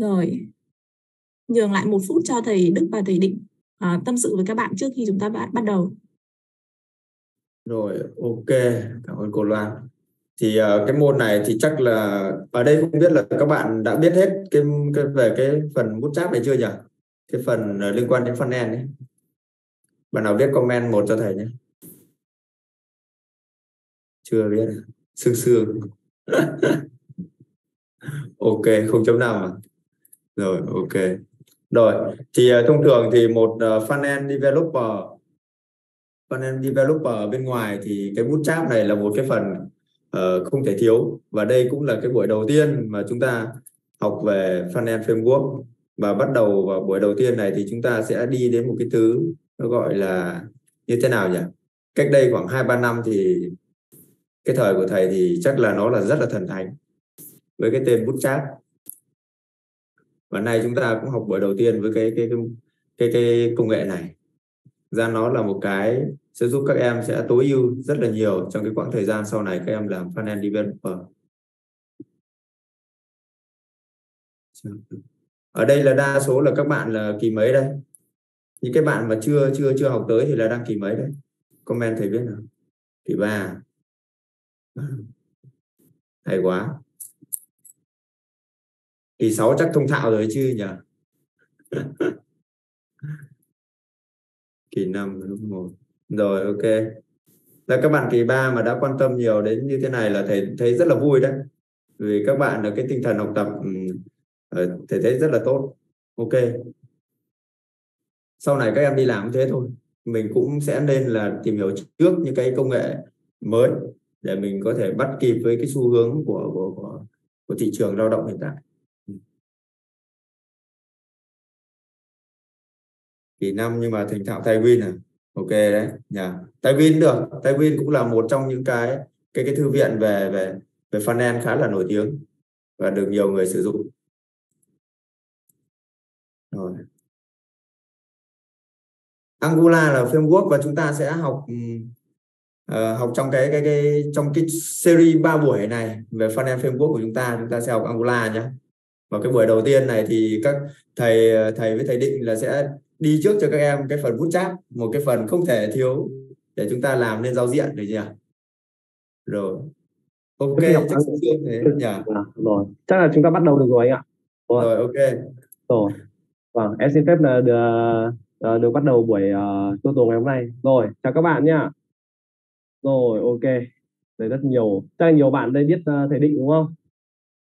Rồi. Nhường lại một phút cho thầy Đức và thầy Định uh, tâm sự với các bạn trước khi chúng ta bắt, bắt đầu. Rồi, ok. Cảm ơn cô Loan. Thì uh, cái môn này thì chắc là ở đây không biết là các bạn đã biết hết cái, cái về cái phần bút cháp này chưa nhỉ? Cái phần uh, liên quan đến phần end ấy. Bạn nào biết comment một cho thầy nhé. Chưa biết. À? Sương sương. ok, không chấm nào mà. Rồi, ok. Rồi, thì uh, thông thường thì một ờ, uh, front-end developer front-end developer ở bên ngoài thì cái bootstrap này là một cái phần uh, không thể thiếu và đây cũng là cái buổi đầu tiên mà chúng ta học về front-end framework và bắt đầu vào buổi đầu tiên này thì chúng ta sẽ đi đến một cái thứ nó gọi là như thế nào nhỉ? Cách đây khoảng 2 3 năm thì cái thời của thầy thì chắc là nó là rất là thần thánh với cái tên bootstrap và nay chúng ta cũng học buổi đầu tiên với cái cái cái cái, cái công nghệ này. Ra nó là một cái sẽ giúp các em sẽ tối ưu rất là nhiều trong cái quãng thời gian sau này các em làm front-end developer. Ở đây là đa số là các bạn là kỳ mấy đây? Những cái bạn mà chưa chưa chưa học tới thì là đăng kỳ mấy đấy comment thầy biết nào? Kỳ ba. Hay quá thì sáu chắc thông thạo rồi chứ nhỉ? Kỳ 5 lúc 1 rồi ok. Là các bạn kỳ 3 mà đã quan tâm nhiều đến như thế này là thầy thấy rất là vui đấy. Vì các bạn là cái tinh thần học tập ờ, thầy thấy rất là tốt. Ok. Sau này các em đi làm thế thôi. Mình cũng sẽ nên là tìm hiểu trước những cái công nghệ mới để mình có thể bắt kịp với cái xu hướng của của của, của thị trường lao động hiện tại. Kỳ năm nhưng mà thành thạo Tywin à? Ok đấy nhà Tywin được Tywin cũng là một trong những cái cái cái thư viện về về về frontend khá là nổi tiếng và được nhiều người sử dụng. Rồi. Angular là framework và chúng ta sẽ học uh, học trong cái cái cái trong cái series 3 buổi này về frontend framework của chúng ta. Chúng ta sẽ học Angular nhé. Và cái buổi đầu tiên này thì các thầy ờ, thầy với thầy định là sẽ đi trước cho các em cái phần bootstrap một cái phần không thể thiếu để chúng ta làm nên giao diện được chưa rồi. Ok chắc thế nhỉ? à, rồi. Chắc là chúng ta bắt đầu được rồi anh ạ. Rồi, rồi ok. Rồi. Vâng em xin phép là được, ờ, được bắt đầu buổi uh, tutorial ngày hôm nay. Rồi chào các bạn nhá. Rồi ok. Đây rất nhiều. Chắc là nhiều bạn đây biết uh, thầy định đúng không?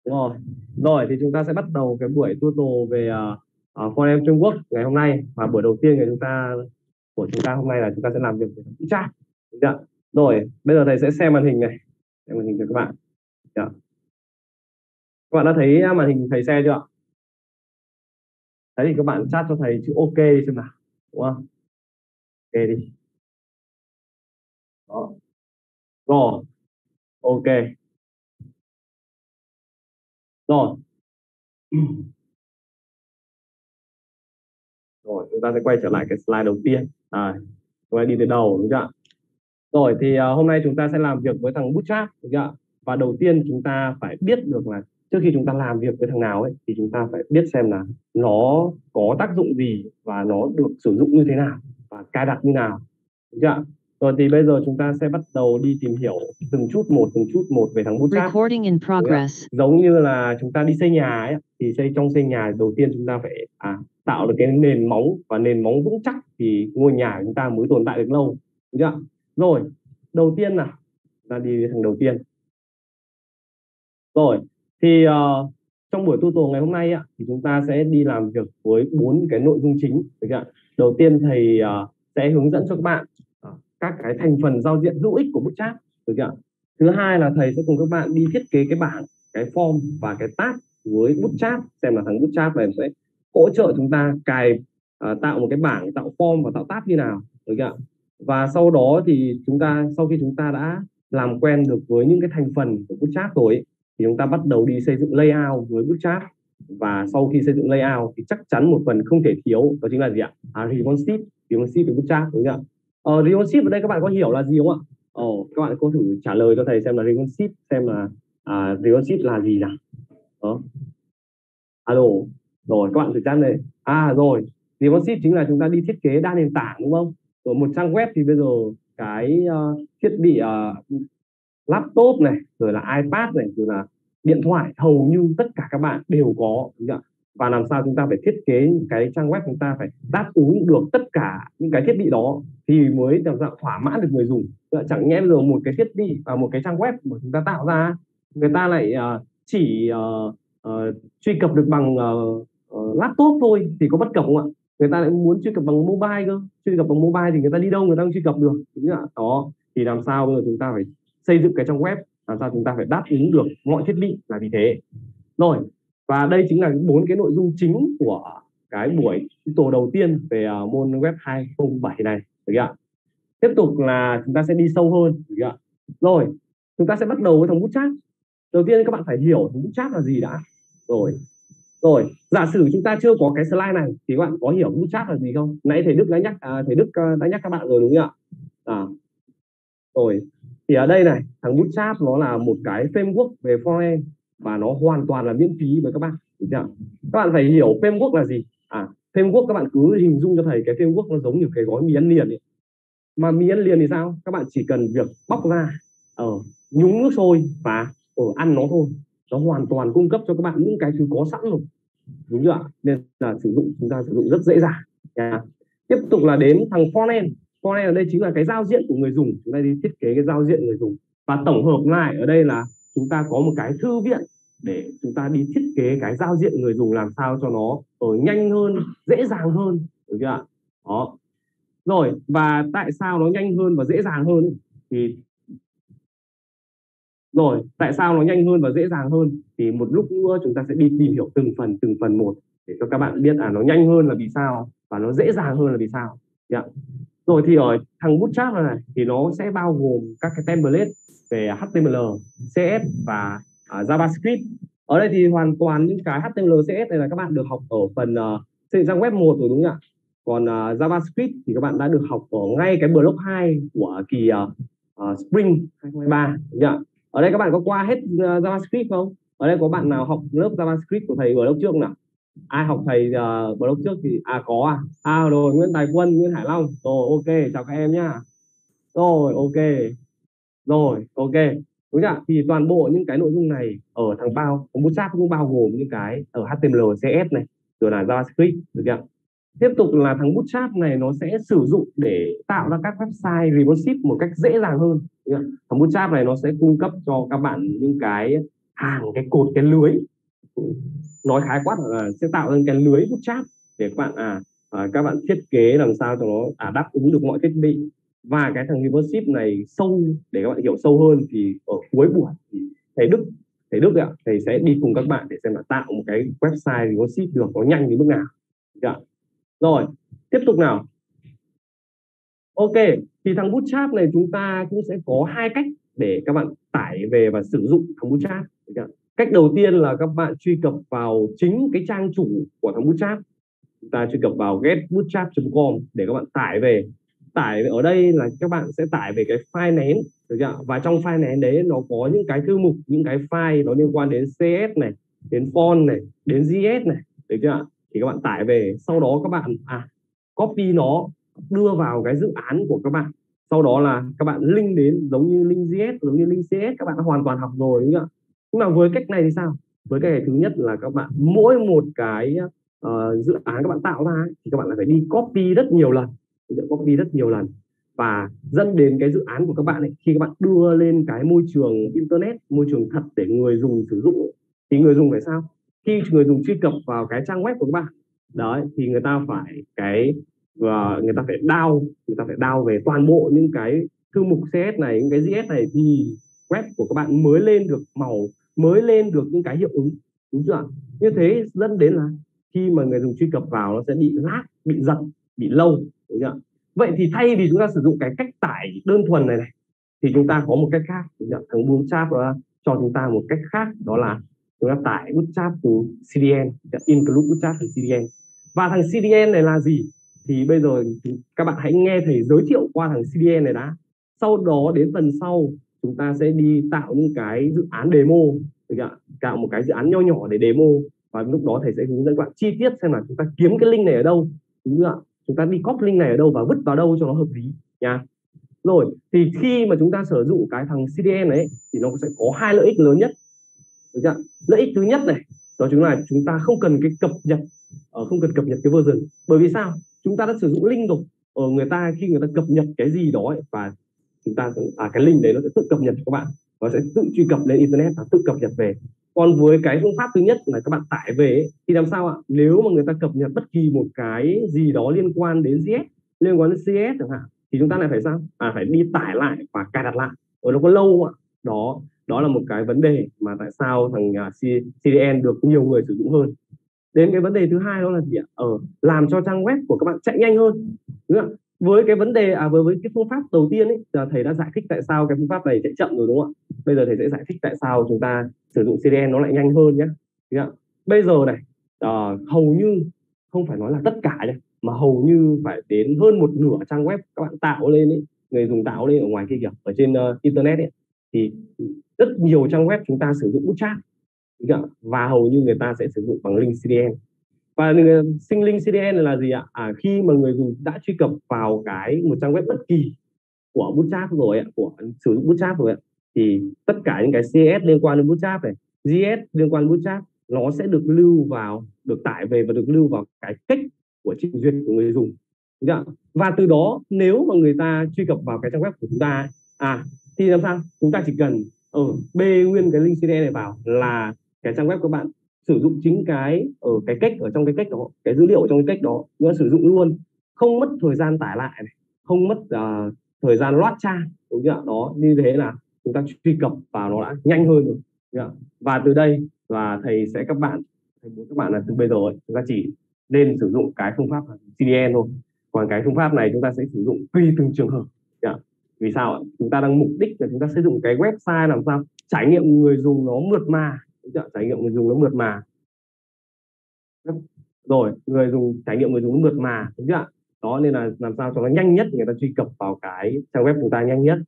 Đúng rồi. Rồi thì chúng ta sẽ bắt đầu cái buổi tutorial về uh, uh, con em Trung Quốc ngày hôm nay và buổi đầu tiên của chúng ta của chúng ta hôm nay là chúng ta sẽ làm việc về chat được dạ. rồi bây giờ thầy sẽ xem màn hình này. Xem màn hình cho các bạn. Được. các bạn đã thấy à, màn hình thầy xe chưa thấy thì các bạn chat cho thầy chữ ok đi xem nào đúng không? Ok đi. Đó. Rồi. Ok. Rồi. rồi chúng ta sẽ quay trở lại cái slide đầu tiên. À, chúng ta đi từ đầu đúng chưa rồi thì uh, hôm nay chúng ta sẽ làm việc với thằng bootstrap đúng chưa và đầu tiên chúng ta phải biết được là trước khi chúng ta làm việc với thằng nào ấy thì chúng ta phải biết xem là nó có tác dụng gì và nó được sử dụng như thế nào và cài đặt như nào đúng chưa rồi thì bây giờ chúng ta sẽ bắt đầu đi tìm hiểu từng chút một từng chút một về thằng bootstrap. Recording in progress. Giống như là chúng ta đi xây nhà ấy thì xây trong xây nhà đầu tiên chúng ta phải à, tạo được cái nền móng và nền móng vững chắc thì ngôi nhà chúng ta mới tồn tại được lâu đúng chưa rồi đầu tiên nào ta đi thằng đầu tiên rồi thì uh, trong buổi tu tutorial ngày hôm nay á, thì chúng ta sẽ đi làm việc với bốn cái nội dung chính được chưa? đầu tiên thầy uh, sẽ hướng dẫn cho các bạn các cái thành phần giao diện hữu ích của bootstrap được chưa? thứ hai là thầy sẽ cùng các bạn đi thiết kế cái bảng cái form và cái tab với bootstrap xem là thằng bootstrap này sẽ hỗ trợ chúng ta cài uh, tạo một cái bảng tạo form và tạo tab như nào. Được chưa và sau đó thì chúng ta sau khi chúng ta đã làm quen được với những cái thành phần của bootstrap rồi thì chúng ta bắt đầu đi xây dựng layout với bootstrap và sau khi xây dựng layout thì chắc chắn một phần không thể thiếu đó chính là gì ạ? À, responsive responsive với bootstrap đúng không ạ? Ờ, responsive ở đây các bạn có hiểu là gì không ạ? Ồ, các bạn có thử trả lời cho thầy xem là responsive xem là à, responsive là gì nào đó ờ. alo rồi các bạn thử chat này à rồi responsive chính là chúng ta đi thiết kế đa nền tảng đúng không? Rồi một trang web thì bây giờ cái uh, thiết bị uh, laptop này rồi là ipad này rồi là điện thoại hầu như tất cả các bạn đều có đúng không? Và làm sao chúng ta phải thiết kế cái trang web chúng ta phải đáp ứng được tất cả những cái thiết bị đó thì mới làm sao thỏa mãn được người dùng. Chẳng nhẽ giờ một cái thiết bị và một cái trang web mà chúng ta tạo ra người ta lại uh, chỉ uh, uh, truy cập được bằng uh, uh, laptop thôi thì có bất cập không ạ? Người ta lại muốn truy cập bằng mobile cơ. Truy cập bằng mobile thì người ta đi đâu người ta không truy cập được đúng không ạ? Đó thì làm sao bây giờ chúng ta phải xây dựng cái trang web làm sao chúng ta phải đáp ứng được mọi thiết bị là vì thế. Rồi và đây chính là bốn cái nội dung chính của cái buổi tổ đầu tiên về uh, môn web 207 này được chưa tiếp tục là chúng ta sẽ đi sâu hơn được chưa rồi chúng ta sẽ bắt đầu với thằng bootstrap đầu tiên các bạn phải hiểu thằng bootstrap là gì đã. Rồi rồi giả sử chúng ta chưa có cái slide này thì các bạn có hiểu bootstrap là gì không? Nãy thầy đức đã nhắc à, thầy đức à, đã nhắc các bạn rồi đúng không ạ? À, rồi thì ở đây này thằng bootstrap nó là một cái framework về frontend và nó hoàn toàn là miễn phí với các bạn. Được chưa? các bạn phải hiểu framework là gì. À framework các bạn cứ hình dung cho thầy cái framework nó giống như cái gói mì ăn liền ấy. mà mì ăn liền thì sao? Các bạn chỉ cần việc bóc ra ở uh, nhúng nước sôi và ở uh, ăn nó thôi. Nó hoàn toàn cung cấp cho các bạn những cái thứ có sẵn rồi. Đúng chưa nên là sử dụng chúng ta sử dụng rất dễ dàng. Yeah. tiếp tục là đến thằng frontend frontend ở đây chính là cái giao diện của người dùng. Chúng ta đi thiết kế cái giao diện người dùng. Và tổng hợp lại ở đây là chúng ta có một cái thư viện để chúng ta đi thiết kế cái giao diện người dùng làm sao cho nó ở nhanh hơn dễ dàng hơn được chưa ạ? Đó. Rồi và tại sao nó nhanh hơn và dễ dàng hơn thì rồi tại sao nó nhanh hơn và dễ dàng hơn? Thì một lúc nữa chúng ta sẽ đi tìm hiểu từng phần từng phần một để cho các bạn biết à nó nhanh hơn là vì sao và nó dễ dàng hơn là vì sao. Yeah. rồi thì ở thằng bootstrap này thì nó sẽ bao gồm các cái template về HTML, CS và uh, JavaScript. Ở đây thì hoàn toàn những cái HTML CSS này là các bạn được học ở phần uh, xây dựng trang web 1 rồi đúng không ạ? Còn uh, JavaScript thì các bạn đã được học ở ngay cái block 2 của kỳ uh, uh, Spring 2023 đúng không? ở đây các bạn có qua hết uh, JavaScript không? Ở đây có bạn nào học lớp JavaScript của thầy block trước nào ai học thầy uh, block trước thì à có à? À rồi Nguyễn Tài Quân Nguyễn Hải Long. Rồi ok chào các em nhá. Rồi ok. Rồi ok đúng không thì toàn bộ những cái nội dung này ở thằng bao bootstrap cũng bao gồm những cái ở HTML CSS này rồi là JavaScript được chưa tiếp tục là thằng bootstrap này nó sẽ sử dụng để tạo ra các website responsive một cách dễ dàng hơn thằng bootstrap này nó sẽ cung cấp cho các bạn những cái hàng cái cột cái lưới. Nói khái quát là sẽ tạo ra cái lưới bootstrap để các bạn à, à các bạn thiết kế làm sao cho nó à, đáp ứng được mọi thiết bị và cái thằng leadership này sâu, để các bạn hiểu sâu hơn thì ở cuối buổi thì thầy Đức thầy Đức ạ, thầy sẽ đi cùng các bạn để xem là tạo một cái website leadership được có nhanh đến mức nào. Dạ. rồi, tiếp tục nào. Ok, thì thằng bootstrap này chúng ta cũng sẽ có hai cách để các bạn tải về và sử dụng thằng bootstrap. Dạ. cách đầu tiên là các bạn truy cập vào chính cái trang chủ của thằng bootstrap. Chúng ta truy cập vào getbootstrap.com để các bạn tải về tải ở đây là các bạn sẽ tải về cái file nén được chưa và trong file nén đấy nó có những cái thư mục những cái file nó liên quan đến cs này đến font này đến js này được chưa thì các bạn tải về sau đó các bạn à copy nó đưa vào cái dự án của các bạn. Sau đó là các bạn link đến giống như link js giống như link cs các bạn đã hoàn toàn học rồi đúng không ạ? Nhưng mà với cách này thì sao? Với cái này thứ nhất là các bạn mỗi một cái uh, dự án các bạn tạo ra thì các bạn lại phải đi copy rất nhiều lần sẽ copy rất nhiều lần. Và dẫn đến cái dự án của các bạn ấy, khi các bạn đưa lên cái môi trường internet, môi trường thật để người dùng sử dụng thì người dùng phải sao? Khi người dùng truy cập vào cái trang web của các bạn, đấy, thì người ta phải cái và người ta phải down, người ta phải down về toàn bộ những cái thư mục CS này, những cái JS này, thì web của các bạn mới lên được màu, mới lên được những cái hiệu ứng, đúng chưa như thế dẫn đến là khi mà người dùng truy cập vào nó sẽ bị lag, bị giật, bị lâu đúng chưa? vậy thì thay vì chúng ta sử dụng cái cách tải đơn thuần này này, thì chúng ta có một cách khác thằng bootstrap đó cho chúng ta một cách khác, đó là chúng ta tải bootstrap từ CDN include bootstrap từ CDN và thằng CDN này là gì? Thì bây giờ các bạn hãy nghe thầy giới thiệu qua thằng CDN này đã. Sau đó đến phần sau, chúng ta sẽ đi tạo những cái dự án demo, được tạo một cái dự án nho nhỏ để demo. Và lúc đó thầy sẽ hướng dẫn các bạn chi tiết xem là chúng ta kiếm cái link này ở đâu, đúng không ạ? Chúng ta đi copy link này ở đâu và vứt vào đâu cho nó hợp lý nha. Rồi thì khi mà chúng ta sử dụng cái thằng CDN này thì nó sẽ có hai lợi ích lớn nhất. Được chưa? lợi ích thứ nhất này đó chính là chúng ta không cần cái cập nhật ờ, không cần cập nhật cái version. Bởi vì sao? Chúng ta đã sử dụng link rồi. Ở người ta khi người ta cập nhật cái gì đó ấy, và chúng ta à cái link đấy nó sẽ tự cập nhật cho các bạn. Nó sẽ tự truy cập lên internet và tự cập nhật về còn với cái phương pháp thứ nhất là các bạn tải về ấy, thì làm sao ạ? Nếu mà người ta cập nhật bất kỳ một cái gì đó liên quan đến JS liên quan đến CS chẳng hạn thì chúng ta lại phải sao? À phải đi tải lại và cài đặt lại. Ở nó có lâu không ạ. Đó đó là một cái vấn đề mà tại sao thằng à, CDN được nhiều người sử dụng hơn. Đến cái vấn đề thứ hai đó là gì ạ? Ở ờ, làm cho trang web của các bạn chạy nhanh hơn. Đúng không? Với cái vấn đề à với với cái phương pháp đầu tiên ấy là thầy đã giải thích tại sao cái phương pháp này sẽ chậm rồi đúng không ạ? Bây giờ thầy sẽ giải thích tại sao chúng ta sử dụng CDN nó lại nhanh hơn nhé bây giờ này à, hầu như không phải nói là tất cả nhé mà hầu như phải đến hơn một nửa trang web các bạn tạo lên ấy người dùng tạo lên ở ngoài kia kìa ở trên uh, internet ấy thì rất nhiều trang web chúng ta sử dụng bootstrap và hầu như người ta sẽ sử dụng bằng link CDN và ừ, sinh linh CDN là gì ạ? À, khi mà người dùng đã truy cập vào cái một trang web bất kỳ của Bootstrap rồi ạ của sử dụng Bootstrap rồi ạ thì tất cả những cái CS liên quan đến Bootstrap này GS liên quan đến Bootstrap nó sẽ được lưu vào được tải về và được lưu vào cái cách của trình duyệt của người dùng. Và từ đó nếu mà người ta truy cập vào cái trang web của chúng ta à thì làm sao? Chúng ta chỉ cần ở ừ, b nguyên cái link CDN này vào là cái trang web của bạn sử dụng chính cái ở cái cách ở trong cái cách đó cái dữ liệu trong cái cách đó nó sử dụng luôn. Không mất thời gian tải lại này không mất uh, thời gian loát tra đúng chưa đó như thế là chúng ta truy cập vào nó đã nhanh hơn rồi và từ đây là thầy sẽ các bạn thầy muốn các bạn là từ bây giờ ấy, chúng ta chỉ nên sử dụng cái phương pháp CDN thôi. Còn cái phương pháp này chúng ta sẽ sử dụng tùy từng trường hợp yeah. vì sao chúng ta đang mục đích là chúng ta xây dựng cái website làm sao? Trải nghiệm người dùng nó mượt mà trải nghiệm người dùng nó mượt mà. Vâng. Rồi người dùng trải nghiệm người dùng nó mượt mà đúng chưa đó nên là làm sao cho nó nhanh nhất người ta truy cập vào cái trang web của ta nhanh nhất.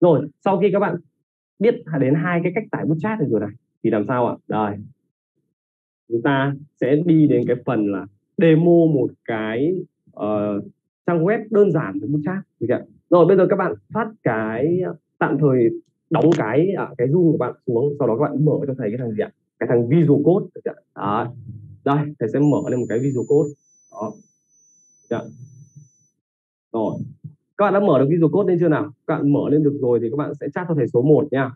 Rồi sau khi các bạn biết đến hai cái cách tải bootstrap rồi này thì làm sao ạ? Đây. Chúng ta sẽ đi đến cái phần là demo một cái uh, trang web đơn giản với bootstrap rồi bây giờ các bạn phát cái tạm thời đóng cái à, cái zoom của bạn xuống sau đó các bạn mở cho thầy cái thằng gì ạ? Cái thằng visual code đó đây thầy sẽ mở lên một cái visual code. Đó. Được rồi. Các bạn đã mở được visual code lên chưa nào? Các bạn mở lên được rồi thì các bạn sẽ chat cho thầy số 1 nha.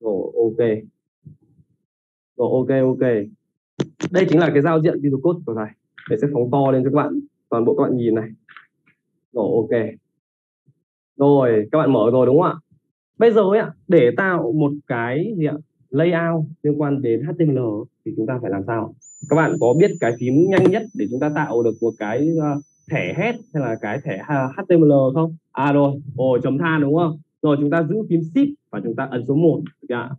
Rồi ok. Rồi ok ok. Đây chính là cái giao diện visual code của thầy. Thầy sẽ phóng to lên cho các bạn. Toàn bộ các bạn nhìn này. Rồi ok rồi các bạn mở rồi đúng không ạ? Bây giờ ấy, để tạo một cái gì ạ? Layout liên quan đến HTML thì chúng ta phải làm sao các bạn có biết cái phím nhanh nhất để chúng ta tạo được một cái ờ, thẻ head hay là cái thẻ à, HTML không? À rồi ồ chấm than đúng không? Rồi chúng ta giữ phím shift và chúng ta ấn số 1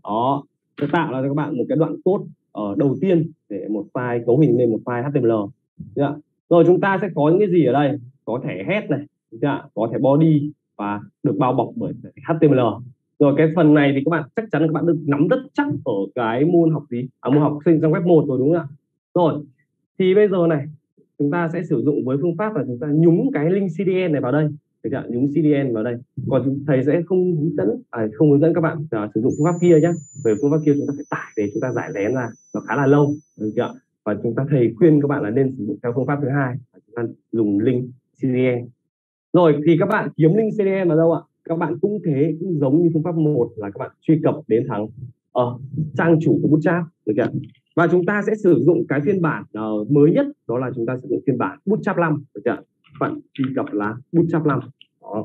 đó sẽ tạo ra cho các bạn một cái đoạn code ở đầu tiên để một file cấu hình lên một file HTML rồi chúng ta sẽ có những cái gì ở đây? Có thẻ head này có thẻ body và được bao bọc bởi HTML rồi cái phần này thì các bạn chắc chắn các bạn được nắm rất chắc ở cái môn học gì? Ở à, môn học sinh trong web 1 rồi đúng không ạ? Rồi thì bây giờ này chúng ta sẽ sử dụng với phương pháp là chúng ta nhúng cái link CDN này vào đây. Được chưa? nhúng CDN vào đây. Còn thầy sẽ không hướng dẫn à, không hướng dẫn các bạn à, sử dụng phương pháp kia nhé về phương pháp kia chúng ta phải tải để chúng ta giải lén ra. Nó khá là lâu được chưa? và chúng ta thầy khuyên các bạn là nên sử dụng theo phương pháp thứ hai. Chúng ta dùng link CDN rồi thì các bạn kiếm link CDN ở đâu ạ? Các bạn cũng thế cũng giống như phương pháp một là các bạn truy cập đến thằng ở uh, trang chủ của Bootstrap được chưa và chúng ta sẽ sử dụng cái phiên bản uh, mới nhất đó là chúng ta sử dụng phiên bản Bootstrap 5 được chưa các bạn truy cập là Bootstrap 5 đó.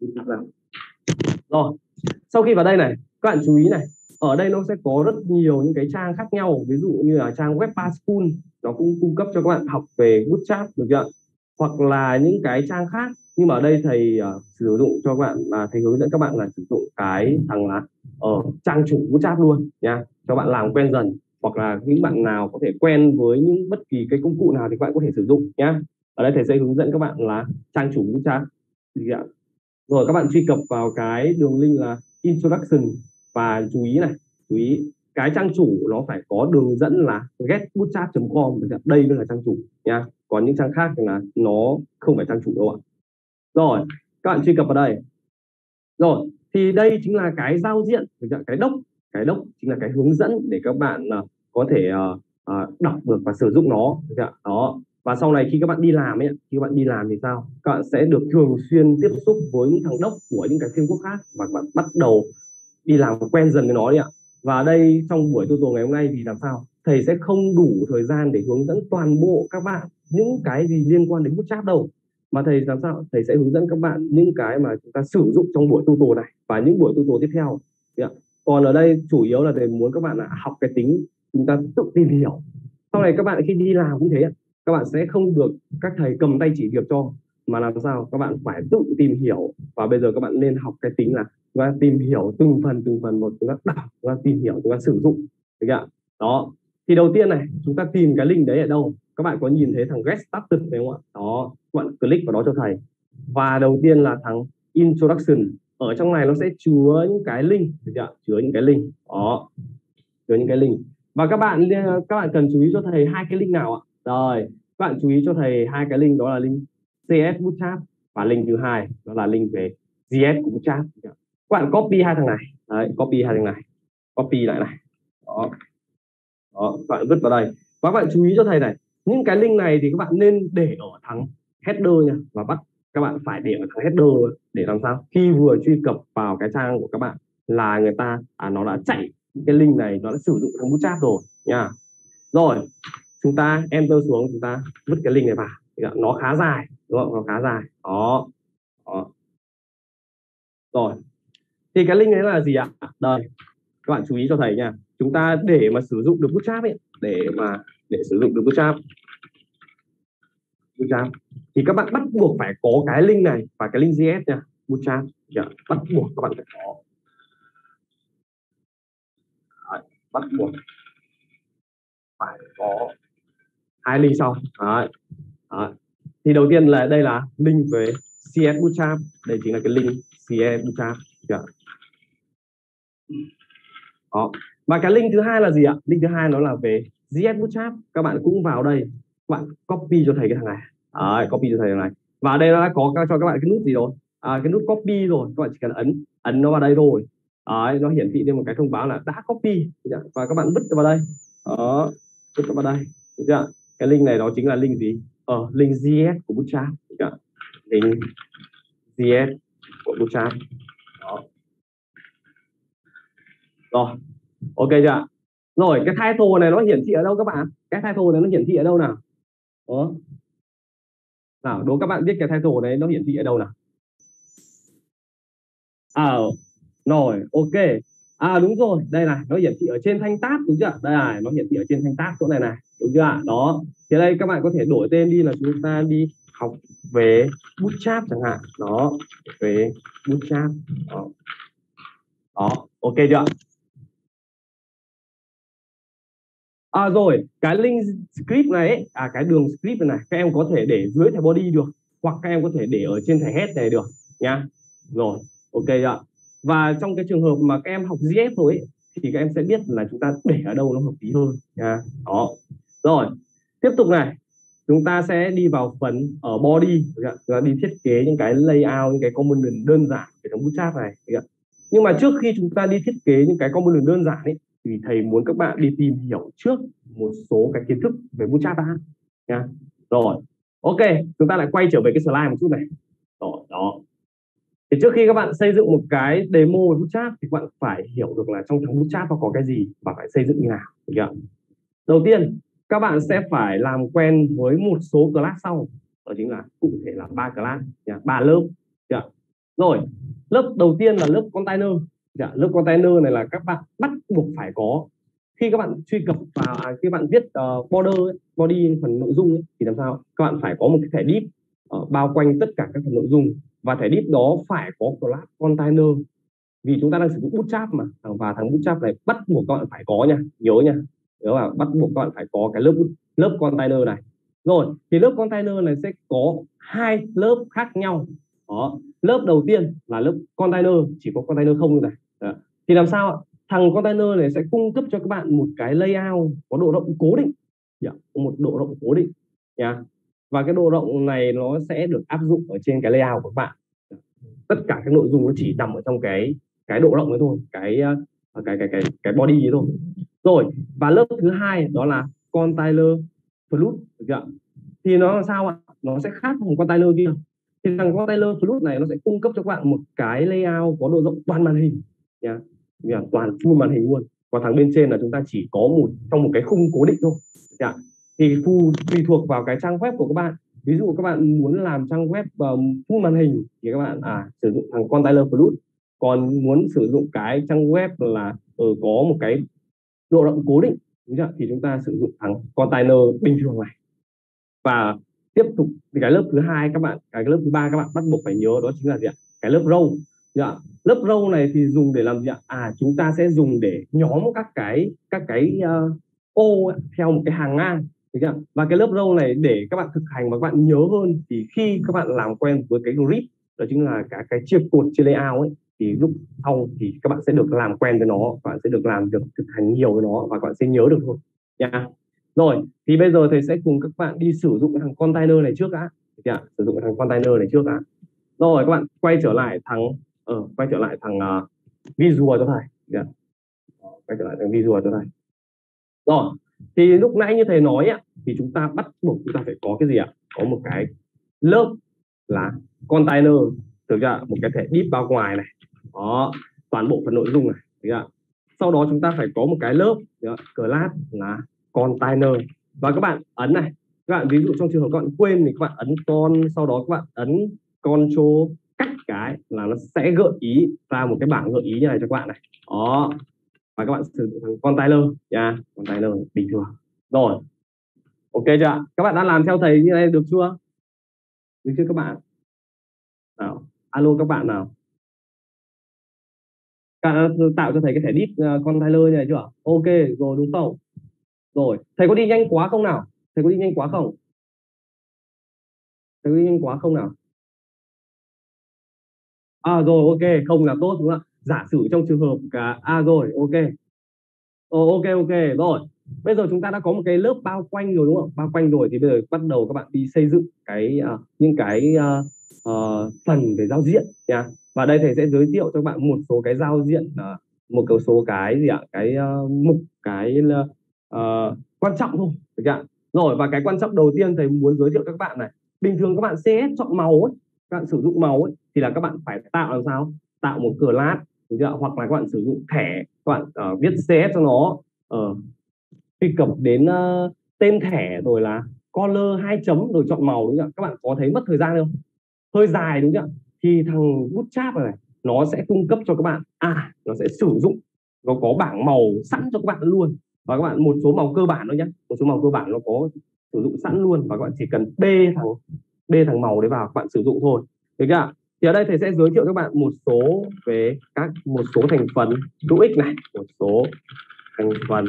Bootstrap 5 rồi sau khi vào đây này các bạn chú ý này ở đây nó sẽ có rất nhiều những cái trang khác nhau ví dụ như là trang web School nó cũng cung cấp cho các bạn học về Bootstrap được chưa hoặc là những cái trang khác. Nhưng mà ở đây thầy uh, sử dụng cho các bạn mà thầy hướng dẫn các bạn là sử dụng cái thằng là ở uh, trang chủ WhatsApp luôn nha. Cho bạn làm quen dần hoặc là những bạn nào có thể quen với những bất kỳ cái công cụ nào thì các bạn có thể sử dụng nhá. Ở đây thầy sẽ hướng dẫn các bạn là trang chủ WhatsApp rồi các bạn truy cập vào cái đường link là introduction và chú ý này. Chú ý cái trang chủ nó phải có đường dẫn là getbootstrap.com đây mới là trang chủ nha còn những trang khác là nó không phải trang chủ đâu ạ. Rồi các bạn truy cập vào đây. Rồi thì đây chính là cái giao diện cái đốc cái đốc chính là cái hướng dẫn để các bạn uh, có thể uh, uh, đọc được và sử dụng nó đó và sau này khi các bạn đi làm ấy khi các bạn đi làm thì sao? Các bạn sẽ được thường xuyên tiếp xúc với những thằng đốc của những cái framework khác và các bạn bắt đầu đi làm quen dần với nó đi ạ. Và đây trong buổi tutorial ngày hôm nay thì làm sao? Thầy sẽ không đủ thời gian để hướng dẫn toàn bộ các bạn những cái gì liên quan đến bút bootstrap đâu, mà thầy làm sao? Thầy sẽ hướng dẫn các bạn những cái mà chúng ta sử dụng trong buổi tutorial này và những buổi tutorial tiếp theo. Còn ở đây chủ yếu là thầy muốn các bạn học cái tính chúng ta tự tìm hiểu. Sau này các bạn khi đi làm cũng thế các bạn sẽ không được các thầy cầm tay chỉ việc cho, mà làm sao? Các bạn phải tự tìm hiểu và bây giờ các bạn nên học cái tính là chúng ta tìm hiểu từng phần từng phần một, chúng ta đọc, chúng ta tìm hiểu, chúng ta sử dụng. Được ạ? Đó. Thì đầu tiên này, chúng ta tìm cái link đấy ở đâu? Các bạn có nhìn thấy thằng get started phải không ạ? Đó các bạn click vào đó cho thầy. Và đầu tiên là thằng introduction. Ở trong này nó sẽ chứa những cái link được chưa chứa những cái link. Đó chứa những cái link. Và các bạn ờ, các bạn cần chú ý cho thầy hai cái link nào ạ? Rồi các bạn chú ý cho thầy hai cái link đó là link CS Bootstrap và link thứ hai đó là link về GS Bootstrap các bạn copy hai thằng này. Đấy, copy hai thằng này. Copy lại này. Đó. Đó các bạn vứt vào đây. Và các bạn chú ý cho thầy này những cái link này thì các bạn nên để ở thằng header nha và bắt các bạn phải để ở thằng header để làm sao? Khi vừa truy cập vào cái trang của các bạn là người ta à, nó đã chạy cái link này nó đã sử dụng thằng bootstrap rồi nha. Rồi chúng ta enter xuống chúng ta vứt cái link này vào. Nó khá dài đúng không? Nó khá dài. Đó, đó. rồi. Thì cái link đấy là gì ạ? Đây các bạn chú ý cho thầy nha. Chúng ta để mà sử dụng được bootstrap ấy để mà để sử dụng được bootstrap. Bootstrap. Thì các bạn bắt buộc phải có cái link này và cái link JS nha. Bootstrap. Yeah, bắt buộc các bạn phải có. Đấy, bắt buộc phải có hai link sau. Đấy. Đấy. thì đầu tiên là đây là link về CS Bootstrap. Đây chính là cái link CS Bootstrap. Yeah. đó. Và cái link thứ hai là gì ạ? Link thứ hai nó là về GS Bootstrap các bạn cũng vào đây các bạn copy cho thầy cái thằng này. À, copy cho thầy thằng này. Và đây nó đã có cho các bạn cái nút gì rồi? À, cái nút copy rồi. Các bạn chỉ cần ấn ấn nó vào đây rồi À, nó hiển thị lên một cái thông báo là đã copy. Và các bạn vứt vào đây. Đó vứt vào đây. Được chưa? Cái link này đó chính là link gì? Ờ, link GS của Bootstrap. Link GS của Bootstrap. Đó. rồi ok chưa rồi cái title này nó hiển thị ở đâu các bạn? Cái title này nó hiển thị ở đâu nào? Đó. Nào đố các bạn biết cái title đấy nó hiển thị ở đâu nào? À rồi ok. À đúng rồi đây này nó hiển thị ở trên thanh tab đúng chưa? Đây này nó hiển thị ở trên thanh tab chỗ này này đúng chưa đó. Thì đây các bạn có thể đổi tên đi là chúng ta đi học về bootstrap chẳng hạn. Đó về bootstrap đó, đó. ok chưa à rồi cái link script này ấy, à cái đường script này các em có thể để dưới thẻ body được hoặc các em có thể để ở trên thẻ head này được nhá. Rồi ok ạ? Và trong cái trường hợp mà các em học GF rồi ấy, thì các em sẽ biết là chúng ta để ở đâu nó hợp lý hơn nha đó. Rồi tiếp tục này. Chúng ta sẽ đi vào phần ở body chúng ta đi thiết kế những cái layout những cái component đơn giản để trong bootstrap này nhưng mà trước khi chúng ta đi thiết kế những cái component đơn giản ấy thì thầy muốn các bạn đi tìm hiểu trước một số cái kiến thức về bootstrap đã nha rồi, ok, chúng ta lại quay trở về cái slide một chút này. Rồi, đó. Thì trước khi các bạn xây dựng một cái demo về bootstrap thì các bạn phải hiểu được là trong thằng bootstrap nó có cái gì và phải xây dựng như nào, được chưa? đầu tiên, các bạn sẽ phải làm quen với một số class sau. Đó chính là cụ thể là ba class ba lớp chưa? rồi, lớp đầu tiên là lớp container dạ, lớp container này là các bạn bắt buộc phải có. Khi các bạn truy cập vào à, khi bạn viết uh, border body phần nội dung ấy, thì làm sao? Các bạn phải có một cái thẻ div uh, ờ, bao quanh tất cả các phần nội dung. Và thẻ div đó phải có class container vì chúng ta đang sử dụng bootstrap mà à, và thằng bootstrap này bắt buộc các bạn phải có nha nhớ nha. Nhớ là bắt buộc các bạn phải có cái lớp lớp container này. Rồi thì lớp container này sẽ có hai lớp khác nhau. Đó lớp đầu tiên là lớp container chỉ có container không như này. Đó. thì làm sao thằng container này sẽ cung cấp cho các bạn một cái layout có độ rộng cố định. Yeah, một độ rộng cố định nha. Và cái độ rộng này nó sẽ được áp dụng ở trên cái layout của các bạn. Dạ. Tất cả các nội dung nó chỉ nằm ở trong cái cái độ rộng ấy thôi cái ờ, cái cái cái cái body ấy thôi. Rồi và lớp thứ hai đó là container flute được dạ. chưa thì nó là sao ạ? Nó sẽ khác một container kia. Thì thằng container flute này nó sẽ cung cấp cho các bạn một cái layout có độ rộng toàn màn hình nha toàn full màn hình luôn. Còn thằng bên trên là chúng ta chỉ có một trong một cái khung cố định thôi. Dạ. thì full tùy thuộc vào cái trang web của các bạn. Ví dụ các bạn muốn làm trang web um, full màn hình thì các bạn à sử dụng thằng container plus. còn muốn sử dụng cái trang web là ở có một cái độ rộng cố định đúng chưa? thì chúng ta sử dụng thằng container bình thường này. Và tiếp tục thì cái lớp thứ hai các bạn cái lớp thứ ba các bạn bắt buộc phải nhớ đó chính là gì ạ? Cái lớp row dạ. lớp râu này thì dùng để làm gì ạ? À chúng ta sẽ dùng để nhóm các cái các cái uh, ô theo một cái hàng ngang chưa? và cái lớp râu này để các bạn thực hành và các bạn nhớ hơn thì khi các bạn làm quen với cái grip đó chính là cả cái chia cột chia layout ấy thì lúc sau thì các bạn sẽ được làm quen với nó các bạn sẽ được làm được thực hành nhiều với nó và các bạn sẽ nhớ được thôi. Nha. Rồi thì bây giờ thầy sẽ cùng các bạn đi sử dụng thằng container này trước đã yeah, sử dụng thằng container này trước đã. Rồi các bạn quay trở lại thằng ờ quay trở lại thằng uh, visual cho này yeah. Dạ. Ờ, quay trở lại thằng visual cho này rồi thì lúc nãy như thầy nói ạ thì chúng ta bắt buộc chúng ta phải có cái gì ạ? Có một cái lớp là container thực ra một cái thẻ deep bao ngoài này. Đó toàn bộ phần nội dung này được chưa? sau đó chúng ta phải có một cái lớp class là container. Và các bạn ấn này. Các bạn ví dụ trong trường hợp các bạn quên thì các bạn ấn con sau đó các bạn ấn control cắt cái là nó sẽ gợi ý ra một cái bảng gợi ý như này cho các bạn này. Đó. Và các bạn sử dụng thằng container nha container bình thường. Rồi. Ok chưa các bạn đã làm theo thầy như này được chưa? Được chưa các bạn? Nào alo các bạn nào. Tạo cho thầy cái thẻ đít ờ, uh, container như này chưa ok rồi đúng không? Rồi thầy có đi nhanh quá không nào? Thầy có đi nhanh quá không? Thầy có đi nhanh quá không nào? À rồi ok không là tốt đúng không ạ? Giả sử trong trường hợp cả à rồi ok. Ồ, ok ok rồi. Bây giờ chúng ta đã có một cái lớp bao quanh rồi đúng không? Bao quanh rồi thì bây giờ bắt đầu các bạn đi xây dựng cái uh, những cái uh, uh, phần về giao diện nha. Và đây thầy sẽ giới thiệu cho các bạn một số cái giao diện uh, một số cái gì ạ? Cái uh, mục cái uh, quan trọng thôi được chưa rồi và cái quan trọng đầu tiên thầy muốn giới thiệu các bạn này. Bình thường các bạn CS chọn màu ấy các bạn sử dụng màu ấy thì là các bạn phải tạo làm sao? Tạo một cửa lát hoặc là các bạn sử dụng thẻ các bạn uh, viết CS cho nó. Uh, truy cập đến uh, tên thẻ rồi là color hai chấm rồi chọn màu đúng không các bạn có thấy mất thời gian không? Hơi dài đúng không thì thằng bootstrap này nó sẽ cung cấp cho các bạn à nó sẽ sử dụng nó có bảng màu sẵn cho các bạn luôn. Và các bạn một số màu cơ bản thôi nhé một số màu cơ bản nó có sử dụng sẵn luôn. Và các bạn chỉ cần b thằng b thằng màu đấy vào các bạn sử dụng thôi. Được chưa thì ở đây thầy sẽ giới thiệu các bạn một số về các, một số thành phần hữu ích này, một số thành phần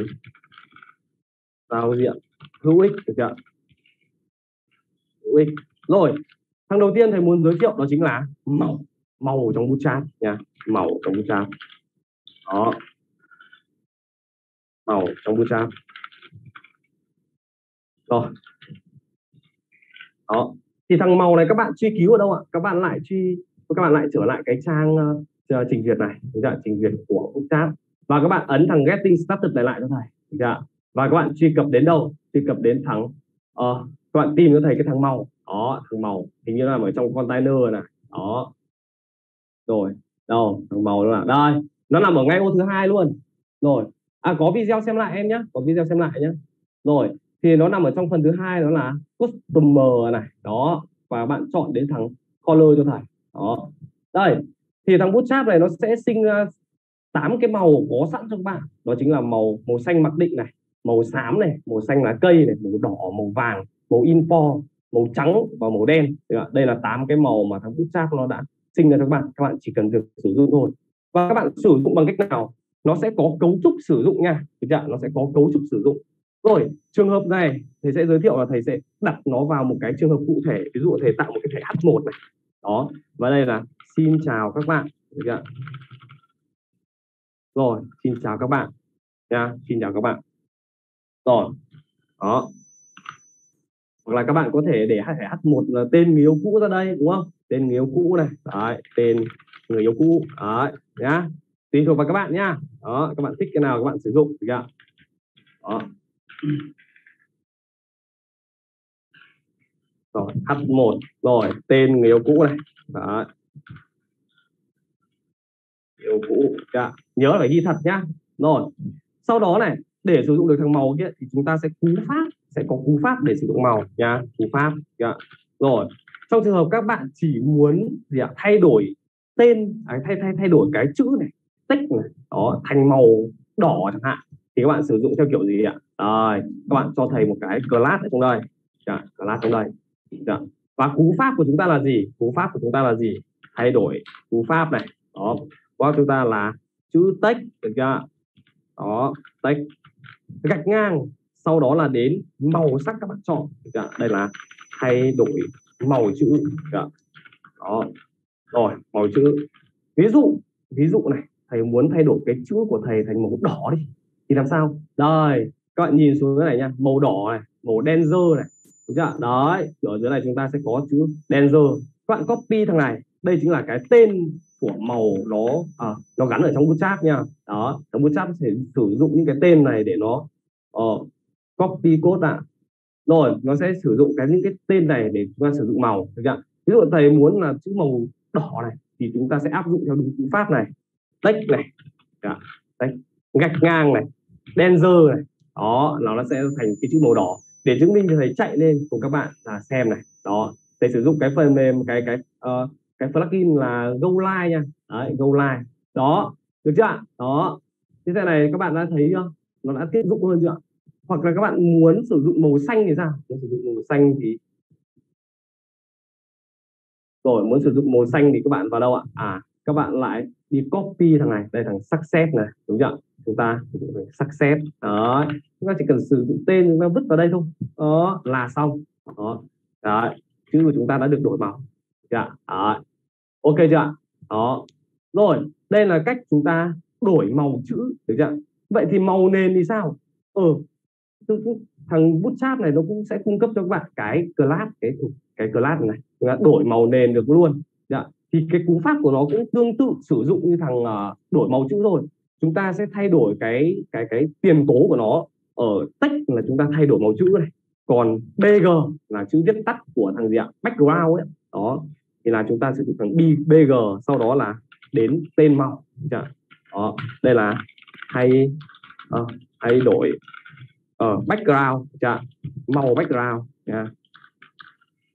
giao diện hữu ích được chưa? Hữu ích. Rồi, thằng đầu tiên thầy muốn giới thiệu đó chính là màu màu trong bút chat nha. Màu trong bút chat đó. Màu trong bút chat rồi. Đó. Thì thằng màu này các bạn truy cứu ở đâu ạ? Các bạn lại truy các bạn lại trở lại cái trang uh, trình duyệt này. Chưa? trình duyệt của bootstrap và các bạn ấn thằng getting started này lại cho thầy. Chưa? và các bạn truy cập đến đâu? Truy cập đến thằng uh, các bạn tìm cho thầy cái thằng màu. Đó thằng màu. Hình như là ở trong container này. Đó. Rồi đâu? Thằng màu đó là đây nó nằm ở ngay ô thứ hai luôn. Rồi. À có video xem lại em nhé có video xem lại nhé rồi thì nó nằm ở trong phần thứ hai đó là customer này. Đó. Và bạn chọn đến thằng color cho thầy đó. Đây, thì thằng bootstrap này nó sẽ sinh ra tám cái màu có sẵn cho các bạn đó chính là màu màu xanh mặc định này, màu xám này, màu xanh lá cây này, màu đỏ, màu vàng, màu info màu trắng và màu đen. Đây là tám cái màu mà thằng bootstrap nó đã sinh ra cho các bạn các bạn chỉ cần việc sử dụng thôi. Và các bạn sử dụng bằng cách nào? Nó sẽ có cấu trúc sử dụng nha. Được chưa? nó sẽ có cấu trúc sử dụng. Rồi, trường hợp này, thầy sẽ giới thiệu là thầy sẽ đặt nó vào một cái trường hợp cụ thể. Ví dụ thầy tạo một cái thẻ H1 này đó, và đây là xin chào các bạn. Được chưa? rồi, xin chào các bạn. Nha, xin chào các bạn. Rồi, đó. Hoặc là các bạn có thể để h1 là tên người yêu cũ ra đây, đúng không? Tên người yêu cũ này. Đấy, tên người yêu cũ. Đấy, nhá. Tùy thuộc vào các bạn nhá. Đó, các bạn thích cái nào các bạn sử dụng, được chưa? Đó. Rồi h1 rồi tên người yêu cũ này. Đó yêu cũ dạ. nhớ phải ghi thật nhá. Rồi sau đó này để sử dụng được thằng màu kia thì chúng ta sẽ cú pháp sẽ có cú pháp để sử dụng màu nhá cú pháp dạ. rồi trong trường hợp các bạn chỉ muốn gì ạ thay đổi tên à, thay thay thay đổi cái chữ này tích này đó thành màu đỏ chẳng hạn thì các bạn sử dụng theo kiểu gì ạ? Rồi các bạn cho thầy một cái class ở trong đây. Dạ, class trong đây. Dạ. và cú pháp của chúng ta là gì? Cú pháp của chúng ta là gì? Thay đổi cú pháp này. Đó. Qua chúng ta là chữ text được chưa? Đó text gạch ngang, sau đó là đến màu sắc các bạn chọn, được chưa? đây là thay đổi màu chữ, được đó. Rồi, màu chữ. Ví dụ ví dụ này. Thầy muốn thay đổi cái chữ của thầy thành màu đỏ đi. Thì làm sao? Đây, các bạn nhìn xuống cái này nha. Màu đỏ này, màu đen dơ này đúng chưa? Đấy ở dưới này chúng ta sẽ có chữ đen dơ các bạn copy thằng này đây chính là cái tên của màu nó à, nó gắn ở trong bootstrap nha. Đó trong bootstrap sẽ sử dụng những cái tên này để nó uh, copy code ạ rồi nó sẽ sử dụng cái những cái tên này để chúng ta sử dụng màu được chưa? Ví dụ thầy muốn là chữ màu đỏ này thì chúng ta sẽ áp dụng theo đúng cú pháp này. Text này đó, text gạch ngang này. Đen dơ này. Đó nó sẽ thành cái chữ màu đỏ để chứng minh cho thầy chạy lên cùng các bạn là xem này. Đó thầy sử dụng cái phần mềm cái cái uh, cái plugin là go live nha. Đấy go live đó được chưa đó. Thế thế này các bạn đã thấy chưa? Nó đã tiết dụng hơn chưa hoặc là các bạn muốn sử dụng màu xanh thì sao? Muốn sử dụng màu xanh thì rồi muốn sử dụng màu xanh thì các bạn vào đâu ạ? À các bạn lại đi copy thằng này đây thằng success này đúng chưa chúng ta success. Đó chúng ta chỉ cần sử dụng tên chúng ta vứt vào đây thôi. Đó là xong. Đó đó. chữ của chúng ta đã được đổi màu dạ đó. ok chưa đó. Rồi đây là cách chúng ta đổi màu chữ được chưa vậy thì màu nền thì sao? Ừ thằng bootstrap này nó cũng sẽ cung cấp cho các bạn cái class cái cái class này chúng ta đổi màu nền được luôn. Dạ thì cái cú pháp của nó cũng tương tự sử dụng như thằng uh, đổi màu chữ rồi chúng ta sẽ thay đổi cái cái cái tiền tố của nó ở text là chúng ta thay đổi màu chữ này. Còn bg là chữ viết tắt của thằng gì ạ? Background ấy. Đó. Thì là chúng ta sử dụng thằng bg sau đó là đến tên màu. Dạ. Đó. Đây là thay uh, thay đổi ở uh, background. Chưa? màu background. Nha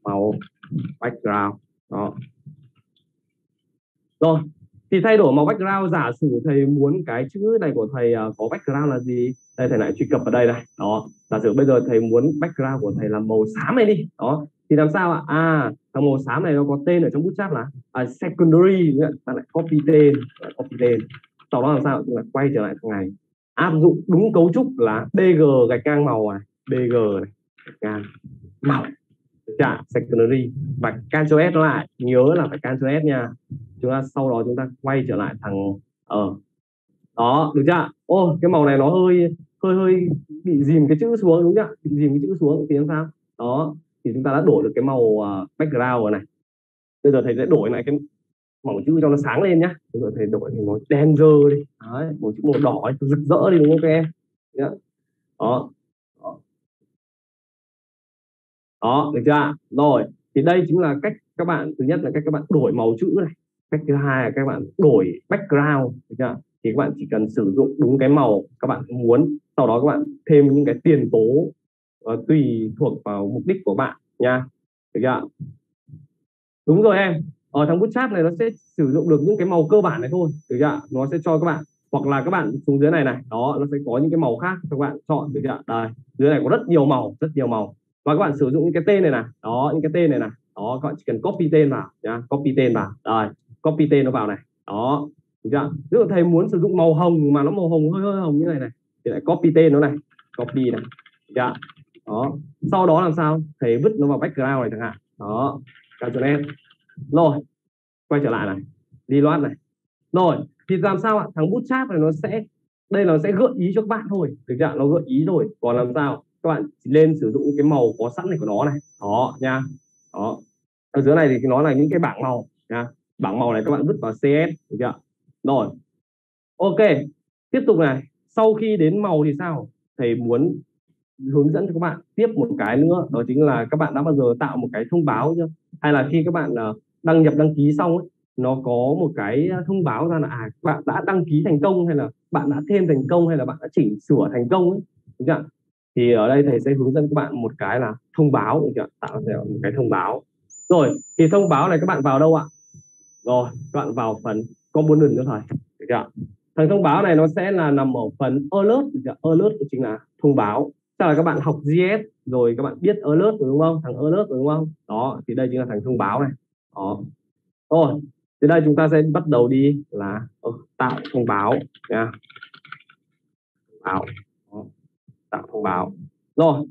màu background. Đó. Rồi thì thay đổi màu background giả sử thầy muốn cái chữ này của thầy uh, có background là gì? Đây thầy lại truy cập vào đây này. Đó giả sử bây giờ thầy muốn background của thầy là màu xám này đi. Đó thì làm sao ạ? À thằng màu xám này nó có tên ở trong bootstrap là à, secondary ta lại copy tên lại copy tên. Sau đó làm sao? Là quay trở lại thằng này. Áp dụng đúng cấu trúc là bg gạch ngang màu này bg này gạch ngang màu dạ secondary và cancel s lại nhớ là phải cancel s nha. Chúng ta sau đó chúng ta quay trở lại thằng ở. Uh. đó được chưa ô cái màu này nó hơi hơi hơi bị dìm cái chữ xuống đúng chưa bị dìm cái chữ xuống thì làm sao. Đó thì chúng ta đã đổi được cái màu uh, background rồi này. Bây giờ thầy sẽ đổi lại cái màu chữ cho nó sáng lên nhá. Bây giờ thầy đổi thành màu đen rơ đi. Đấy màu chữ màu đỏ rực rỡ đi đúng không các em? Đó đó được chưa rồi thì đây chính là cách các bạn thứ nhất là cách các bạn đổi màu chữ này. Cách thứ hai là các bạn đổi background được chưa thì các bạn chỉ cần sử dụng đúng cái màu các bạn muốn sau đó các bạn thêm những cái tiền tố uh, tùy thuộc vào mục đích của bạn nha. Được chưa đúng rồi em. Ở thằng bootstrap này nó sẽ sử dụng được những cái màu cơ bản này thôi được chưa nó sẽ cho các bạn hoặc là các bạn xuống dưới này này. Đó nó sẽ có những cái màu khác cho các bạn chọn được chưa đây dưới này có rất nhiều màu rất nhiều màu và các bạn sử dụng những cái tên này này. Đó, những cái tên này này. Đó, các bạn chỉ cần copy tên vào, nhá. Copy tên vào. Rồi, copy tên nó vào này. Đó, được chưa? Ví dụ thầy muốn sử dụng màu hồng mà nó màu hồng hơi hơi hồng như này này, thì lại copy tên nó này. Copy này, được chưa? Đó, sau đó làm sao? Thầy vứt nó vào background này chẳng hạn. Đó Ctrl em rồi, quay trở lại này. Đi loát này. Rồi, thì làm sao ạ? Thằng bootstrap này nó sẽ, đây nó sẽ gợi ý cho các bạn thôi thực ra nó gợi ý rồi còn làm sao? Các bạn lên sử dụng những cái màu có sẵn này của nó này. Đó nha. Đó. Ở dưới này thì nó là những cái bảng màu nha. Bảng màu này các bạn vứt vào cs được chưa? Rồi. Ok. Tiếp tục này. Sau khi đến màu thì sao? Thầy muốn hướng dẫn cho các bạn tiếp một cái nữa đó chính là các bạn đã bao giờ tạo một cái thông báo chưa? Hay là khi các bạn ờ, đăng nhập đăng ký xong ấy, nó có một cái ờ, thông báo ra là à bạn đã đăng ký thành công hay là bạn đã thêm thành công hay là bạn đã chỉnh sửa thành công ấy đúng chưa? Thì ở đây thầy sẽ hướng dẫn các bạn một cái là thông báo chưa tạo ra một cái thông báo. Rồi, thì thông báo này các bạn vào đâu ạ? Rồi, các bạn vào phần component nữa thầy được chưa thằng thông báo này nó sẽ là nằm ở phần alert alert chính là thông báo. Tức là các bạn học JS rồi các bạn biết alert đúng không? Thằng alert đúng không? Đó, thì đây chính là thằng thông báo này. Đó. Rồi thì đây chúng ta sẽ bắt đầu đi là ờ, tạo thông báo nha. Báo tạo thông báo rồi.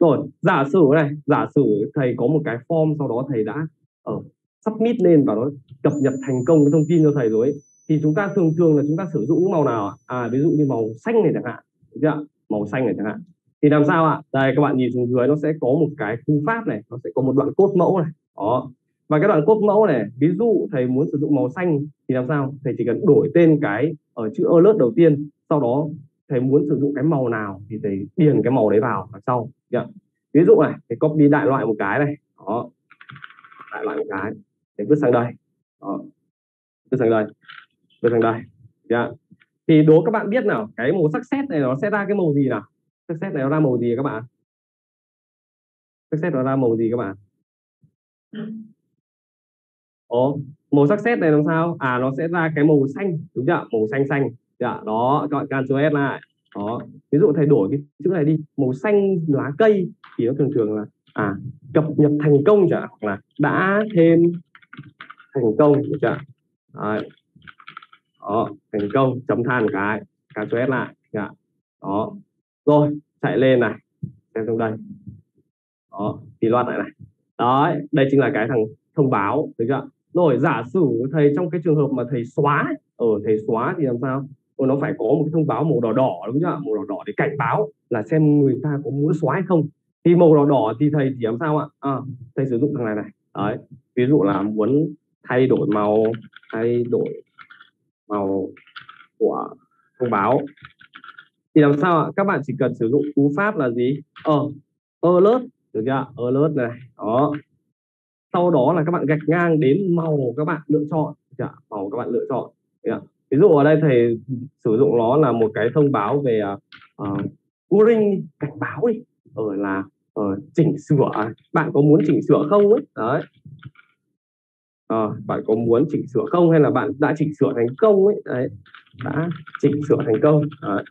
Rồi giả sử này giả sử thầy có một cái form sau đó thầy đã ở uh, submit lên và nó cập nhật thành công cái thông tin cho thầy rồi ấy. thì chúng ta thường thường là chúng ta sử dụng những màu nào à ví dụ như màu xanh này chẳng hạn chưa? màu xanh này chẳng hạn. Thì làm sao ạ? Đây các bạn nhìn xuống dưới nó sẽ có một cái cú pháp này nó sẽ có một đoạn cốt mẫu này. Đó. Và cái đoạn cốt mẫu này ví dụ thầy muốn sử dụng màu xanh thì làm sao? Thầy chỉ cần đổi tên cái ở chữ alert đầu tiên sau đó thầy muốn sử dụng cái màu nào thì thầy điền cái màu đấy vào đằng sau yeah. ví dụ này thầy copy đại loại một cái này đó đại loại một cái thầy vứt sang đây đó vứt sang đây vứt sang đây yeah. thì đố các bạn biết nào cái màu sắc xét này nó sẽ ra cái màu gì nào? Sắc xét này nó ra màu gì các bạn? Sắc xét nó ra màu gì các bạn? Ồ, màu sắc xét này làm sao? À nó sẽ ra cái màu xanh đúng chưa? Màu xanh xanh dạ đó các bạn S lại đó, ví dụ thầy đổi cái chữ này đi, màu xanh, lá cây, thì nó thường thường là à cập nhật thành công chẳng hoặc là đã thêm thành công được chưa Đấy. đó, thành công, chấm than cái Ctrl S lại dạ. Đó. Rồi, chạy lên này, xem trong đây. Đó, thì loạt lại này. Đấy, đây chính là cái thằng thông báo, được chưa? Rồi, giả sử thầy, trong cái trường hợp mà thầy xóa ở ờ, thầy xóa thì làm sao? Ừ, nó phải có một cái thông báo màu đỏ đỏ đúng chưa? Màu đỏ đỏ để cảnh báo là xem người ta có muốn xóa hay không. Thì màu đỏ đỏ thì thầy chỉ làm sao ạ? À, thầy sử dụng thằng này này. Đấy ví dụ là muốn thay đổi màu thay đổi màu của thông báo. Thì làm sao ạ? Các bạn chỉ cần sử dụng cú pháp là gì? Ờ alert được chưa? Alert này đó. Sau đó là các bạn gạch ngang đến màu các bạn lựa chọn chưa? màu các bạn lựa chọn ví dụ ở đây thầy sử dụng nó là một cái thông báo về à, ờ, uh, warning cảnh báo đi ở là uh, chỉnh sửa. Bạn có muốn chỉnh sửa không ấy? Đấy. À, bạn có muốn chỉnh sửa không hay là bạn đã chỉnh sửa thành công ấy? Đấy đã chỉnh sửa thành công. Đấy.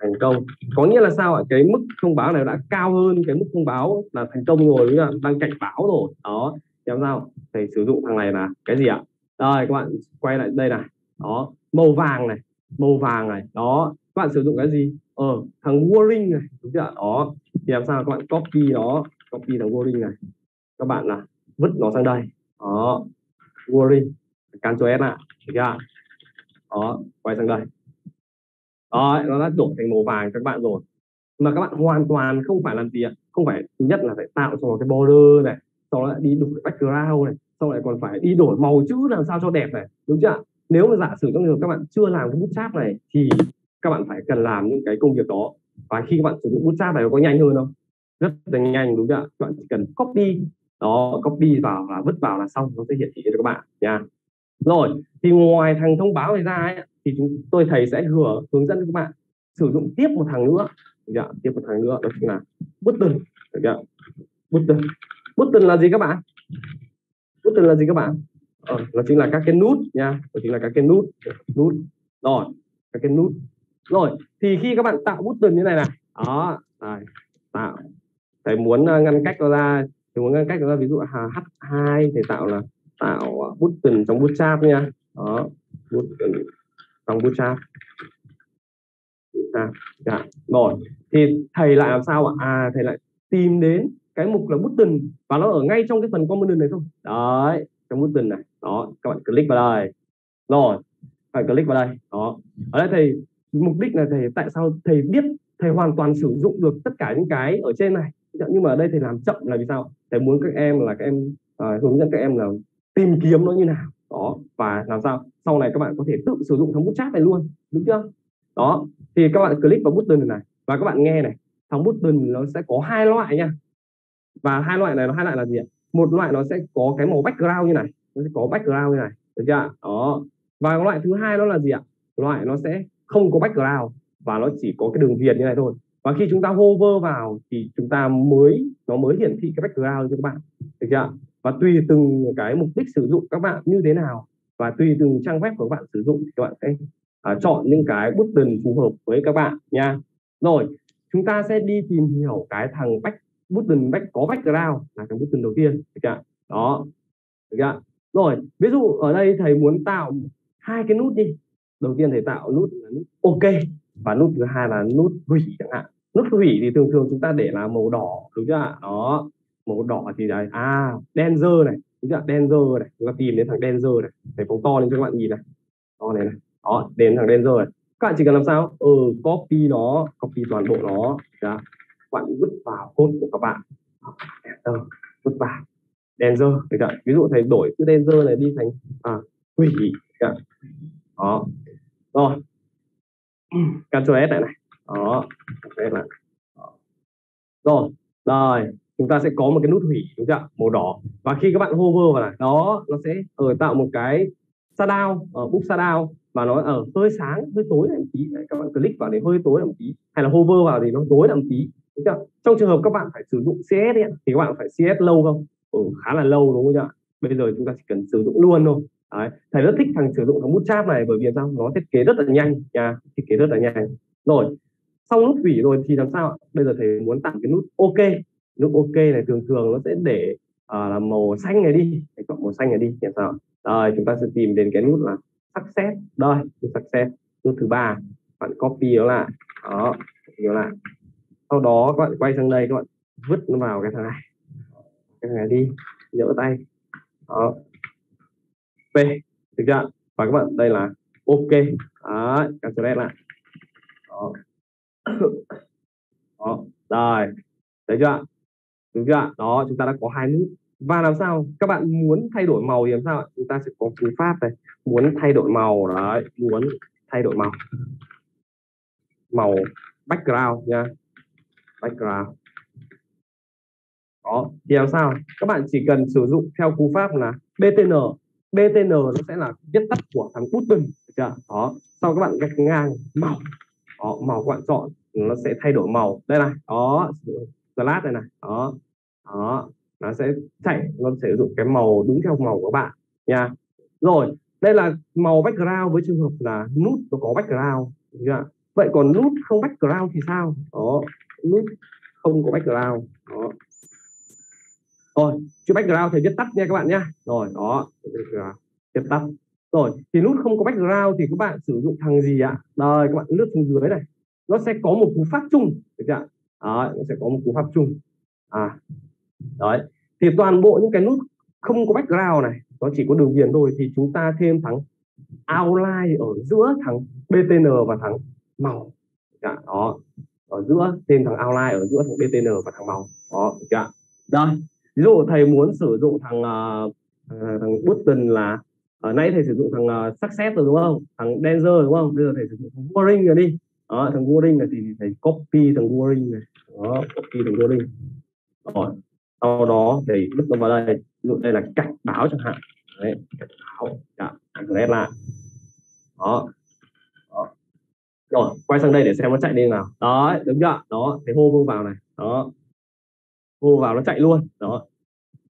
Thành công. Có nghĩa là sao ạ? Cái mức thông báo này đã cao hơn cái mức thông báo là thành công rồi là đang cảnh báo rồi. Đó thì làm sao. Thầy sử dụng thằng này là cái gì ạ? Rồi các bạn quay lại đây này đó, màu vàng này, màu vàng này, đó. Các bạn sử dụng cái gì? Ờ thằng warring này, đúng chưa đó, thì làm sao các bạn copy nó, copy thằng warring này. Các bạn là vứt nó sang đây. Đó, warring can cho s ạ, được chưa đó, quay sang đây. Đó, nó đã đổi thành màu vàng cho các bạn rồi. Mà các bạn hoàn toàn không phải làm gì ạ? Không phải, thứ nhất là phải tạo cho một cái border này, sau đó đi đổi background này, sau lại còn phải đi đổi màu chữ làm sao cho đẹp này, đúng chưa nếu mà giả sử trong trường các bạn chưa làm cái bootstrap này thì các bạn phải cần làm những cái công việc đó. Và khi các bạn sử dụng bootstrap này nó có nhanh hơn không? Rất là nhanh đúng chưa các bạn chỉ cần copy đó copy vào và vứt vào là xong nó sẽ hiển thị cho các bạn nha. Rồi thì ngoài thằng thông báo này ra ấy, thì chúng tôi thầy sẽ hứa hướng dẫn cho các bạn sử dụng tiếp một thằng nữa. Được chưa? tiếp một thằng nữa đó chính là button. Được chưa? button. Button là gì các bạn? Button là gì các bạn? Ờ, nó chính là các cái nút nha nó chính là các cái nút nút rồi các cái nút. Rồi thì khi các bạn tạo button như này này đó này, tạo. Thầy muốn ờ, ngăn cách nó ra thì muốn ngăn cách nó ra ví dụ h2 thì tạo là tạo button trong bootstrap nha. Đó button trong bootstrap. À, dạ. rồi thì thầy lại làm sao ạ? À thầy lại tìm đến cái mục là button và nó ở ngay trong cái phần component này thôi đấy trong button này. Đó các bạn click vào đây. Rồi phải click vào đây. Đó. Ở đây thầy mục đích là thầy tại sao thầy biết thầy hoàn toàn sử dụng được tất cả những cái ở trên này. Nhưng mà ở đây thầy làm chậm là vì sao? Thầy muốn các em là các em uh, hướng dẫn các em là tìm kiếm nó như nào. Đó và làm sao? Sau này các bạn có thể tự sử dụng thằng bút chat này luôn đúng chưa? Đó thì các bạn click vào bút button này và các bạn nghe này thằng button nó sẽ có hai loại nha. Và hai loại này nó hai loại là gì ạ? Một loại nó sẽ có cái màu background như này nó sẽ có background như này được chưa đó. Và loại thứ hai đó là gì ạ? Loại nó sẽ không có background và nó chỉ có cái đường viền như này thôi. Và khi chúng ta hover vào thì chúng ta mới nó mới hiển thị cái background cho các bạn được chưa và tùy từng cái mục đích sử dụng các bạn như thế nào và tùy từng trang web của các bạn sử dụng thì các bạn sẽ à, chọn những cái button phù hợp với các bạn nha. Rồi chúng ta sẽ đi tìm hiểu cái thằng back button back có background là cái button đầu tiên, được chưa đó, được chưa rồi, ví dụ ở đây thầy muốn tạo hai cái nút đi. Đầu tiên thầy tạo nút là nút ok và nút thứ hai là nút hủy chẳng hạn. Nút hủy thì thường thường chúng ta để là màu đỏ, đúng chưa đó, màu đỏ thì đấy à Denzer này, đúng chưa Denzer này, chúng ta tìm đến thằng Denzer này, thầy phóng to lên cho các bạn nhìn này. To này này, đó, đến thằng Denzer này. Các bạn chỉ cần làm sao? Ừ copy nó copy toàn bộ nó các bạn vứt vào cốt của các bạn. Enter, vứt vào. Danger được chưa? ví dụ thầy đổi cái danger này đi thành à, hủy được đó. Rồi. Ctrl S lại này. Đó Ctrl S rồi rồi chúng ta sẽ có một cái nút hủy đúng chưa? Màu đỏ. Và khi các bạn hover vào này đó nó sẽ ở tạo một cái shadow ờ, ở book shadow mà nó ở hơi sáng hơi tối một tí. Các bạn click vào để hơi tối một tí. Hay là hover vào thì nó tối một tí đúng chưa? Trong trường hợp các bạn phải sử dụng CS ấy, thì các bạn phải CS lâu không? Ừ, khá là lâu đúng không ạ? Bây giờ chúng ta chỉ cần sử dụng luôn thôi. Đấy. thầy rất thích thằng sử dụng thằng bút cháp này bởi vì sao? Nó thiết kế rất là nhanh nha thiết kế rất là nhanh. Rồi xong nút hủy rồi thì làm sao bây giờ thầy muốn tạo cái nút ok. Nút ok này thường thường nó sẽ để uh, là màu xanh này đi. Thầy chọn màu xanh này đi làm sao rồi chúng ta sẽ tìm đến cái nút là success. Đây nút success. Nút thứ ba bạn copy nó lại. Đó copy nó lại sau đó các bạn quay sang đây, các bạn vứt nó vào cái thằng này. Cái thằng này đi, nhỡ tay. Đó. P, được chưa? Và các bạn, đây là ok. Đó cancel lại. Đó. Đó. Rồi. Thấy chưa? Đúng chưa? Đó, chúng ta đã có hai nút và làm sao? Các bạn muốn thay đổi màu thì làm sao chúng ta sẽ có cú pháp này. Muốn thay đổi màu, đấy, muốn thay đổi màu. Màu background nha background. Đó thì làm sao? Các bạn chỉ cần sử dụng theo cú pháp là btn btn nó sẽ là viết tắt của thằng button được chưa? Đó sau các bạn gạch ngang màu. Đó, màu các bạn chọn nó sẽ thay đổi màu. Đây này đó slash này này đó. Đó nó sẽ chạy nó sẽ sử dụng cái màu đúng theo màu của bạn nha. Rồi đây là màu background với trường hợp là nút nó có background chưa? vậy còn nút không background thì sao? Đó nút không có background. Đó. Rồi chữ background thì viết tắt nha các bạn nhá. Rồi đó viết tắt. Rồi thì nút không có background thì các bạn sử dụng thằng gì ạ? Đây các bạn lướt xuống dưới này. Nó sẽ có một cú pháp chung được chưa đó, nó sẽ có một cú pháp chung. À đấy. Thì toàn bộ những cái nút không có background này nó chỉ có đường viền thôi thì chúng ta thêm thằng outline ở giữa thằng btn và thằng màu. Đó ở giữa tên thằng outline ở giữa thằng btn và thằng màu đó được chưa rồi ví dụ thầy muốn sử dụng thằng uh, thằng button là ở nãy thầy sử dụng thằng uh, success rồi đúng không? Thằng danger đúng không? Bây giờ thầy sử dụng thằng wording rồi đi. Đó thằng wording này thì thầy copy thằng wording này. Đó copy thằng wording rồi sau đó thầy bước nó vào đây. Ví dụ đây là cảnh báo chẳng hạn. Đấy cảnh báo. Dạ red lại. Đó rồi, quay sang đây để xem nó chạy đi nào. Đó, đúng chưa đó thì hô vô vào này. Đó. Hô vào nó chạy luôn. Đó.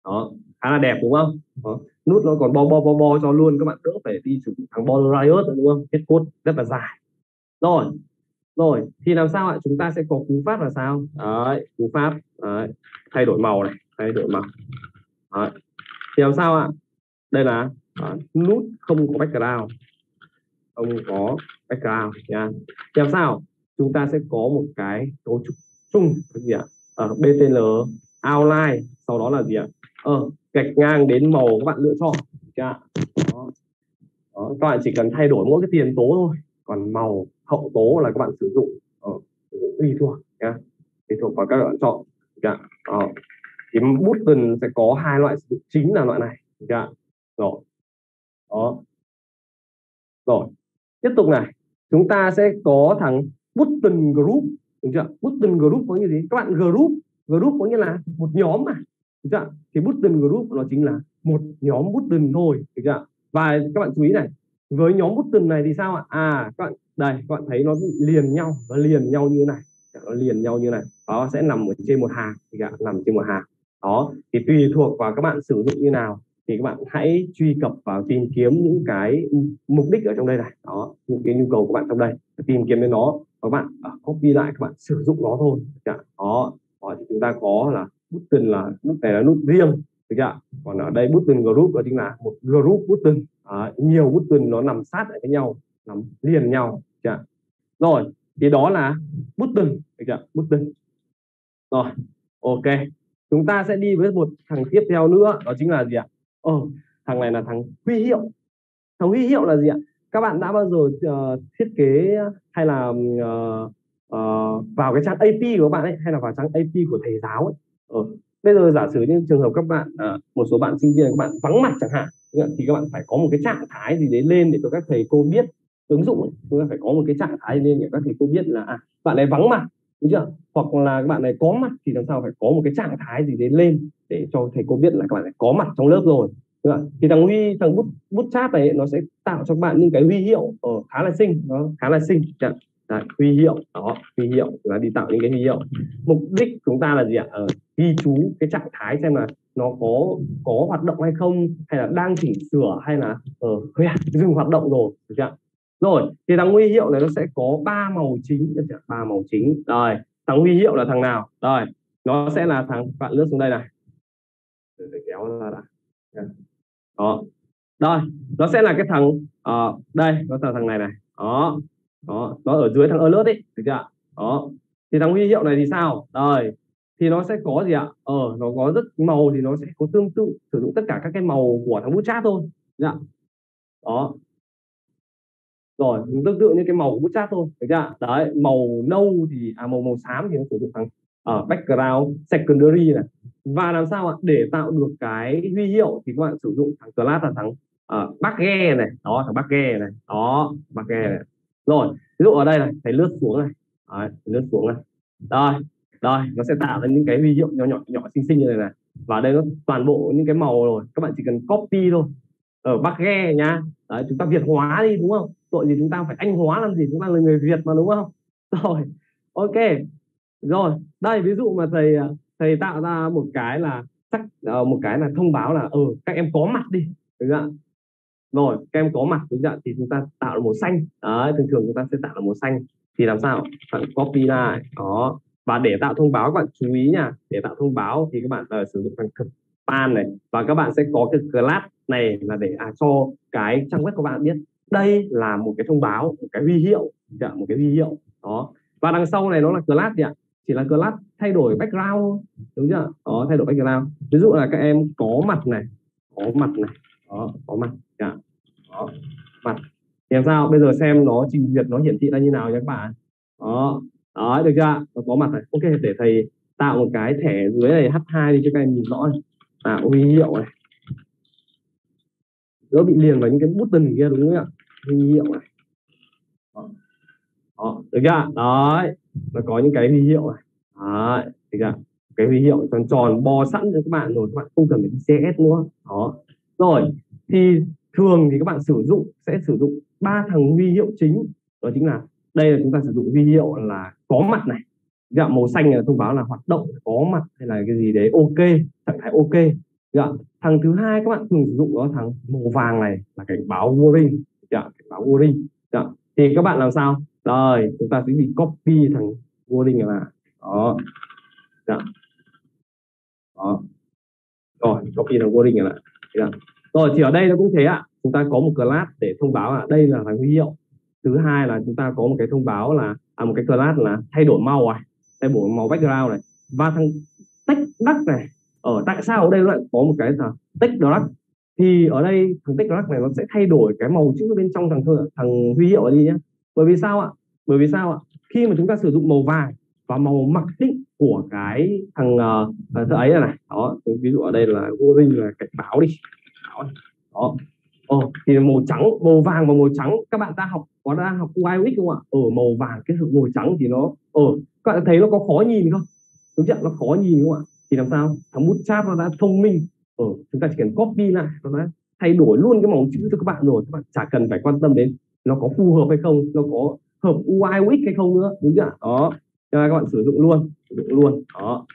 Đó, khá là đẹp, đúng không? Đó. nút nó còn bo bo bo bo cho luôn. Các bạn đỡ phải đi sử dụng thằng bo riot, đúng không? Kết cốt, rất là dài. Rồi. Rồi, thì làm sao ạ? Chúng ta sẽ có cú pháp là sao? Đấy, cú pháp. Đấy. thay đổi màu này, thay đổi màu. Đấy. thì làm sao ạ? Đây là, đấy. nút không có background không có background nha thì làm sao chúng ta sẽ có một cái cấu trúc chung cái gì ạ à, ở btl outline sau đó là gì ạ ờ gạch ngang đến màu các bạn lựa chọn chưa? Đó. đó, các bạn chỉ cần thay đổi mỗi cái tiền tố thôi còn màu hậu tố là các bạn sử dụng ở sử dụng tùy thuộc Nha. tùy thuộc vào các bạn chọn dạ. đó. thì button sẽ có hai loại sử dụng chính là loại này dạ. rồi đó rồi tiếp tục này, chúng ta sẽ có thằng button group, đúng chưa? Button group có như gì? Các bạn group group có nghĩa là một nhóm mà, đúng chưa? Thì button group nó chính là một nhóm button thôi, được chưa? Và các bạn chú ý này, với nhóm button này thì sao ạ? À các bạn, đây, các bạn thấy nó liền nhau, nó liền nhau như này. Nó liền nhau như này. Nó sẽ nằm ở trên một hàng thì cả nằm trên một hàng. Đó, thì tùy thuộc vào các bạn sử dụng như nào thì các bạn hãy truy cập vào tìm kiếm những cái mục đích ở trong đây này. Đó những cái nhu cầu của bạn trong đây. Tìm kiếm đến nó. Các bạn à, copy lại các bạn sử dụng nó thôi. Đó, đó thì chúng ta có là button là nút này là nút riêng. Được chưa còn ở đây button group đó chính là một group button. À, nhiều button nó nằm sát ở với nhau nằm liền nhau. Chưa? rồi thì đó là button. Được chưa button. Rồi ok. Chúng ta sẽ đi với một thằng tiếp theo nữa. Đó chính là gì ạ? Ờ thằng này là thằng huy hiệu. Thằng huy hiệu là gì ạ? Các bạn đã bao giờ uh, thiết kế hay là uh, uh, vào cái trang AP của các bạn ấy hay là vào trang AP của thầy giáo ấy? Ờ, bây giờ giả sử như trường hợp các bạn uh, một số bạn sinh viên các bạn vắng mặt chẳng hạn thì các bạn phải có một cái trạng thái gì đấy lên để cho các thầy cô biết ứng dụng ấy, chúng ta phải có một cái trạng thái lên để các thầy cô biết là à, bạn này vắng mặt đúng chưa? Hoặc là các bạn này có mặt thì làm sao phải có một cái trạng thái gì đấy lên để cho thầy cô biết là các bạn này có mặt trong lớp rồi. Thì thằng huy thằng bút bút chat này nó sẽ tạo cho bạn những cái huy hiệu ở khá là xinh nó khá là xinh. Đấy, huy hiệu đó huy hiệu là đi tạo những cái huy hiệu. Mục đích chúng ta là gì ạ? Ờ, ghi chú cái trạng thái xem là nó có có hoạt động hay không hay là đang chỉnh sửa hay là ờ uh, dừng hoạt động rồi được chưa rồi thì thằng huy hiệu này nó sẽ có ba màu chính ba màu chính. Rồi thằng huy hiệu là thằng nào? Rồi nó sẽ là thằng bạn lướt xuống đây này. Để kéo ra đã. Đó. Rồi nó sẽ là cái thằng uh, đây nó là thằng này này. Đó. Đó nó ở dưới thằng alert ấy được chưa? Đó. Thì thằng huy hiệu này thì sao? Rồi thì nó sẽ có gì ạ? Ờ nó có rất màu thì nó sẽ có tương tự sử dụng tất cả các cái màu của thằng bút chat thôi dạ đó rồi tương tự như cái màu của bút chat thôi được chưa đấy màu nâu thì à màu màu xám thì nó sử dụng thằng uh, ờ, background secondary này. Và làm sao ạ? Để tạo được cái huy hiệu thì các bạn sử dụng thằng class là thằng ờ, uh, bắc ghe này. Đó thằng bắc ghe này. Đó bắc ghe này. Rồi ví dụ ở đây này thầy lướt xuống này. Đấy, lướt xuống này. Rồi rồi nó sẽ tạo ra những cái huy hiệu nhỏ nhỏ nhỏ xinh xinh như này này. Và đây nó toàn bộ những cái màu rồi các bạn chỉ cần copy thôi. Ở bắc ghe nhá. Đấy, chúng ta việt hóa đi đúng không? Tội gì chúng ta phải anh hóa làm gì chúng ta là người việt mà đúng không? Rồi ok. Rồi đây ví dụ mà thầy à, thầy tạo ra một cái là sắc ờ, một cái là thông báo là ừ các em có mặt đi đúng không rồi các em có mặt đúng không thì chúng ta tạo màu xanh. Đấy thường thường chúng ta sẽ tạo màu xanh. Thì làm sao? Bạn copy lại đó. Và để tạo thông báo các bạn chú ý nha. Để tạo thông báo thì các bạn uh, sử dụng thằng command này. Và các bạn sẽ có cái class này là để à, cho cái trang web của bạn biết đây là một cái thông báo, một cái huy hiệu dạ, một cái huy hiệu. Đó. Và đằng sau này nó là class gì ạ. Chỉ là class thay đổi background thôi, đúng chưa? Đó, thay đổi background. Ví dụ là các em có mặt này, có mặt này. Đó, có mặt dạ. đó, mặt. Thì làm sao? Bây giờ xem nó trình duyệt, nó hiển thị ra như nào nhé các bạn. Đó. Đó, được chưa nó có mặt này. Ok, để thầy tạo một cái thẻ dưới này h2 đi cho các em nhìn rõ này. Tạo huy hiệu này nó bị liền vào những cái button kia đúng không ạ? Huy hiệu này. Đó. đó được chưa đấy nó có những cái huy hiệu này. Đấy được chưa cái huy hiệu tròn tròn bò sẵn cho các bạn rồi các bạn không cần phải đi CS nữa. Đó. Rồi thì thường thì các bạn sử dụng sẽ sử dụng ba thằng huy hiệu chính. Đó chính là đây là chúng ta sử dụng huy hiệu là có mặt này. Dạ, màu xanh là thông báo là hoạt động có mặt hay là cái gì đấy ok trạng thái ok dạ. thằng thứ hai các bạn thường sử dụng đó thằng màu vàng này là cảnh báo warning. Dạ, cảnh báo warning. Dạ. thì các bạn làm sao? Rồi chúng ta sẽ bị copy thằng warning này là đó. Dạ. đó. Rồi copy thằng warning này là dạ. rồi thì ở đây nó cũng thế ạ. Chúng ta có một class để thông báo là đây là thằng huy hiệu. Thứ hai là chúng ta có một cái thông báo là à, một cái class là thay đổi màu này thay đổi màu background này. Và thằng text đắc này ở tại sao ở đây lại có một cái là text dark thì ở đây thằng tích này nó sẽ thay đổi cái màu chữ bên trong thằng thằng huy hiệu ở đi nhé bởi vì sao ạ? Bởi vì sao ạ? Khi mà chúng ta sử dụng màu vàng và màu mặc định của cái thằng uh, ấy này, này đó ví dụ ở đây là warning là cảnh báo đi đó, đó. Ờ, thì màu trắng màu vàng và màu trắng các bạn ta học có đã học UI UX không ạ? Ở màu vàng cái sự màu trắng thì nó ờ các bạn thấy nó có khó nhìn không? Đúng chưa? Nó khó nhìn không ạ? Thì làm sao? Thằng bút nó đã thông minh. Ờ chúng ta chỉ cần copy lại nó đã thay đổi luôn cái màu chữ cho các bạn rồi. Các bạn chả cần phải quan tâm đến nó có phù hợp hay không nó có hợp UI UX hay không nữa đúng chưa? Đó cho nên các bạn sử dụng luôn sử dụng luôn. Đó.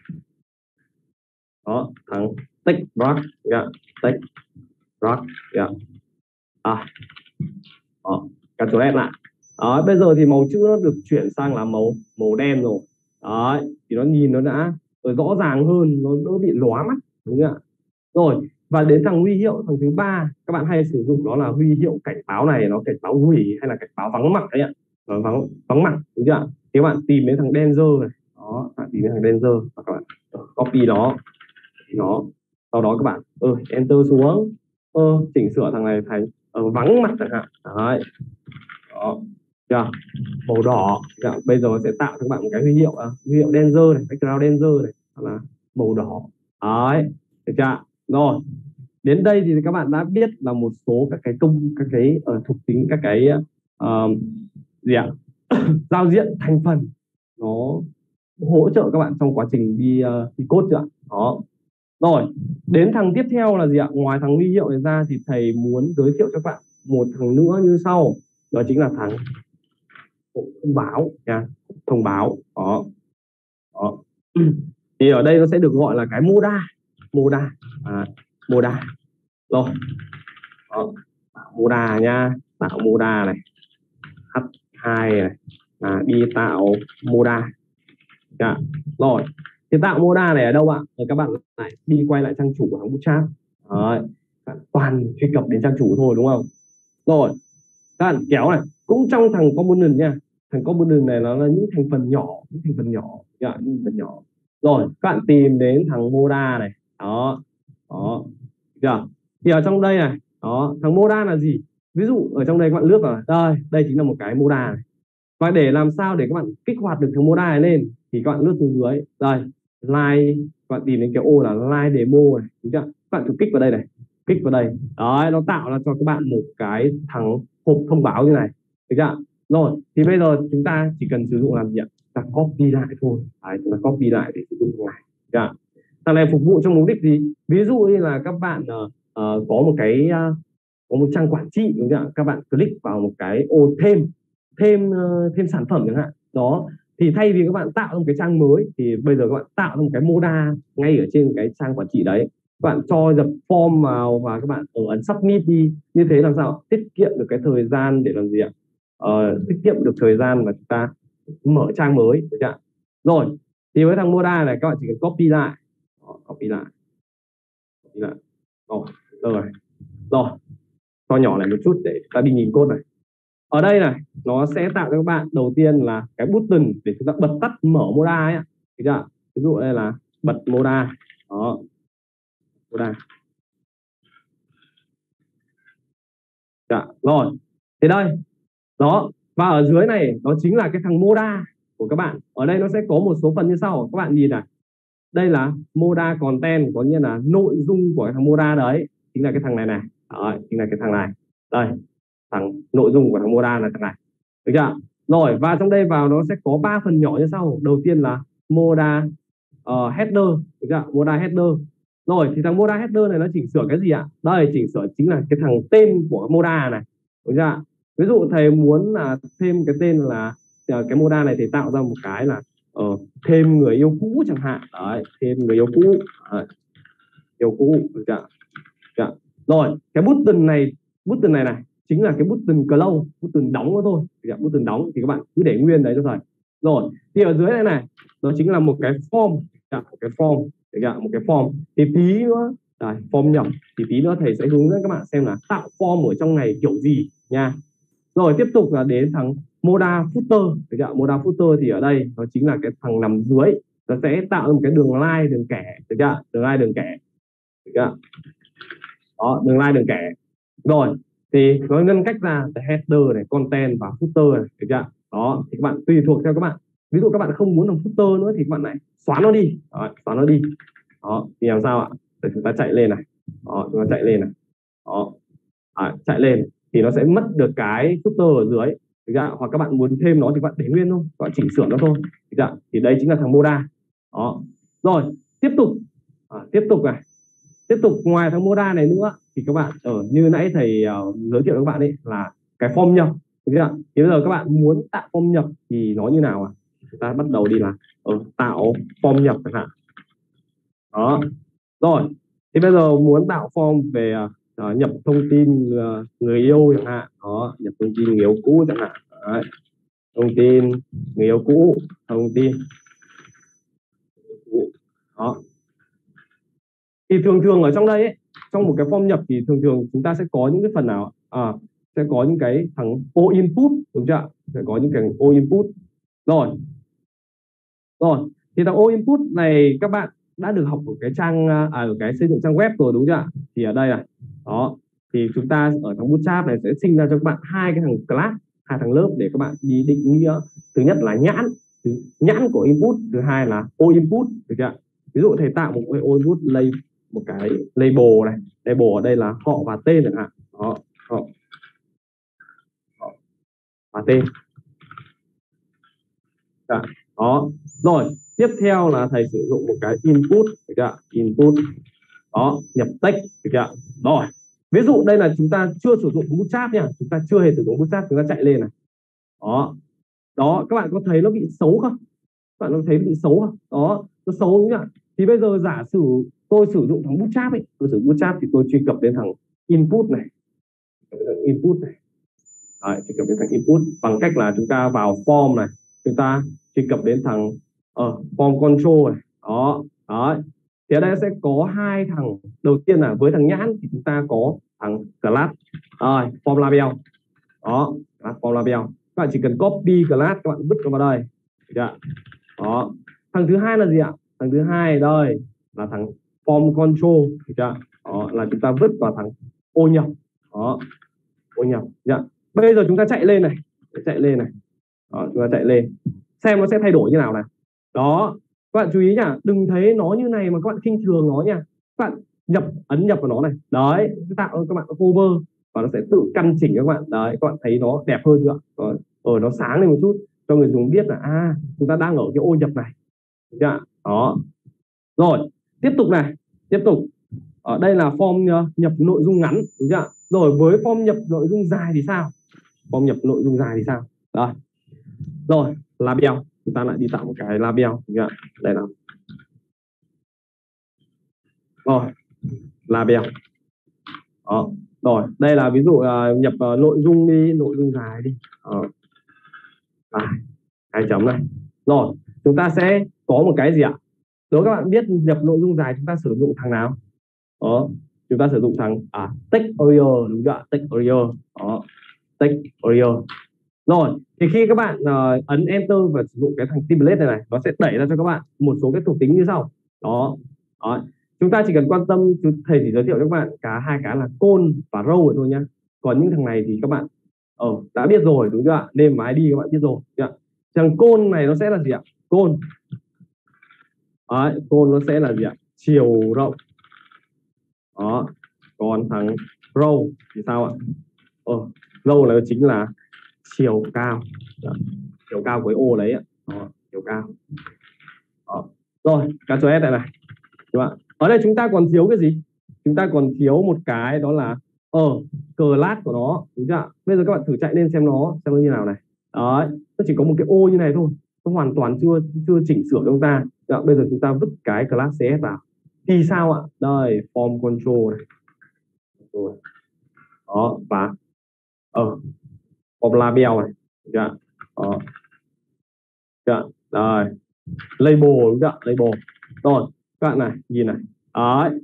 Đó thằng take rock yeah. Dạ, take rock yeah. Dạ. à. Đó Ctrl S lại đó bây giờ thì màu chữ nó được chuyển sang là màu màu đen rồi. Đó, thì nó nhìn nó đã rồi rõ ràng hơn nó đỡ bị lóa mắt đúng không ạ? Rồi và đến thằng huy hiệu thằng thứ ba các bạn hay sử dụng đó là huy hiệu cảnh báo này nó cảnh báo hủy hay là cảnh báo vắng mặt đấy ạ. Nó vắng vắng mặt đúng chưa thì các bạn tìm đến thằng danger này. Đó bạn tìm đến thằng danger và các bạn copy nó nó sau đó các bạn ừ, enter xuống. Ờ, chỉnh sửa thằng này thành ừ, vắng mặt chẳng hạn. Đấy. Đó yeah. màu đỏ. Dạ, bây giờ sẽ tạo cho các bạn một cái huy hiệu à, huy hiệu danger này background danger này là màu đỏ. Đấy được chưa rồi đến đây thì các bạn đã biết là một số các cái công các cái uh, thuộc tính các cái uh, gì ạ? Giao diện thành phần nó hỗ trợ các bạn trong quá trình đi uh, đi code chưa đó. Rồi đến thằng tiếp theo là gì ạ? Ngoài thằng huy hiệu này ra thì thầy muốn giới thiệu cho các bạn một thằng nữa như sau đó chính là thằng thông báo nha thông báo đó đó thì ở đây nó sẽ được gọi là cái moda moda à, moda rồi đó. tạo moda nha tạo moda này h2 này à, đi tạo moda dạ. rồi thì tạo moda này ở đâu ạ rồi các bạn lại đi quay lại trang chủ của hãng bootstrap Đấy. toàn truy cập đến trang chủ thôi đúng không rồi các bạn kéo này, cũng trong thằng component nha. Thằng component này nó là những thành phần nhỏ, những thành phần nhỏ những thành phần nhỏ. Rồi, các bạn tìm đến thằng moda này. Đó đó chưa? Thì ở trong đây này, đó, thằng moda là gì? Ví dụ, ở trong đây các bạn lướt vào đây đây chính là một cái moda này. Và để làm sao để các bạn kích hoạt được thằng moda này lên, thì các bạn lướt xuống dưới. Đây, like, các bạn tìm đến cái ô là like demo này đúng chưa? Các bạn thử kích vào đây này kích vào đây. Đấy nó tạo ra cho các bạn một cái thằng hộp thông báo như này. Được chưa rồi thì bây giờ chúng ta chỉ cần sử dụng làm gì ạ? Ta copy lại thôi. Đấy, chúng ta copy lại để sử dụng này chưa? thằng này phục vụ cho mục đích gì? Ví dụ như là các bạn uh, có một cái uh, có một trang quản trị đúng không ạ? Các bạn click vào một cái ô thêm thêm uh, thêm sản phẩm chẳng hạn. Đó thì thay vì các bạn tạo một cái trang mới thì bây giờ các bạn tạo một cái moda ngay ở trên cái trang quản trị đấy các bạn cho dập form vào và các bạn ở ấn submit đi. Như thế làm sao? Tiết kiệm được cái thời gian để làm gì ạ? Ờ, tiết kiệm được thời gian mà chúng ta mở trang mới được chưa? rồi thì với thằng moda này các bạn chỉ cần copy lại. Copy lại. Copy lại. Rồi rồi. Rồi cho nhỏ lại một chút để ta đi nhìn code này. Ở đây này nó sẽ tạo cho các bạn đầu tiên là cái button để chúng ta bật tắt mở moda ấy được chưa ví dụ đây là bật moda. Đó moda dạ rồi. Thế đây. Đó và ở dưới này nó chính là cái thằng moda của các bạn. Ở đây nó sẽ có một số phần như sau. Các bạn nhìn này. Đây là moda content có nghĩa là nội dung của cái thằng moda đấy. Chính là cái thằng này này. Đấy, chính là cái thằng này. Đây thằng nội dung của thằng moda là thằng này. Được chưa? Rồi và trong đây vào nó sẽ có ba phần nhỏ như sau. Đầu tiên là moda uh, header. Được chưa? Moda header rồi thì thằng moda header này nó chỉnh sửa cái gì ạ? Đây chỉnh sửa chính là cái thằng tên của moda này. Đúng chưa ví dụ thầy muốn là thêm cái tên là ờ, cái moda này thì tạo ra một cái là uh, thêm người yêu cũ chẳng hạn. Đấy thêm người yêu cũ. Đấy. yêu cũ được chưa? chưa rồi cái button này button này này chính là cái button close button đóng đó thôi. Button đóng thì các bạn cứ để nguyên đấy cho thầy. Rồi thì ở dưới này này nó chính là một cái form. Một cái form một cái form thì tí nữa. Đây, form nhập thì tí nữa thầy sẽ hướng dẫn các bạn xem là tạo form ở trong này kiểu gì nha. Rồi tiếp tục là đến thằng moda footer. Được moda footer thì ở đây nó chính là cái thằng nằm dưới. Nó sẽ tạo ra một cái đường line đường kẻ. Được chưa đường line đường kẻ. Được chưa đó đường line đường kẻ. Rồi thì nó ngân cách ra the header này content và footer này. Được chưa đó thì các bạn tùy thuộc theo các bạn. Ví dụ các bạn không muốn làm footer nữa thì các bạn lại xóa nó đi. Đó, xóa nó đi. Đó thì làm sao ạ? Để chúng ta chạy lên này. Đó chúng ta chạy lên này. Đó. À, chạy lên thì nó sẽ mất được cái footer ở dưới. Được chưa? hoặc các bạn muốn thêm nó thì bạn để nguyên thôi. Các bạn chỉnh sửa nó thôi. Được chưa? thì đây chính là thằng moda. Đó. Rồi tiếp tục. À, tiếp tục này. Tiếp tục ngoài thằng moda này nữa thì các bạn ở như nãy thầy uh, giới thiệu với các bạn ấy là cái form nhập. Được chưa? thì bây giờ các bạn muốn tạo form nhập thì nó như nào à chúng ta bắt đầu đi là ờ, tạo form nhập chẳng hạn. Đó. Rồi thì bây giờ muốn tạo form về uh, nhập thông tin uh, người yêu chẳng hạn. Đó nhập thông tin người yêu cũ chẳng hạn. Đấy. thông tin người yêu cũ thông tin đó. Thì thường thường ở trong đây ấy, trong một cái form nhập thì thường thường chúng ta sẽ có những cái phần nào? À, sẽ có những cái thằng ô input đúng chưa sẽ có những cái ô input. Rồi rồi thì thằng o input này các bạn đã được học ở cái trang à, à, ở cái xây dựng trang web rồi đúng chưa ạ? thì ở đây này đó thì chúng ta ở trong bootstrap này sẽ sinh ra cho các bạn hai cái thằng class hai thằng lớp để các bạn đi định nghĩa. Thứ nhất là nhãn thứ nhãn của input thứ hai là ô input được chưa ví dụ thầy tạo một cái ô input lấy một cái label này. Label ở đây là họ và tên chẳng hạn. Đó họ, họ và tên. Được đó. Rồi tiếp theo là thầy sử dụng một cái input được chưa? input. Đó nhập text được chưa? rồi ví dụ đây là chúng ta chưa sử dụng bootstrap nha. Chúng ta chưa hề sử dụng bootstrap chúng ta chạy lên này. Đó. Đó các bạn có thấy nó bị xấu không? Các bạn có thấy bị xấu không? Đó nó xấu đúng không thì bây giờ giả sử tôi sử dụng thằng bootstrap ấy tôi sử dụng bootstrap thì tôi truy cập đến thằng input này. Input này. Đấy, truy cập đến thằng input. Bằng cách là chúng ta vào form này. Chúng ta truy cập đến thằng uh, form control này. Đó đó thì ở đây sẽ có hai thằng. Đầu tiên là với thằng nhãn thì chúng ta có thằng class. Rồi form label. Đó form label. Các bạn chỉ cần copy class các bạn vứt vào đây. Được đó. Thằng thứ hai là gì ạ? Thằng thứ hai đây là thằng form control. Được chưa đó, là chúng ta vứt vào thằng ô nhập. Đó ô nhập. Dạ bây giờ chúng ta chạy lên này. Chạy lên này. Đó, chúng ta chạy lên xem nó sẽ thay đổi như nào này đó các bạn chú ý nhá đừng thấy nó như này mà các bạn khinh thường nó nha. Các bạn nhập ấn nhập vào nó này. Đấy tạo các bạn cover và nó sẽ tự căn chỉnh các bạn. Đấy các bạn thấy nó đẹp hơn chưa ở ờ, nó sáng lên một chút cho người dùng biết là à chúng ta đang ở cái ô nhập này. Chưa? đó. Rồi tiếp tục này tiếp tục. Ở đây là form ờ, nhập nội dung ngắn đúng chưa rồi với form nhập nội dung dài thì sao? Form nhập nội dung dài thì sao? Rồi rồi label. Chúng ta lại đi tạo một cái label. Đúng đây nào. Rồi label. Đó rồi. Đây là ví dụ uh, nhập uh, nội dung đi nội dung dài đi. Ờ. à, hai chấm này rồi chúng ta sẽ có một cái gì ạ? Nếu các bạn biết nhập nội dung dài chúng ta sử dụng thằng nào? Đó chúng ta sử dụng thằng à text area đúng chưa text area đó text area rồi thì khi các bạn uh, ấn enter và sử dụng cái thằng template này này nó sẽ đẩy ra cho các bạn một số cái thuộc tính như sau. Đó, đó. chúng ta chỉ cần quan tâm thầy chỉ giới thiệu cho các bạn cả hai cái là côn và row rồi thôi nhá. Còn những thằng này thì các bạn ờ đã biết rồi đúng chưa ạ? Name và id các bạn biết rồi chưa? thằng côn này nó sẽ là gì ạ? Côn. Đấy, côn nó sẽ là gì ạ? Chiều rộng. Đó. Còn thằng row thì sao ạ? Ờ, row là chính là chiều cao. Đó. chiều cao với ô đấy ạ. Đó, chiều cao. Đó. rồi cá số s này này. Đúng không? ở đây chúng ta còn thiếu cái gì? Chúng ta còn thiếu một cái đó là ở ờ, cờ lát của nó đúng chưa bây giờ các bạn thử chạy lên xem nó xem nó như nào này. Đấy nó chỉ có một cái ô như này thôi nó hoàn toàn chưa chưa chỉnh sửa chúng ta đó, bây giờ chúng ta vứt cái class cs vào. Thì sao ạ? Đây form control này. Đó và ở uh, label này. Chưa? Ờ. Đó chưa? Rồi. Label đúng chưa? Label. Rồi các bạn này nhìn này. Đấy.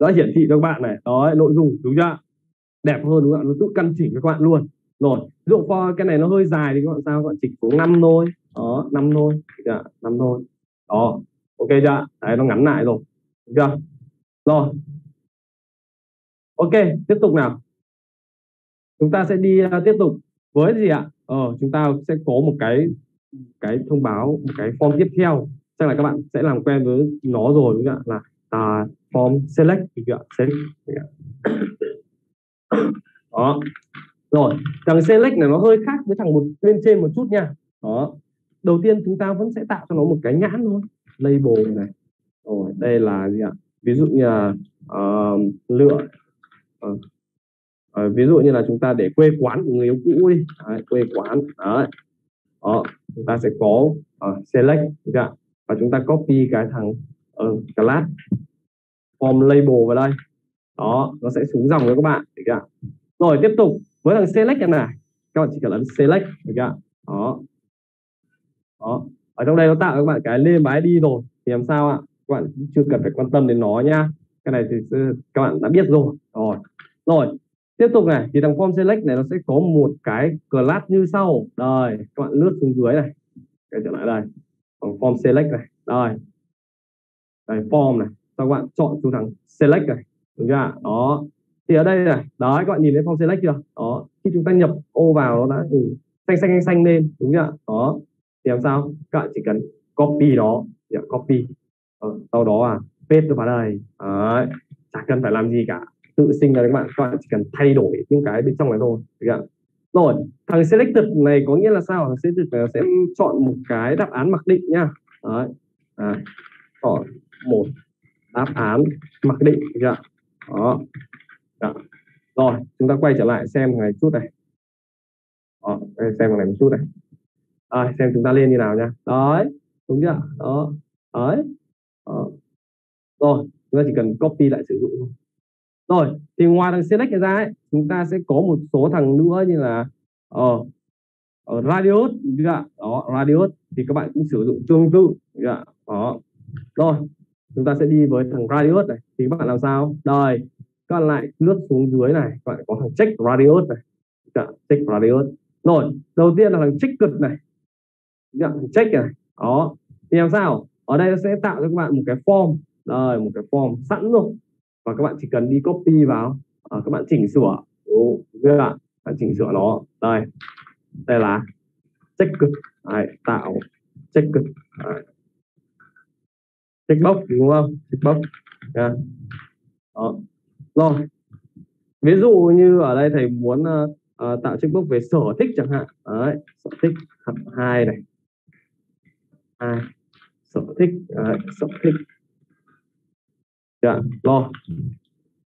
Đã hiển thị cho các bạn này. Đấy nội dung đúng chưa? Đẹp hơn đúng không nó giúp căn chỉnh cho các bạn luôn. Rồi ví dụ for cái này nó hơi dài thì các bạn sao? Các bạn chỉnh xuống năm thôi. Đó năm thôi. Dạ, năm thôi. Đó. Ok chưa? Đấy nó ngắn lại rồi. Được chưa? Rồi. Ok tiếp tục nào. Chúng ta sẽ đi uh, tiếp tục với gì ạ? Ờ chúng ta sẽ có một cái cái thông báo một cái form tiếp theo. Chắc là các bạn sẽ làm quen với nó rồi đúng không ạ? Là uh, form select đúng không ạ? Select đó. Rồi thằng select này nó hơi khác với thằng một bên trên một chút nha. Đó. Đầu tiên chúng ta vẫn sẽ tạo cho nó một cái nhãn thôi. Label này. Rồi đây là gì ạ? Ví dụ như là uh, lựa. Uh, à, ví dụ như là chúng ta để quê quán của người yêu cũ đi. À, quê quán đấy. Đó chúng ta sẽ có uh, select chưa? và chúng ta copy cái thằng ờ, uh, class form label vào đây. Đó nó sẽ xuống dòng với các bạn được chưa? rồi tiếp tục với thằng select này. Các bạn chỉ cần ấn select được chưa? đó. Đó. Ở trong đây nó tạo cho các bạn cái lên máy đi rồi thì làm sao ạ? Các bạn chưa cần phải quan tâm đến nó nha. Cái này thì ừ, các bạn đã biết rồi. Rồi. Rồi tiếp tục này thì thằng form select này nó sẽ có một cái class như sau. Rồi các bạn lướt xuống dưới này. Cái trở lại đây. Bằng form select này. Rồi. Đây form này. Sau các bạn chọn xuống thằng select này? Đúng chưa đó. Thì ở đây này. Đó các bạn nhìn thấy form select chưa? Đó. Khi chúng ta nhập ô vào nó đã ừ, xanh xanh xanh xanh lên. Đúng chưa đó. Thì làm sao? Các bạn chỉ cần copy đó. Yeah, copy. Ờ, sau đó à paste vào đây. Đấy. Chẳng cần phải làm gì cả tự sinh ra các bạn. Các bạn chỉ cần thay đổi những cái bên trong này thôi. Được rồi thằng selected này có nghĩa là sao? Thằng selected này sẽ chọn một cái đáp án mặc định nhá đấy. À, chọn một đáp án mặc định được ạ? Đó. Đó. rồi chúng ta quay trở lại xem này chút này. Đó, xem này một chút này. À, xem chúng ta lên như nào nha. Đấy đúng chưa đó. Đấy. Đó. rồi chúng ta chỉ cần copy lại sử dụng thôi rồi thì ngoài thằng select ra ấy, chúng ta sẽ có một số thằng nữa như là ở uh, uh, radius đó radius thì các bạn cũng sử dụng tương tự đó. Rồi chúng ta sẽ đi với thằng radius này. Thì các bạn làm sao? Đời các bạn lại lướt xuống dưới này các bạn có thằng check radius này check radius. Rồi đầu tiên là thằng check cực này check này đó. Thì làm sao? Ở đây nó sẽ tạo cho các bạn một cái form. Rồi một cái form sẵn rồi và các bạn chỉ cần đi copy vào. À, các bạn chỉnh sửa. Đúng, chưa bạn chỉnh sửa nó. Đây. Đây là check cực. Đấy, tạo check cực. Đấy. check box đúng không? Check box. Yeah. đó. Rồi. Ví dụ như ở đây thầy muốn uh, uh, tạo checkbox về sở thích chẳng hạn. Đấy sở thích hai này. Hai. Sở thích. Đấy, sở thích dạ lo,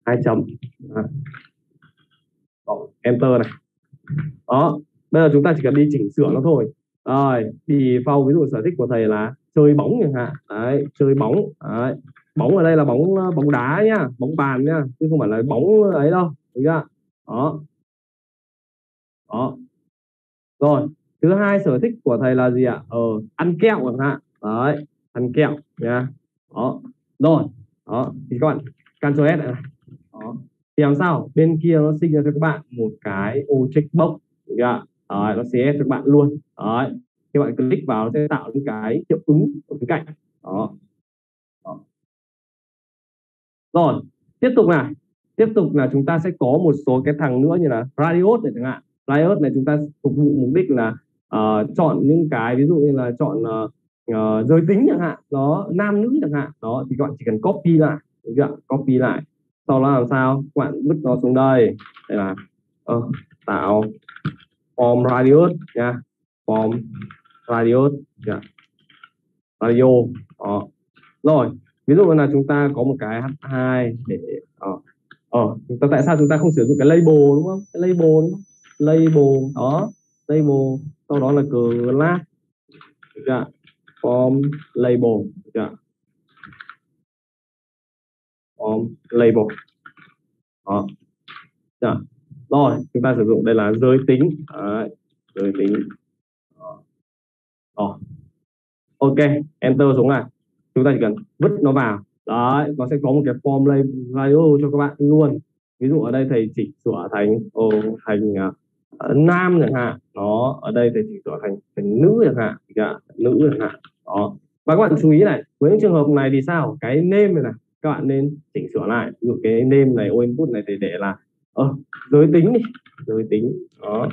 hai chấm. À. enter này. Đó bây giờ chúng ta chỉ cần đi chỉnh sửa nó thôi. Rồi thì phong ví dụ sở thích của thầy là chơi bóng chẳng hạn. Đấy chơi bóng. Đấy. bóng ở đây là bóng ờ, bóng đá nhá bóng bàn nhá chứ không phải là bóng ấy đâu đúng chưa? Đó. Đó. Rồi thứ hai sở thích của thầy là gì ạ? Ờ ăn kẹo chẳng hạn. Đấy ăn kẹo nha. Đó. Rồi đó thì các bạn Ctrl S này đó. Thì làm sao? Bên kia nó sinh ra cho các bạn một cái ô checkbox đó nó sẽ cho các bạn luôn. Đó. khi bạn click vào nó sẽ tạo những cái hiệu ứng ở bên cạnh đó. đó. Rồi tiếp tục này tiếp tục là chúng ta sẽ có một số cái thằng nữa như là radius này chẳng hạn. Radius này chúng ta phục vụ mục đích là uh, chọn những cái ví dụ như là chọn uh, uh, giới tính chẳng hạn đó nam nữ chẳng hạn đó thì các bạn chỉ cần copy lại đúng chưa? copy lại sau đó làm sao các bạn vứt nó xuống đây đây là uh, tạo form radius nha form radius nha. radio đó. rồi ví dụ là chúng ta có một cái h2 để ờ uh, uh, chúng ta tại sao chúng ta không sử dụng cái label đúng không cái label đúng không? label đó label sau đó là class được chưa? Form label. Yeah. form label. Đó. Yeah. rồi chúng ta sử dụng đây là giới tính. Đấy, giới tính. Đó. ok enter xuống này. Chúng ta chỉ cần vứt nó vào. Đấy nó sẽ có một cái form label cho các bạn luôn. Ví dụ ở đây thầy chỉnh sửa thành oh, thành uh, nam chẳng hạn. Nó ở đây thầy chỉnh sửa thành thành nữ chẳng hạn. Dạ, nữ chẳng hạn đó. Và các bạn chú ý này với những trường hợp này thì sao? Cái name này, này các bạn nên chỉnh sửa lại. Ví dụ cái name này ô input này thì để là ờ, giới tính đi giới tính. Đó.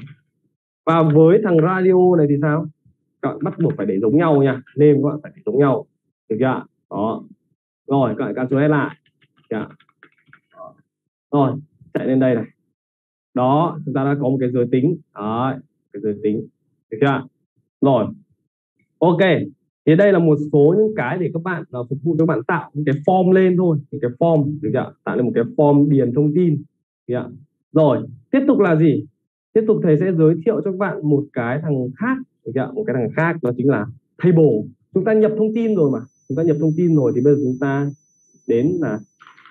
Và với thằng radio này thì sao? Các bạn bắt buộc phải để giống nhau nha name các bạn phải để giống nhau được chưa đó. Rồi các bạn cancel lại chưa? rồi chạy lên đây này. Đó chúng ta đã có một cái giới tính. Đấy cái giới tính được chưa rồi. Ok thì đây là một số những cái để các bạn uh, phục vụ cho bạn tạo những cái form lên thôi những cái form được chưa tạo lên một cái form điền thông tin được chưa? rồi tiếp tục là gì? Tiếp tục thầy sẽ giới thiệu cho các bạn một cái thằng khác được chưa? một cái thằng khác đó chính là table. Chúng ta nhập thông tin rồi mà. Chúng ta nhập thông tin rồi thì bây giờ chúng ta đến là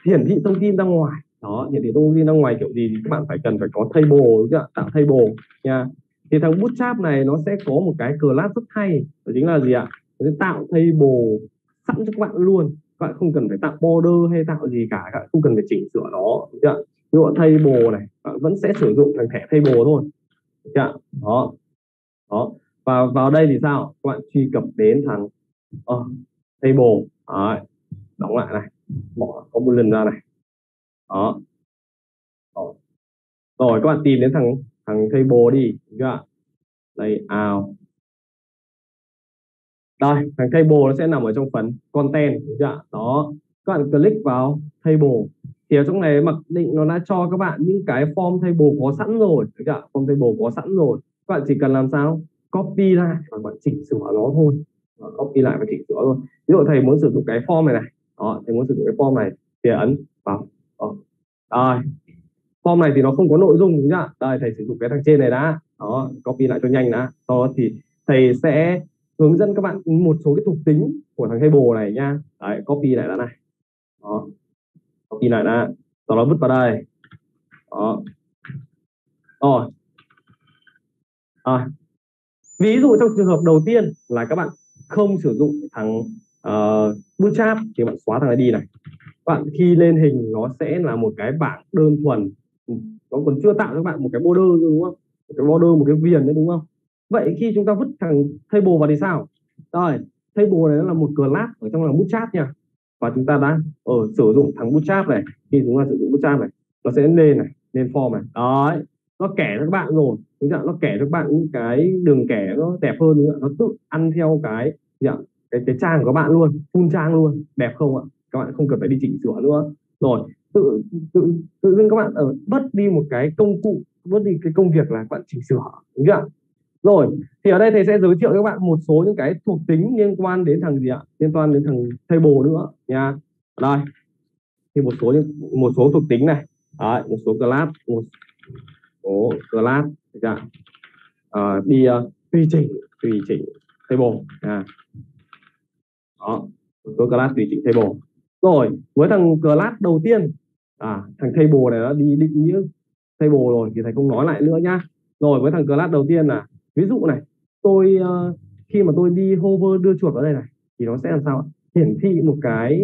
hiển thị thông tin ra ngoài. Đó hiển thị thông tin ra ngoài kiểu gì thì các bạn phải cần phải có table đúng chưa tạo table nha. Thì thằng bootstrap này nó sẽ có một cái class rất hay đó chính là gì ạ? Sẽ tạo table sẵn cho các bạn luôn. Các bạn không cần phải tạo border hay tạo gì cả các bạn không cần phải chỉnh sửa nó đúng chưa? Ví dụ table này các bạn vẫn sẽ sử dụng thằng thẻ table thôi chưa? Đó. Đó. Và vào đây thì sao? Các bạn truy cập đến thằng uh, table. Đấy. đóng lại này. Bỏ có một lần ra này. Đó. Rồi các bạn tìm đến thằng thằng table đi chưa? Đây out đây thằng table nó sẽ nằm ở trong phần content, đúng chưa đó. Các bạn click vào table. Thì ở trong này mặc định nó đã cho các bạn những cái form table có sẵn rồi, đúng chưa form table có sẵn rồi. Các bạn chỉ cần làm sao? Copy lại và bạn chỉnh sửa nó thôi. Copy lại và chỉnh sửa thôi. Ví dụ thầy muốn sử dụng cái form này này. Đó, thầy muốn sử dụng cái form này. Thì ấn vào. Đó. đây. Form này thì nó không có nội dung, đúng chưa đây, thầy sử dụng cái thằng trên này đã. Đó, copy lại cho nhanh đã. Sau đó thì thầy sẽ hướng dẫn các bạn một số cái thuộc tính của thằng table này nha. Đấy copy lại đã này. Đó. Copy lại đã. Sau đó vứt vào đây. Đó. Rồi. À. ví dụ trong trường hợp đầu tiên là các bạn không sử dụng thằng uh, bootstrap thì bạn xóa thằng ID này. Bạn khi lên hình nó sẽ là một cái bảng đơn thuần. Nó còn chưa tạo cho bạn một cái border đúng không? Một cái border một cái viền nữa đúng không? Vậy khi chúng ta vứt thằng table vào thì sao? Rồi table này là một class ở trong là bootstrap nha. Và chúng ta đã ở sử dụng thằng bootstrap này. Khi chúng ta sử dụng bootstrap này, nó sẽ lên này lên form này. Đấy, nó kẻ cho các bạn rồi. Đúng không? nó kẻ cho các bạn những cái đường kẻ nó đẹp hơn nữa nó tự ăn theo cái cái cái trang của các bạn luôn, full trang luôn. Đẹp không ạ? Các bạn không cần phải đi chỉnh sửa nữa. Rồi, tự tự tự dưng các bạn ở bớt đi một cái công cụ bớt đi cái công việc là các bạn chỉnh sửa. Đúng không rồi thì ở đây thầy sẽ giới thiệu cho các bạn một số những cái thuộc tính liên quan đến thằng gì ạ? Liên quan đến thằng table nữa nha. Đây thì một số những một số thuộc tính này. Đấy, một số class một số class được à, đi ờ, uh, tùy chỉnh tùy chỉnh table à. đó một số class tùy chỉnh table. Rồi với thằng class đầu tiên à thằng table này nó đi định nghĩa table rồi thì thầy không nói lại nữa nhá. Rồi với thằng class đầu tiên là ví dụ này tôi uh, khi mà tôi đi hover đưa chuột vào đây này thì nó sẽ làm sao ạ? hiển thị một cái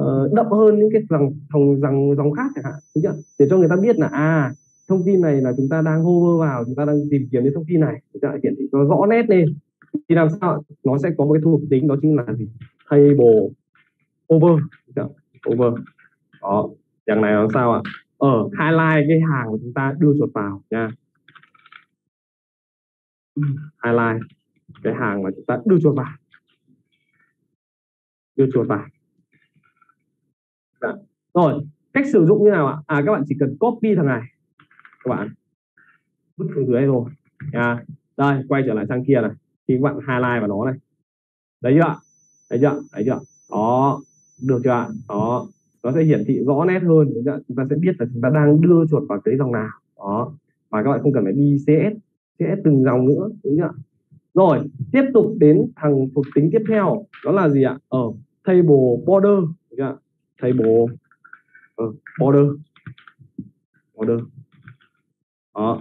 uh, đậm hơn những cái dòng dòng dòng dòng khác chẳng hạn đúng chưa? Để cho người ta biết là à thông tin này là chúng ta đang hover vào chúng ta đang tìm kiếm cái thông tin này chúng ta hiển thị nó rõ nét lên. Thì làm sao nó sẽ có một cái thuộc tính đó chính là gì? Table over over. Đó dạng này làm sao ạ? Ở highlight cái hàng của chúng ta đưa chuột vào nha highlight cái hàng mà chúng ta đưa chuột vào. Đưa chuột vào. Đã. Rồi cách sử dụng như nào ạ? À các bạn chỉ cần copy thằng này. Các bạn vứt xuống dưới rồi à, đây quay trở lại sang kia này. Thì các bạn highlight vào nó này. Đấy chưa đấy chưa đấy chưa đó. Được chưa ạ? đó. Nó sẽ hiển thị rõ nét hơn. Chúng ta sẽ biết là chúng ta đang đưa chuột vào cái dòng nào. Đó. Và các bạn không cần phải đi CS sẽ từng dòng nữa đúng chưa rồi tiếp tục đến thằng thuộc tính tiếp theo đó là gì ạ? Ở table border đúng chưa? table uh, border. Border. Đó.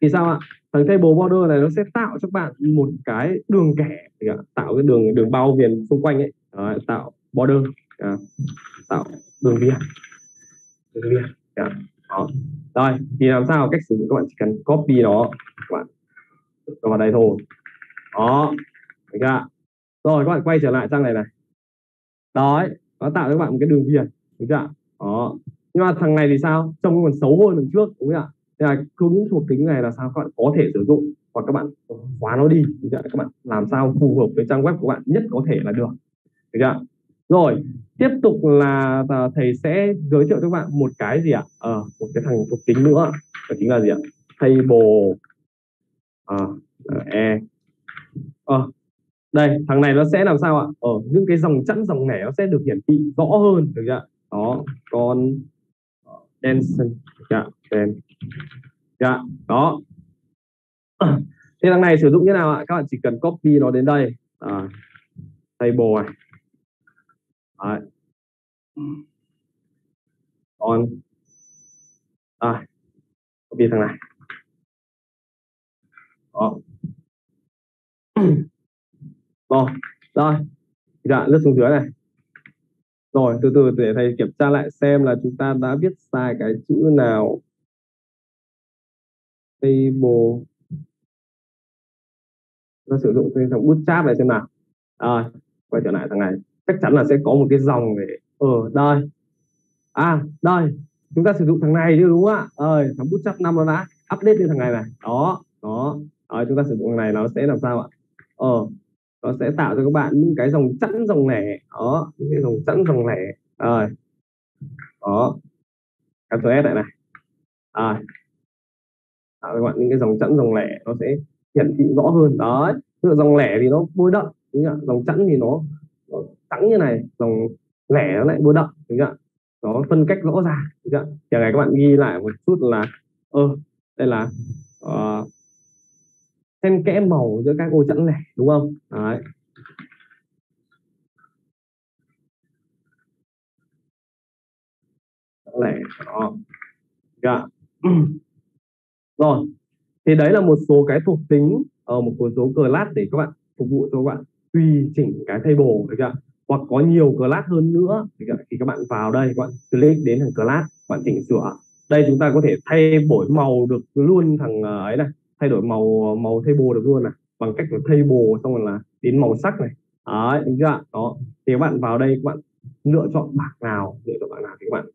Thì sao ạ? Thằng table border này nó sẽ tạo cho bạn một cái đường kẻ tạo cái đường đường bao viền xung quanh ấy. Đấy, tạo border à, tạo đường viền. Đường viền à, đó. rồi, thì làm sao? Cách sử dụng các bạn chỉ cần copy nó các bạn cho vào đây thôi. Đó. Được chưa rồi, các bạn quay trở lại sang này này. Đó nó tạo cho các bạn một cái đường viền đúng chưa đó. Nhưng mà thằng này thì sao? Trông còn xấu hơn lần trước, đúng không ạ? Thế là những thuộc tính này là sao các bạn có thể sử dụng, hoặc các bạn khóa nó đi đúng chưa? các bạn làm sao phù hợp với trang web của bạn nhất có thể là được được chưa rồi tiếp tục là à, thầy sẽ giới thiệu cho các bạn một cái gì ạ? À, một cái thằng thuộc tính nữa đó chính là gì ạ? Table à, ờ, ờ, e. À, đây thằng này nó sẽ làm sao ạ? Ở những cái dòng chẵn dòng lẻ nó sẽ được hiển thị rõ hơn được chưa đó con Denson dạ Den dạ đó. Thế thằng này sử dụng như nào ạ? Các bạn chỉ cần copy nó đến đây. À, table này Đấy. còn à, copy thằng này. Đó. Rồi rồi. Dạ lướt xuống dưới này. Rồi từ từ để thầy kiểm tra lại xem là chúng ta đã viết sai cái chữ nào. Table. Ta sử dụng cái dòng bootstrap này xem nào. À, quay trở lại thằng này chắc chắn là sẽ có một cái dòng để ở ừ, đây. À đây chúng ta sử dụng thằng này chứ đúng không ạ? Ơi thằng bút bootstrap năm nó đã update lên thằng này này. Đó đó. À, chúng ta sử dụng thằng này nó sẽ làm sao ạ? Ờ nó sẽ tạo cho các bạn những cái dòng chẵn dòng lẻ. Đó những cái dòng chẵn dòng lẻ. Rồi. Đó. Ctrl S lại này. À, tạo cho các bạn những cái dòng chẵn dòng lẻ nó sẽ hiển thị rõ hơn. Đó, dòng lẻ thì nó bôi đậm đúng không? dòng chẵn thì nó, sẵn như này dòng lẻ nó lại bôi đậm đúng không? nó phân cách rõ ràng đúng không? chẳng này các bạn ghi lại một chút là ơ đây là uh, xen kẽ màu giữa các ô chẵn lẻ đúng không đấy lẻ đó dạ. rồi thì đấy là một số cái thuộc tính ở một số class để các bạn phục vụ cho các bạn tùy chỉnh cái table được chưa hoặc có nhiều class hơn nữa thì các bạn vào đây các bạn click đến thằng class bạn chỉnh sửa. Đây chúng ta có thể thay đổi màu được luôn thằng ờ, ấy này thay đổi màu màu table được luôn này bằng cách là table xong rồi là đến màu sắc này. Đấy đúng chưa đó thì các bạn vào đây các bạn lựa chọn bảng nào lựa chọn bảng nào thì các bạn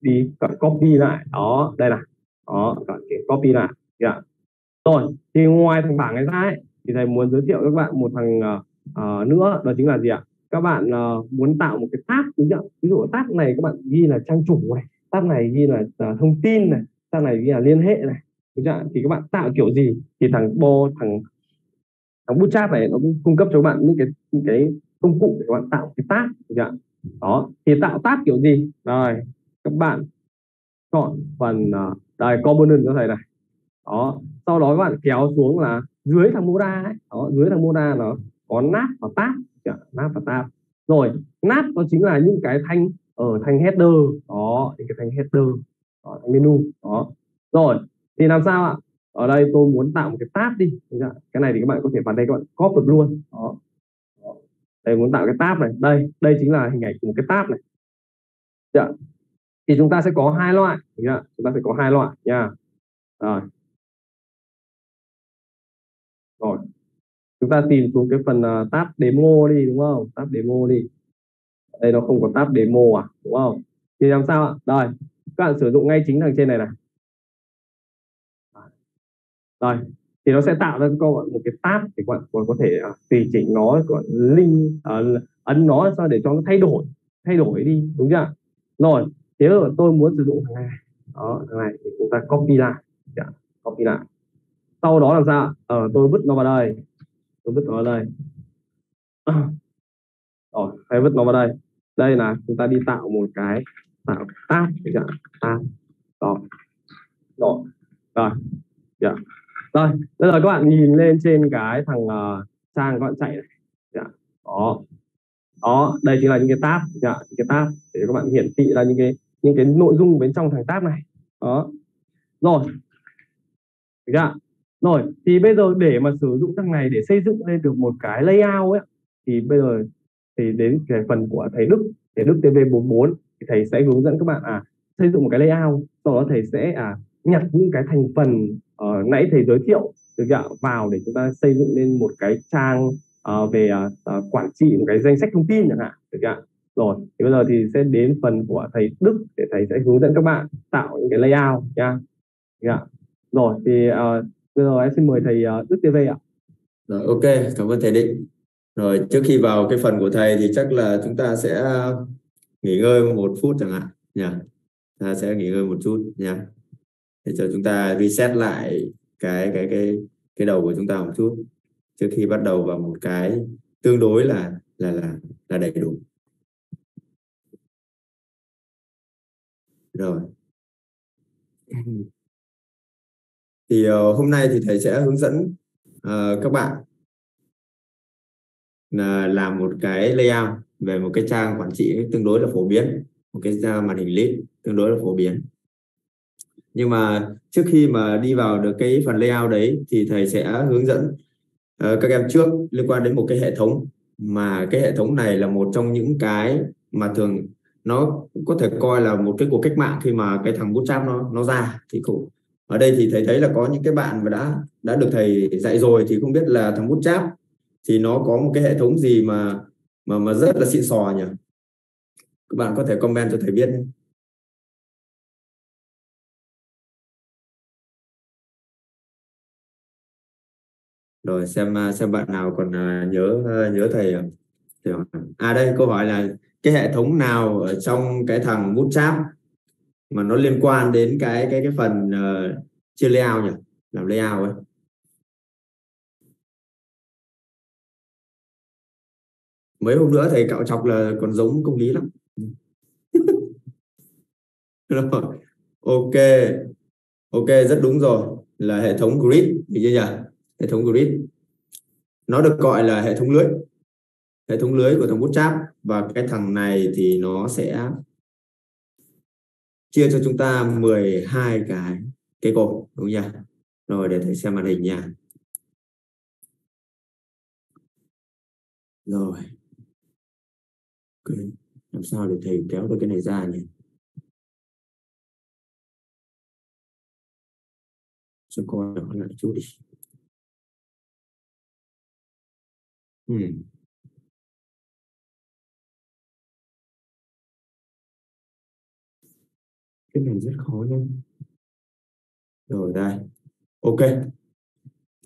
đi các bạn copy lại. Đó đây là đó các bạn copy lại được rồi thì ngoài thằng bảng này ra ấy, thì thầy muốn giới thiệu các bạn một thằng uh, nữa đó chính là gì ạ? Các bạn uh, muốn tạo một cái tab đúng không ví dụ tab này các bạn ghi là trang chủ này tab này ghi là uh, thông tin này tab này ghi là liên hệ này đúng chưa? thì các bạn tạo kiểu gì? Thì thằng bo thằng thằng bootstrap này nó cũng cung cấp cho các bạn những cái những cái công cụ để các bạn tạo cái tab đúng chưa? đó thì tạo tab kiểu gì? Rồi các bạn chọn phần ờ, uh, đây component cho thầy này. Đó sau đó các bạn kéo xuống là dưới thằng moda ấy. Đó dưới thằng moda nó có nát và tab. Dạ, nát và tab rồi nát nó chính là những cái thanh ở thanh header. Đó những cái thanh header đó, thanh menu. Đó. Rồi thì làm sao ạ? Ở đây tôi muốn tạo một cái tab đi. Dạ, cái này thì các bạn có thể vào đây các bạn copy được luôn. Đó. đây muốn tạo cái tab này. Đây đây chính là hình ảnh của một cái tab này. Dạ. thì chúng ta sẽ có hai loại. Dạ. chúng ta sẽ có hai loại nha. Rồi. Chúng ta tìm xuống cái phần uh, tab demo đi đúng không? Tab demo đi. Đây nó không có tab demo à đúng không? Thì làm sao ạ? Rồi các bạn sử dụng ngay chính thằng trên này này. Rồi thì nó sẽ tạo ra cho các bạn một cái tab để các bạn còn có thể uh, tùy chỉnh nó còn link uh, ấn nó sao để cho nó thay đổi thay đổi đi đúng chưa rồi thế rồi tôi muốn sử dụng thằng này đó thằng này thì chúng ta copy lại copy lại. Sau đó làm sao ờ tôi vứt nó vào đây tôi vứt nó vào đây. Rồi hay vứt nó vào đây. Đây là chúng ta đi tạo một cái tạo tab được chưa tab. Đó rồi. Rồi. Dạ rồi bây giờ các bạn nhìn lên trên cái thằng uh, trang các bạn chạy này. Dạ đó. Đó đây chính là những cái tab dạ, những cái tab để các bạn hiển thị ra những cái những cái nội dung bên trong thằng tab này. Đó. Rồi. Được chưa rồi thì bây giờ để mà sử dụng thằng này để xây dựng lên được một cái layout ấy thì bây giờ thì đến cái phần của thầy Đức thầy Đức TV44 thì thầy sẽ hướng dẫn các bạn à xây dựng một cái layout sau đó thầy sẽ à nhặt những cái thành phần uh, nãy thầy giới thiệu được ạ vào để chúng ta xây dựng lên một cái trang uh, về uh, quản trị một cái danh sách thông tin chẳng hạn được ạ. Rồi thì bây giờ thì sẽ đến phần của thầy Đức để thầy sẽ hướng dẫn các bạn tạo những cái layout nha. Được ạ. Rồi thì uh, bây giờ em xin mời thầy uh, Đức TV ạ. Rồi ok cảm ơn thầy Định. Rồi trước khi vào cái phần của thầy thì chắc là chúng ta sẽ nghỉ ngơi một phút chẳng hạn nha ta sẽ nghỉ ngơi một chút nha để cho chúng ta reset lại cái cái cái cái đầu của chúng ta một chút. Trước khi bắt đầu vào một cái tương đối là là là là đầy đủ. Rồi thì uh, hôm nay thì thầy sẽ hướng dẫn uh, các bạn là làm một cái layout về một cái trang quản trị tương đối là phổ biến một cái màn hình list tương đối là phổ biến. Nhưng mà trước khi mà đi vào được cái phần layout đấy thì thầy sẽ hướng dẫn uh, các em trước liên quan đến một cái hệ thống mà cái hệ thống này là một trong những cái mà thường nó có thể coi là một cái cuộc cách mạng khi mà cái thằng bootstrap nó nó ra thì cũng ở đây thì thầy thấy là có những cái bạn mà đã đã được thầy dạy rồi thì không biết là thằng bút cháp thì nó có một cái hệ thống gì mà mà mà rất là xịn sò nhỉ các bạn có thể comment cho thầy biết nhé. rồi, xem xem bạn nào còn à, nhớ à, nhớ thầy à đây, câu hỏi là cái hệ thống nào ở trong cái thằng bút cháp? Mà nó liên quan đến cái cái cái phần uh, chia layout nhỉ? Làm layout ấy. Mấy hôm nữa thầy cạo chọc là còn giống công lý lắm. Rồi. Ok. Ok rất đúng rồi. Là hệ thống grid thì chưa nhỉ? Hệ thống grid. Nó được gọi là hệ thống lưới. Hệ thống lưới của thằng bootstrap và cái thằng này thì nó sẽ chia cho chúng ta 12 cái cái cột, đúng nhỉ rồi, để thầy xem màn hình nha rồi okay. làm sao để thầy kéo được cái này ra nhỉ cho coi nhỏ lại chút đi hmm. Cái này rất khó nhé rồi đây. Ok.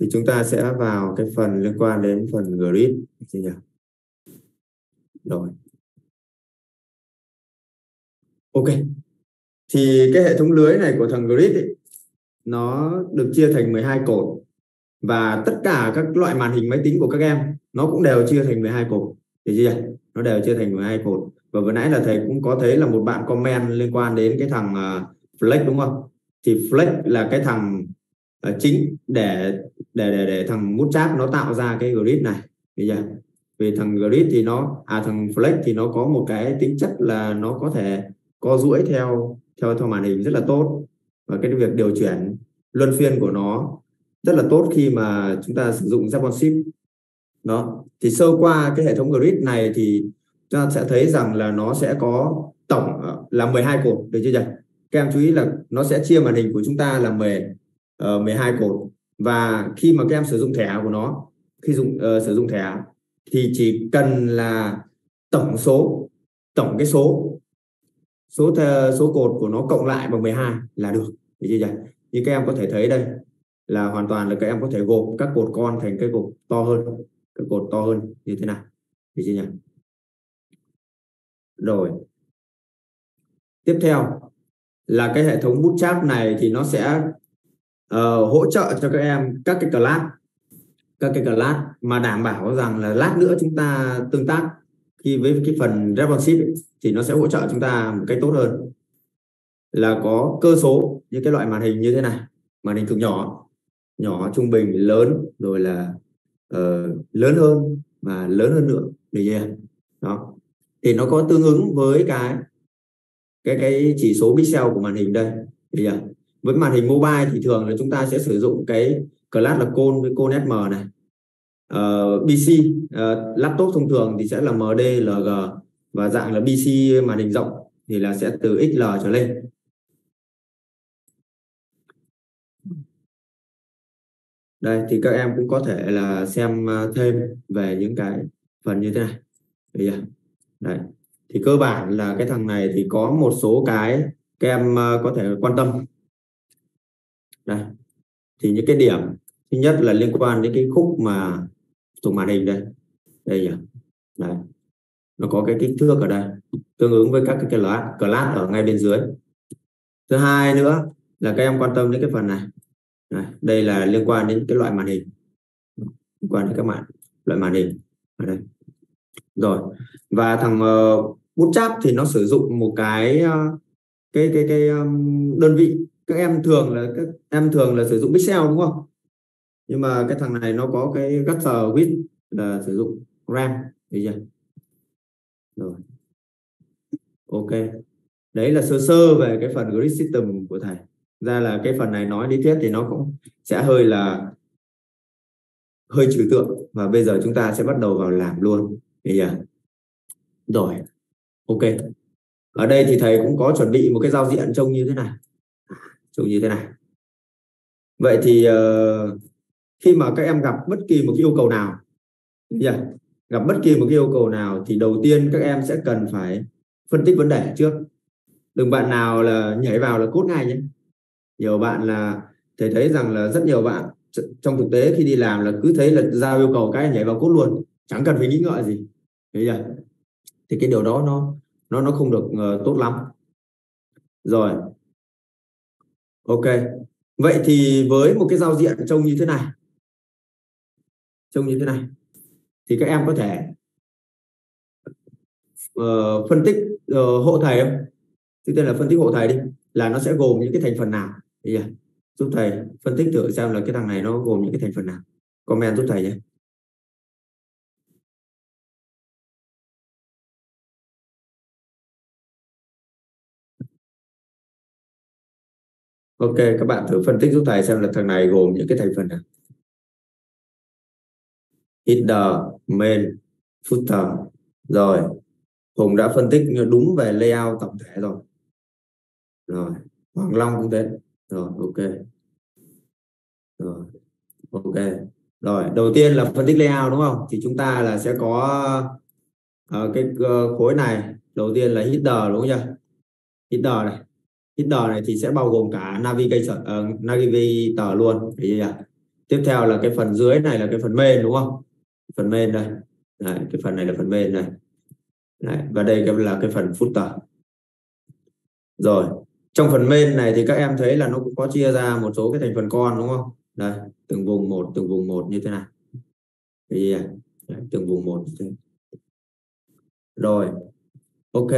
Thì chúng ta sẽ vào cái phần liên quan đến phần grid gì nhỉ? Rồi. Ok. Thì cái hệ thống lưới này của thằng grid ấy, nó được chia thành 12 cột và tất cả các loại màn hình máy tính của các em nó cũng đều chia thành 12 cột thì chưa nó đều chia thành 12 cột và vừa nãy là thầy cũng có thấy là một bạn comment liên quan đến cái thằng uh, flex đúng không? Thì flex là cái thằng uh, chính để để để để thằng bootstrap nó tạo ra cái grid này. Bây giờ vì thằng grid thì nó à thằng flex thì nó có một cái tính chất là nó có thể co duỗi theo theo theo màn hình rất là tốt. Và cái việc điều chuyển luân phiên của nó rất là tốt khi mà chúng ta sử dụng responsive đó. Thì sơ qua cái hệ thống grid này thì chúng ta sẽ thấy rằng là nó sẽ có tổng ờ, là 12 cột được chưa nhỉ các em chú ý là nó sẽ chia màn hình của chúng ta là 10 uh, 12 cột. Và khi mà các em sử dụng thẻ của nó khi dùng uh, sử dụng thẻ thì chỉ cần là tổng số tổng cái số số số cột của nó cộng lại bằng 12 là được được chưa nhỉ như các em có thể thấy đây là hoàn toàn là các em có thể gộp các cột con thành cái cột to hơn cái cột to hơn như thế này được chưa nhỉ rồi. Tiếp theo là cái hệ thống bootstrap này thì nó sẽ uh, hỗ trợ cho các em các cái class các cái class mà đảm bảo rằng là lát nữa chúng ta tương tác khi với cái phần responsive ấy, thì nó sẽ hỗ trợ chúng ta một cách tốt hơn. Là có cơ số như cái loại màn hình như thế này màn hình cực nhỏ nhỏ trung bình lớn rồi là uh, lớn hơn và lớn hơn nữa được chưa đó thì nó có tương ứng với cái cái cái chỉ số pixel của màn hình đây thì với màn hình mobile thì thường là chúng ta sẽ sử dụng cái class là con với con SM này. Uh, bc uh, laptop thông thường thì sẽ là MD LG và dạng là bc màn hình rộng thì là sẽ từ XL trở lên. Đây thì các em cũng có thể là xem ờ, thêm về những cái phần như thế này. Đây, đấy. Thì cơ bản là cái thằng này thì có một số cái các em ờ, có thể quan tâm. Đây. Thì những cái điểm thứ nhất là liên quan đến cái khúc mà thuộc màn hình đây. Đây nhỉ. Đấy. Nó có cái kích thước ở đây tương ứng với các cái class class ở ngay bên dưới. Thứ hai nữa là các em quan tâm đến cái phần này. Đây, đây là liên quan đến cái loại màn hình. Liên quan đến các bạn loại màn hình ở đây rồi. Và thằng ờ, uh, bootstrap thì nó sử dụng một cái uh, cái cái cái um, đơn vị. Các em thường là các em thường là sử dụng pixel đúng không? Nhưng mà cái thằng này nó có cái gutter width là sử dụng ram. Bây chưa? Rồi. Ok. Đấy là sơ sơ về cái phần grid system của thầy. Ra là cái phần này nói lý thuyết thì nó cũng sẽ hơi là hơi trừu tượng. Và bây giờ chúng ta sẽ bắt đầu vào làm luôn bây giờ. Rồi. Ok. Ở đây thì thầy cũng có chuẩn bị một cái giao diện trông như thế này. Trông như thế này. Vậy thì uh, khi mà các em gặp bất kỳ một cái yêu cầu nào yeah, gặp bất kỳ một cái yêu cầu nào thì đầu tiên các em sẽ cần phải phân tích vấn đề trước. Đừng bạn nào là nhảy vào là cốt ngay nhé. Nhiều bạn là thầy thấy rằng là rất nhiều bạn trong thực tế khi đi làm là cứ thấy là giao yêu cầu cái nhảy vào cốt luôn chẳng cần phải nghĩ ngợi gì thấy chưa thì cái điều đó nó nó nó không được uh, tốt lắm. Rồi. Ok. Vậy thì với một cái giao diện trông như thế này trông như thế này thì các em có thể uh, phân tích uh, hộ thầy không? Thứ tên là phân tích hộ thầy đi là nó sẽ gồm những cái thành phần nào? Bây giờ à, giúp thầy phân tích thử xem là cái thằng này nó gồm những cái thành phần nào? Comment giúp thầy nhé. Ok, các bạn thử phân tích giúp thầy xem là thằng này gồm những cái thành phần nào. Header, main, footer. Rồi, Hùng đã phân tích đúng về layout tổng thể rồi. Rồi, Hoàng Long cũng thế. Rồi, ok. Rồi, ok. Rồi, đầu tiên là phân tích layout đúng không? Thì chúng ta là sẽ có uh, cái uh, khối này. Đầu tiên là header đúng không nhỉ? Header này header này thì sẽ bao gồm cả navigation uh, ờ, navigator luôn thì tiếp theo là cái phần dưới này là cái phần main đúng không? Phần main đây. Đấy, cái phần này là phần main này Đấy, và đây là cái phần footer. Rồi trong phần main này thì các em thấy là nó cũng có chia ra một số cái thành phần con đúng không? Đây từng vùng một từng vùng một như thế này. Thì Đấy, từng vùng một rồi ok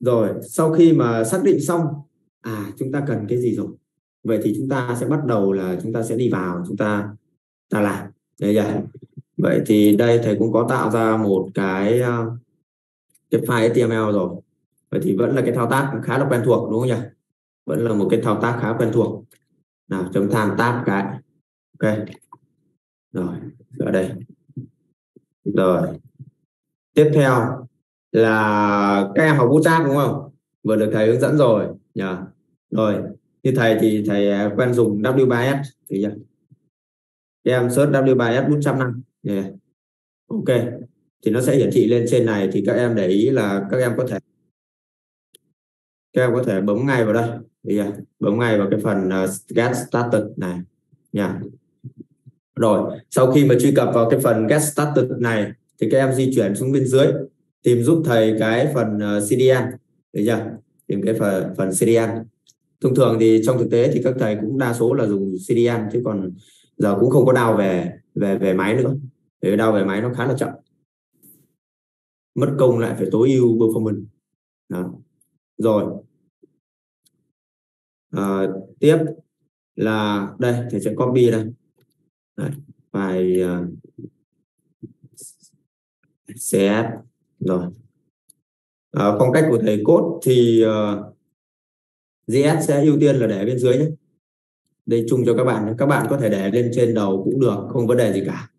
rồi, sau khi mà xác định xong à chúng ta cần cái gì rồi? Vậy thì chúng ta sẽ bắt đầu là chúng ta sẽ đi vào, chúng ta ta làm. Đấy vậy vậy thì đây thầy cũng có tạo ra một cái ờ, cái file HTML rồi. Vậy thì vẫn là cái thao tác khá là quen thuộc, đúng không nhỉ? Vẫn là một cái thao tác khá quen thuộc. Nào chấm than tab cái. Ok. Rồi, ở đây. Rồi. Tiếp theo là các em học bút bootstrap đúng không? Vừa được thầy hướng dẫn rồi nhỉ rồi như thầy thì thầy à, quen dùng W3S thì nhỉ em search W3S bootstrap năm yeah. ok thì nó sẽ hiển thị lên trên này thì các em để ý là các em có thể các em có thể bấm ngay vào đây yeah. bấm ngay vào cái phần uh, get started này nha rồi sau khi mà truy cập vào cái phần get started này thì các em di chuyển xuống bên dưới tìm giúp thầy cái phần ờ, CDN được chưa? Tìm cái phần phần CDN thông thường thì trong thực tế thì các thầy cũng đa số là dùng CDN chứ còn giờ cũng không có đau về về về máy nữa. Để đau về máy nó khá là chậm. Mất công lại phải tối ưu performance. Đó. rồi. À, tiếp là đây thầy sẽ copy đây. Đấy, file ờ, uh, CS rồi. À, phong cách của thầy cốt thì ờ, uh, GS sẽ ưu tiên là để bên dưới nhé. Đây chung cho các bạn các bạn có thể để lên trên đầu cũng được không vấn đề gì cả.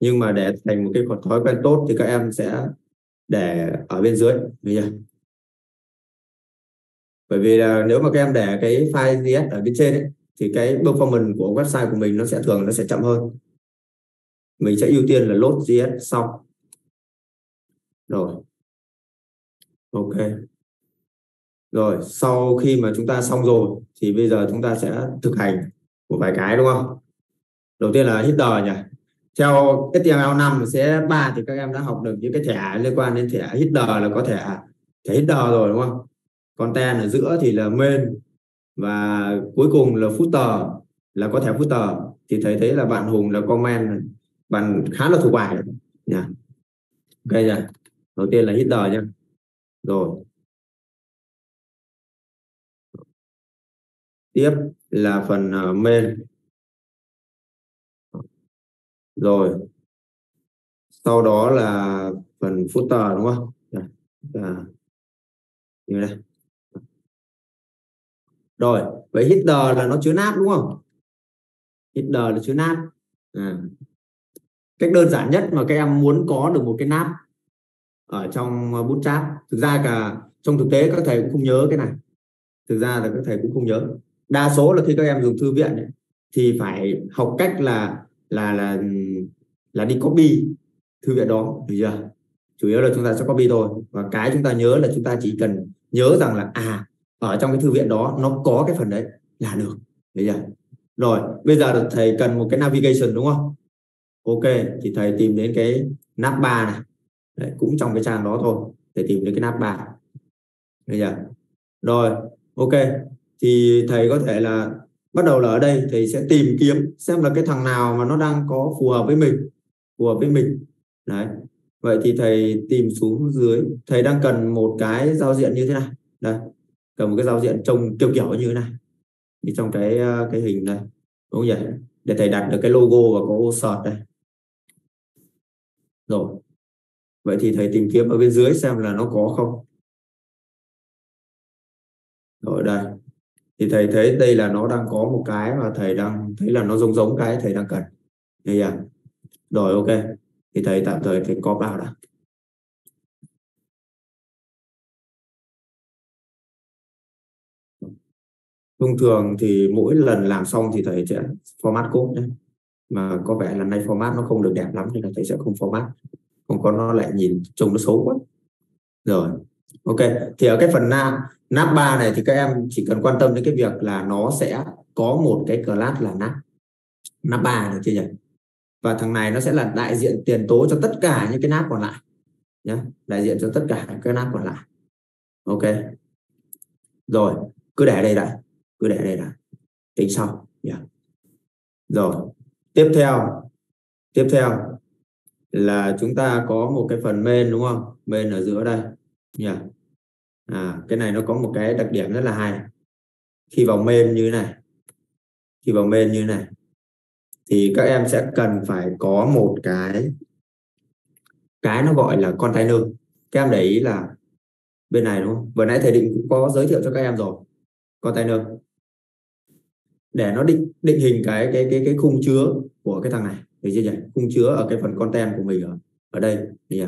Nhưng mà để thành một cái thói quen tốt thì các em sẽ để ở bên dưới. Bởi vì là nếu mà các em để cái file GS ở bên trên ấy, thì cái performance của website của mình nó sẽ thường nó sẽ chậm hơn. Mình sẽ ưu tiên là load GS sau rồi. Ok. Rồi, sau khi mà chúng ta xong rồi thì bây giờ chúng ta sẽ thực hành một vài cái, đúng không? Đầu tiên là header nhỉ. Theo HTML5 sẽ 3 thì các em đã học được những cái thẻ liên quan đến thẻ header là có thẻ thẻ header rồi, đúng không? Content ở giữa thì là main và cuối cùng là footer, là có thẻ footer. Thì thấy thấy là bạn Hùng là comment bạn khá là thuộc bài nhỉ. Ok nhỉ? Đầu tiên là hít thở nhé rồi. Tiếp là phần ờ, uh, main rồi. Sau đó là phần footer đúng không? À, như đây. Rồi vậy header là nó chứa nát đúng không? Header là chứa nát, à. cách đơn giản nhất mà các em muốn có được một cái nát ở trong ờ, bootstrap thực ra cả trong thực tế các thầy cũng không nhớ cái này. Thực ra là các thầy cũng không nhớ. Đa số là khi các em dùng thư viện ấy, thì phải học cách là là là là đi copy thư viện đó. Được chưa? Chủ yếu là chúng ta sẽ copy thôi. Và cái chúng ta nhớ là chúng ta chỉ cần nhớ rằng là à ở trong cái thư viện đó nó có cái phần đấy là được. Được chưa? Rồi bây giờ thầy cần một cái navigation đúng không? Ok thì thầy tìm đến cái nắp ba này đấy, cũng trong cái trang đó thôi để tìm đến cái nắp bài. Bây giờ. Rồi ok. Thì thầy có thể là bắt đầu là ở đây thầy sẽ tìm kiếm xem là cái thằng nào mà nó đang có phù hợp với mình phù hợp với mình. Đấy. Vậy thì thầy tìm xuống dưới. Thầy đang cần một cái giao diện như thế này. Đây cần một cái giao diện trông kiểu kiểu như thế này. Như trong cái ờ, cái hình này đúng không vậy để thầy đặt được cái logo và có ô sọt đây. Rồi vậy thì thầy tìm kiếm ở bên dưới xem là nó có không. Rồi đây. Thì thầy thấy đây là nó đang có một cái mà thầy đang thấy là nó giống giống cái thầy đang cần. Đây à rồi, ok. Thì thầy tạm thời thầy có vào đã. Thông thường thì mỗi lần làm xong thì thầy sẽ format code đấy mà có vẻ là nay format nó không được đẹp lắm nên là thầy sẽ không format không có, nó lại nhìn trông nó xấu quá. Rồi, ok. Thì ở cái phần nam nap 3 này thì các em chỉ cần quan tâm đến cái việc là nó sẽ có một cái class là nap nap 3 được chưa nhỉ? Và thằng này nó sẽ là đại diện tiền tố cho tất cả những cái nap còn lại. Nhé đại diện cho tất cả các nap còn lại. Ok. Rồi, cứ để đây đã. Cứ để đây đã. Tính sau. Yeah. rồi, tiếp theo. Tiếp theo là chúng ta có một cái phần main đúng không? Main ở giữa đây. Yeah. à, cái này nó có một cái đặc điểm rất là hay. Khi vào main như thế này khi vào main như thế này thì các em sẽ cần phải có một cái cái nó gọi là container. Các em để ý là bên này đúng không? Vừa nãy thầy định cũng có giới thiệu cho các em rồi. Container. Để nó định định hình cái cái cái cái khung chứa của cái thằng này thấy chưa nhỉ? Khung chứa ở cái phần content của mình ở ở đây thì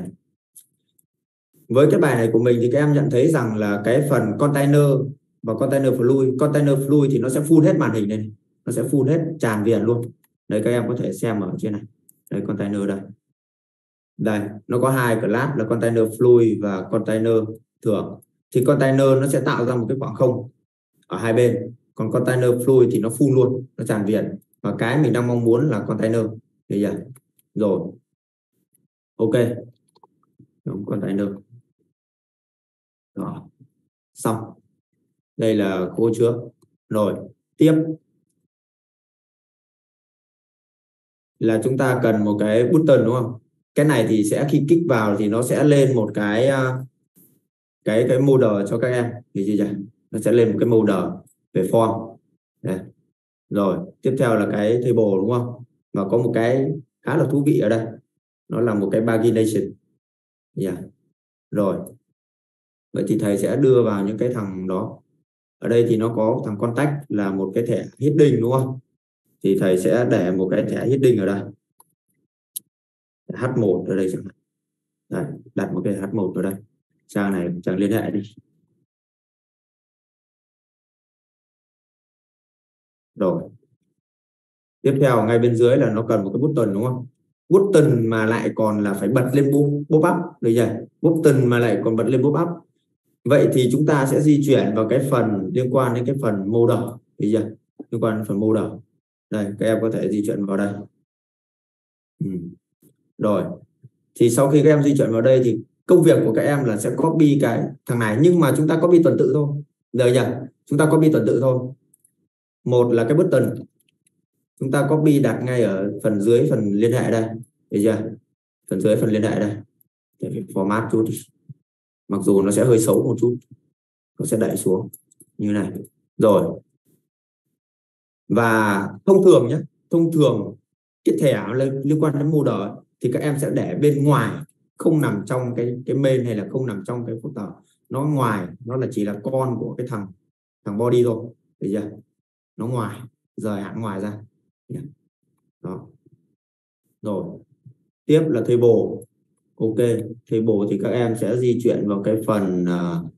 với cái bài này của mình thì các em nhận thấy rằng là cái phần container và container fluid container fluid thì nó sẽ full hết màn hình này nó sẽ full hết tràn viền luôn. Đây các em có thể xem ở trên này. Đây container đây. Đây, nó có hai class là container fluid và container thường thì container nó sẽ tạo ra một cái khoảng không ở hai bên, còn container fluid thì nó full luôn, nó tràn viền. Và cái mình đang mong muốn là container bây giờ rồi. Ok. Đúng được rồi. Xong. Đây là cô chứa rồi, tiếp. Là chúng ta cần một cái button, đúng không? Cái này thì sẽ khi kích vào thì nó sẽ lên một cái à, cái cái model cho các em. Thì gì vậy nó sẽ lên một cái model về form. Đây. rồi, tiếp theo là cái table, đúng không? Và có một cái khá là thú vị ở đây. Nó là một cái pagination. Yeah. rồi. Vậy thì thầy sẽ đưa vào những cái thằng đó. Ở đây thì nó có thằng contact là một cái thẻ hidden, đúng không? Thì thầy sẽ để một cái thẻ hidden ở đây. H1 ở đây chẳng hạn. Đặt một cái H1 ở đây. Trang này trang liên hệ đi. Rồi tiếp theo, ngay bên dưới là nó cần một cái button đúng không? Button mà lại còn là phải bật lên pop up, được chưa? Button mà lại còn bật lên pop up. Vậy thì chúng ta sẽ di chuyển vào cái phần liên quan đến cái phần mô model được chưa? Liên quan đến phần mô model đây, các em có thể di chuyển vào đây. Ừ. rồi. Thì sau khi các em di chuyển vào đây thì công việc của các em là sẽ copy cái thằng này, nhưng mà chúng ta copy tuần tự thôi. Được chưa? Chúng ta copy tuần tự thôi. Một là cái button chúng ta copy đặt ngay ở phần dưới phần liên hệ đây. Bây chưa? Phần dưới phần liên hệ đây. Để phải format chút mặc dù nó sẽ hơi xấu một chút. Nó sẽ đẩy xuống. Như này. Rồi. Và thông thường nhé thông thường cái thẻ liên quan đến model thì các em sẽ để bên ngoài. Không nằm trong cái cái main hay là không nằm trong cái footer nó ngoài. Nó là chỉ là con của cái thằng thằng body thôi. Bây chưa? Nó ngoài. Rời hẳn ngoài ra đó. Rồi. Tiếp là table ok. Table thì các em sẽ di chuyển vào cái phần à, uh,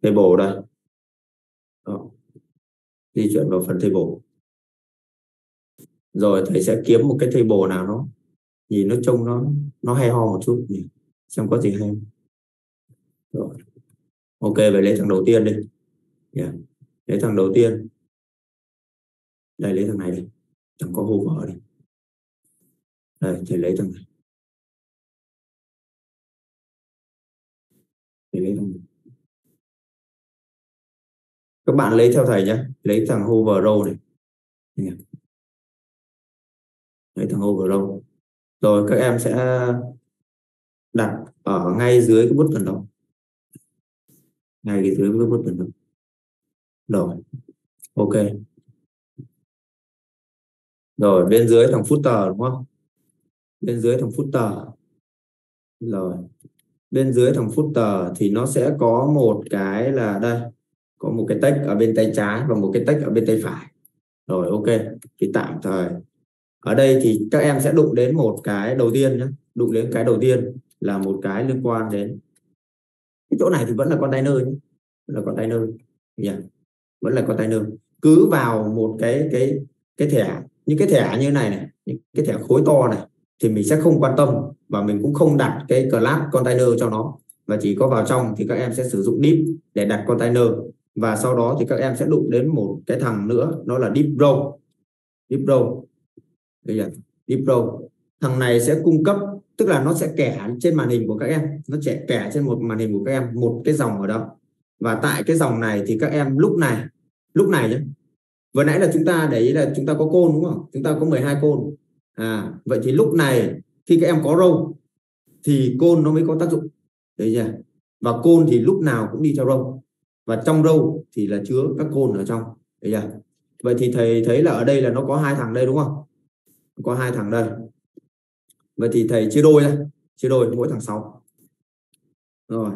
table đây. Đó. di chuyển vào phần table rồi thầy sẽ kiếm một cái table nào nó nhìn nó trông nó nó hay ho một chút xem có gì hay rồi. Ok vậy lấy thằng đầu tiên đi. Yeah. lấy thằng đầu tiên đây, lấy thằng này đi. Chẳng có hover đi. Đây, thầy lấy thằng này. Thầy lấy thằng này. Các bạn lấy theo thầy nhé lấy thằng hover row này lấy thằng hover row. Rồi, các em sẽ đặt ở ngay dưới cái bút phần đó. Ngay dưới cái bút phần đó. Rồi. Ok rồi, bên dưới thằng footer đúng không? Bên dưới thằng footer. Rồi, bên dưới thằng footer thì nó sẽ có một cái là đây, có một cái text ở bên tay trái và một cái text ở bên tay phải. Rồi, ok, thì tạm thời. Ở đây thì các em sẽ đụng đến một cái đầu tiên nhé đụng đến cái đầu tiên là một cái liên quan đến cái chỗ này thì vẫn là container nhé vẫn là container yeah. Dạ, vẫn là container cứ vào một cái cái cái thẻ những cái thẻ như này này, những cái thẻ khối to này thì mình sẽ không quan tâm và mình cũng không đặt cái class container cho nó. Và chỉ có vào trong thì các em sẽ sử dụng deep để đặt container. Và sau đó thì các em sẽ đụng đến một cái thằng nữa, nó là deep row. Deep row. Bây giờ deep row. Thằng này sẽ cung cấp, tức là nó sẽ kẻ trên màn hình của các em. Nó sẽ kẻ trên một màn hình của các em, một cái dòng ở đó. Và tại cái dòng này thì các em lúc này lúc này nhé vừa nãy là chúng ta để ý là chúng ta có côn đúng không? Chúng ta có 12 côn. À vậy thì lúc này khi các em có râu thì côn nó mới có tác dụng. Đấy chưa? Và côn thì lúc nào cũng đi theo râu. và trong râu thì là chứa các côn ở trong. Đấy chưa? Vậy thì thầy thấy là ở đây là nó có hai thằng đây đúng không? Có hai thằng đây. Vậy thì thầy chia đôi ra. Chia đôi mỗi thằng 6 rồi.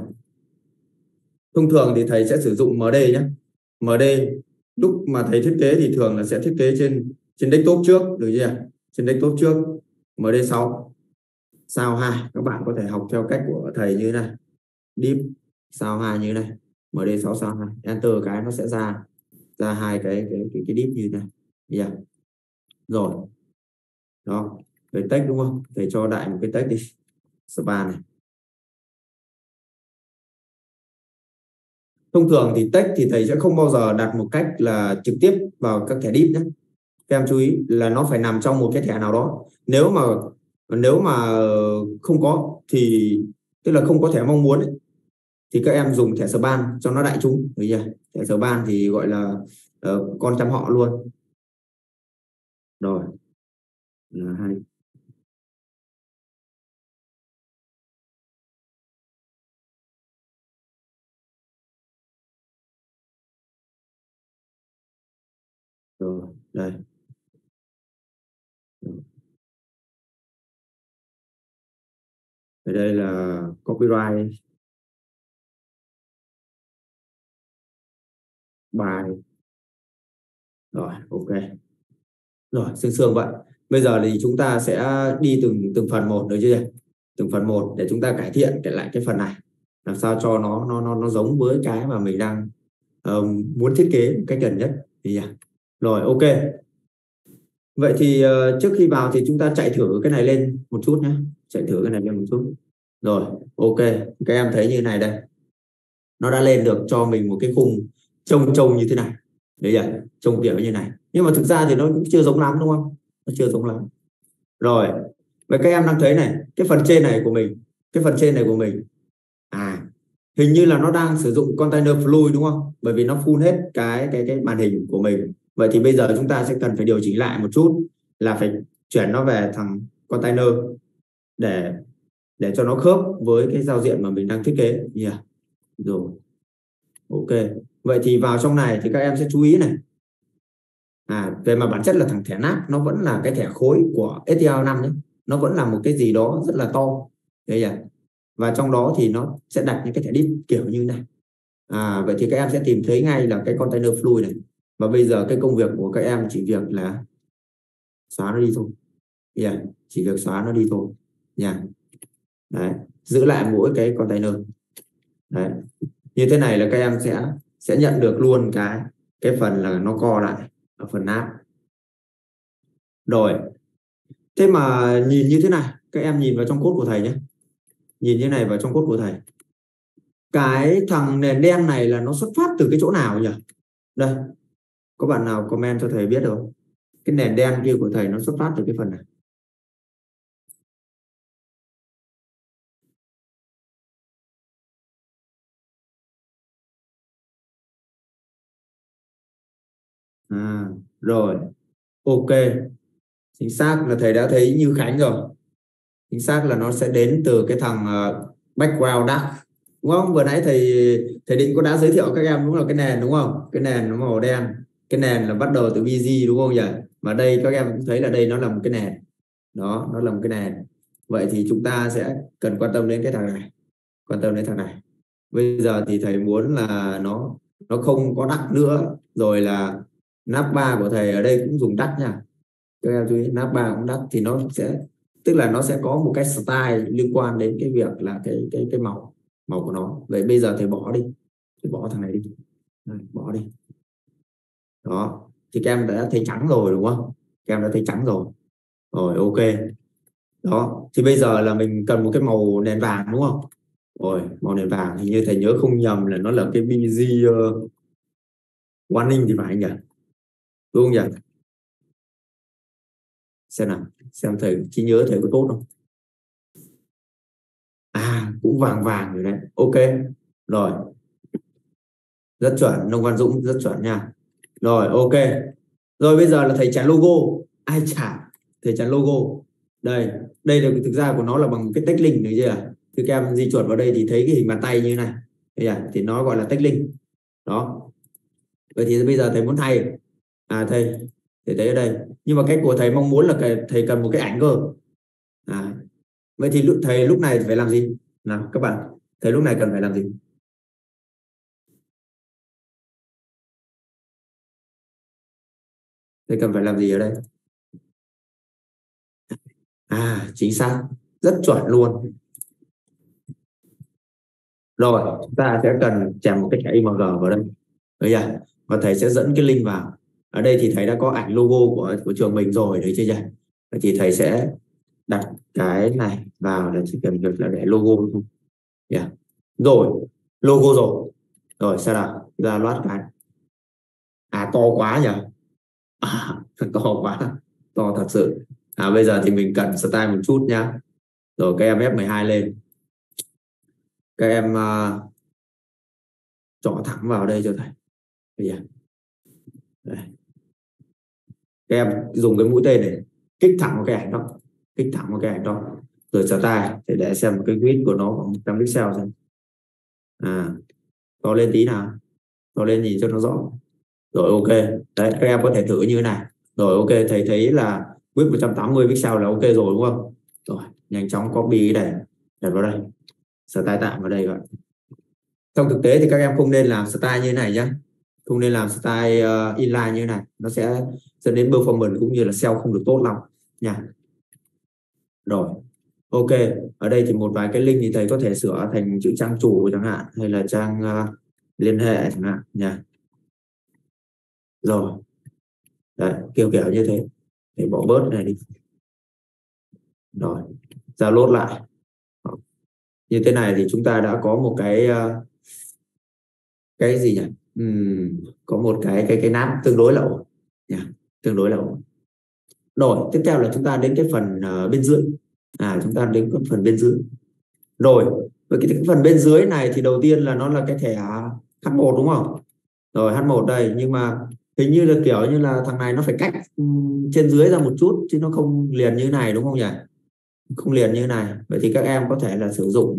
Thông thường thì thầy sẽ sử dụng MD nhé MD lúc mà thầy thiết kế thì thường là sẽ thiết kế trên trên desktop trước được chưa? Trên desktop trước MD6 sao 2 các bạn có thể học theo cách của thầy như thế này. Deep sao 2 như thế này MD6 sao 2 enter cái nó sẽ ra ra hai cái cái cái, cái deep như thế này yeah. rồi. Đó. Cái text đúng không? Thầy cho đại một cái text đi. Spa này. Thông thường thì tech thì thầy sẽ không bao giờ đặt một cách là trực tiếp vào các thẻ deep nhé. Các em chú ý là nó phải nằm trong một cái thẻ nào đó. Nếu mà nếu mà không có thì tức là không có thẻ mong muốn ấy, thì các em dùng thẻ ban cho nó đại chúng. Được chưa? Thẻ ban thì gọi là uh, con chăm họ luôn. Rồi. Là hai. Rồi đây. Ở đây là copyright. Bài. Rồi ok. Rồi sương sương vậy. Bây giờ thì chúng ta sẽ đi từng từng phần một được chưa từng phần một để chúng ta cải thiện cái lại cái phần này. Làm sao cho nó nó nó nó giống với cái mà mình đang um, muốn thiết kế cách gần nhất. Thì rồi ok. Vậy thì uh, trước khi vào thì chúng ta chạy thử cái này lên một chút nhé. Chạy thử cái này lên một chút. Rồi ok. Các em thấy như này đây. Nó đã lên được cho mình một cái khung trông trông như thế này. Đấy giờ trông kiểu như này. Nhưng mà thực ra thì nó cũng chưa giống lắm đúng không? Nó chưa giống lắm. Rồi vậy các em đang thấy này cái phần trên này của mình cái phần trên này của mình. À hình như là nó đang sử dụng container fluid đúng không? Bởi vì nó full hết cái cái cái màn hình của mình vậy thì bây giờ chúng ta sẽ cần phải điều chỉnh lại một chút là phải chuyển nó về thằng container để để cho nó khớp với cái giao diện mà mình đang thiết kế. Yeah. rồi. Ok. Vậy thì vào trong này thì các em sẽ chú ý này. À về mà bản chất là thằng thẻ nát, nó vẫn là cái thẻ khối của STL5 nhé. Nó vẫn là một cái gì đó rất là to. Đây à và trong đó thì nó sẽ đặt những cái thẻ đít kiểu như này. À vậy thì các em sẽ tìm thấy ngay là cái container fluid này và bây giờ cái công việc của các em chỉ việc là xóa nó đi thôi. Yeah. chỉ việc xóa nó đi thôi. Nha yeah. đấy, giữ lại mỗi cái container. Đấy. Như thế này là các em sẽ sẽ nhận được luôn cái cái phần là nó co lại ở phần nát rồi. Thế mà nhìn như thế này, các em nhìn vào trong cốt của thầy nhé. Nhìn như này vào trong cốt của thầy. Cái thằng nền đen này là nó xuất phát từ cái chỗ nào nhỉ? Đây có bạn nào comment cho thầy biết không? Cái nền đen kia của thầy nó xuất phát từ cái phần này. À, rồi. Ok. Chính xác là thầy đã thấy như khánh rồi. Chính xác là nó sẽ đến từ cái thằng uh, background dark đúng không? Vừa nãy thầy thầy định có đã giới thiệu các em đúng là cái nền đúng không? Cái nền nó màu đen cái nền là bắt đầu từ BG đúng không nhỉ? Mà đây các em cũng thấy là đây nó là một cái nền. Đó nó là một cái nền. Vậy thì chúng ta sẽ cần quan tâm đến cái thằng này quan tâm đến thằng này. Bây giờ thì thầy muốn là nó nó không có đắt nữa. Rồi là nắp ba của thầy ở đây cũng dùng đắt nha. Các em chú ý nắp ba cũng đắt thì nó sẽ tức là nó sẽ có một cái style liên quan đến cái việc là cái cái cái màu màu của nó. Vậy bây giờ thầy bỏ đi. Thầy bỏ thằng này đi. Đây, bỏ đi đó. Thì các em đã thấy trắng rồi đúng không? Các em đã thấy trắng rồi. Rồi ok. Đó. Thì bây giờ là mình cần một cái màu nền vàng đúng không? Rồi màu nền vàng. Hình như thầy nhớ không nhầm là nó là cái BG uh, warning thì phải nhỉ? Đúng không nhỉ? Xem nào xem thầy trí nhớ thầy có tốt không? À cũng vàng vàng rồi đấy. Ok. Rồi. Rất chuẩn. Nông văn dũng rất chuẩn nha rồi ok. Rồi bây giờ là thầy chắn logo. Ai chả thầy chắn logo. Đây đây là thực ra của nó là bằng cái tách link đấy chưa thì các em di chuột vào đây thì thấy cái hình bàn tay như này. Đây à, thì nó gọi là tách link. Đó. Vậy thì bây giờ thầy muốn thay. À thầy thầy thấy ở đây. Nhưng mà cách của thầy mong muốn là thầy cần một cái ảnh cơ. À, vậy thì thầy lúc này phải làm gì? Nào các bạn thầy lúc này cần phải làm gì? Thế cần phải làm gì ở đây? À chính xác. Rất chuẩn luôn. Rồi, chúng ta sẽ cần chèn một cái thẻ img vào đây. Bây giờ và thầy sẽ dẫn cái link vào. Ở đây thì thầy đã có ảnh logo của của trường mình rồi đấy chưa nhỉ thì thầy sẽ đặt cái này vào là chỉ cần việc là để logo. Thôi yeah. rồi, logo rồi. Rồi, sao nào? Ra loát cái. À to quá nhỉ? à, to quá to thật sự. À bây giờ thì mình cần style một chút nhá. Rồi các em F12 lên. Các em uh, chọn thẳng vào đây cho thầy. Bây giờ. Đây. Các em dùng cái mũi tên này kích thẳng vào cái ảnh đó. Kích thẳng vào cái ảnh đó. Rồi style để để xem cái width của nó khoảng 100 pixel xem. À to lên tí nào. To lên nhìn cho nó rõ rồi ok. Đấy các em có thể thử như thế này. Rồi ok thầy thấy là quyết 180 pixel là ok rồi đúng không? Rồi nhanh chóng copy cái này. Đặt vào đây. Style tạm vào đây rồi trong thực tế thì các em không nên làm style như thế này nhé không nên làm style uh, inline như thế này. Nó sẽ dẫn đến performance cũng như là SEO không được tốt lắm nha. Rồi ok. Ở đây thì một vài cái link thì thầy có thể sửa thành chữ trang chủ chẳng hạn hay là trang uh, liên hệ chẳng hạn nha rồi. Đấy, kiểu kiểu như thế. Để bỏ bớt này đi. Rồi ra lốt lại. Như thế này thì chúng ta đã có một cái ờ, cái gì nhỉ? Uhm, có một cái cái cái nắp tương đối là ổn nhỉ? Tương đối là ổn rồi tiếp theo là chúng ta đến cái phần uh, bên dưới. À chúng ta đến cái phần bên dưới. Rồi với cái, cái phần bên dưới này thì đầu tiên là nó là cái thẻ H1 đúng không? Rồi H1 đây nhưng mà hình như là kiểu như là thằng này nó phải cách ừ, trên dưới ra một chút chứ nó không liền như này đúng không nhỉ? Không liền như này. Vậy thì các em có thể là sử dụng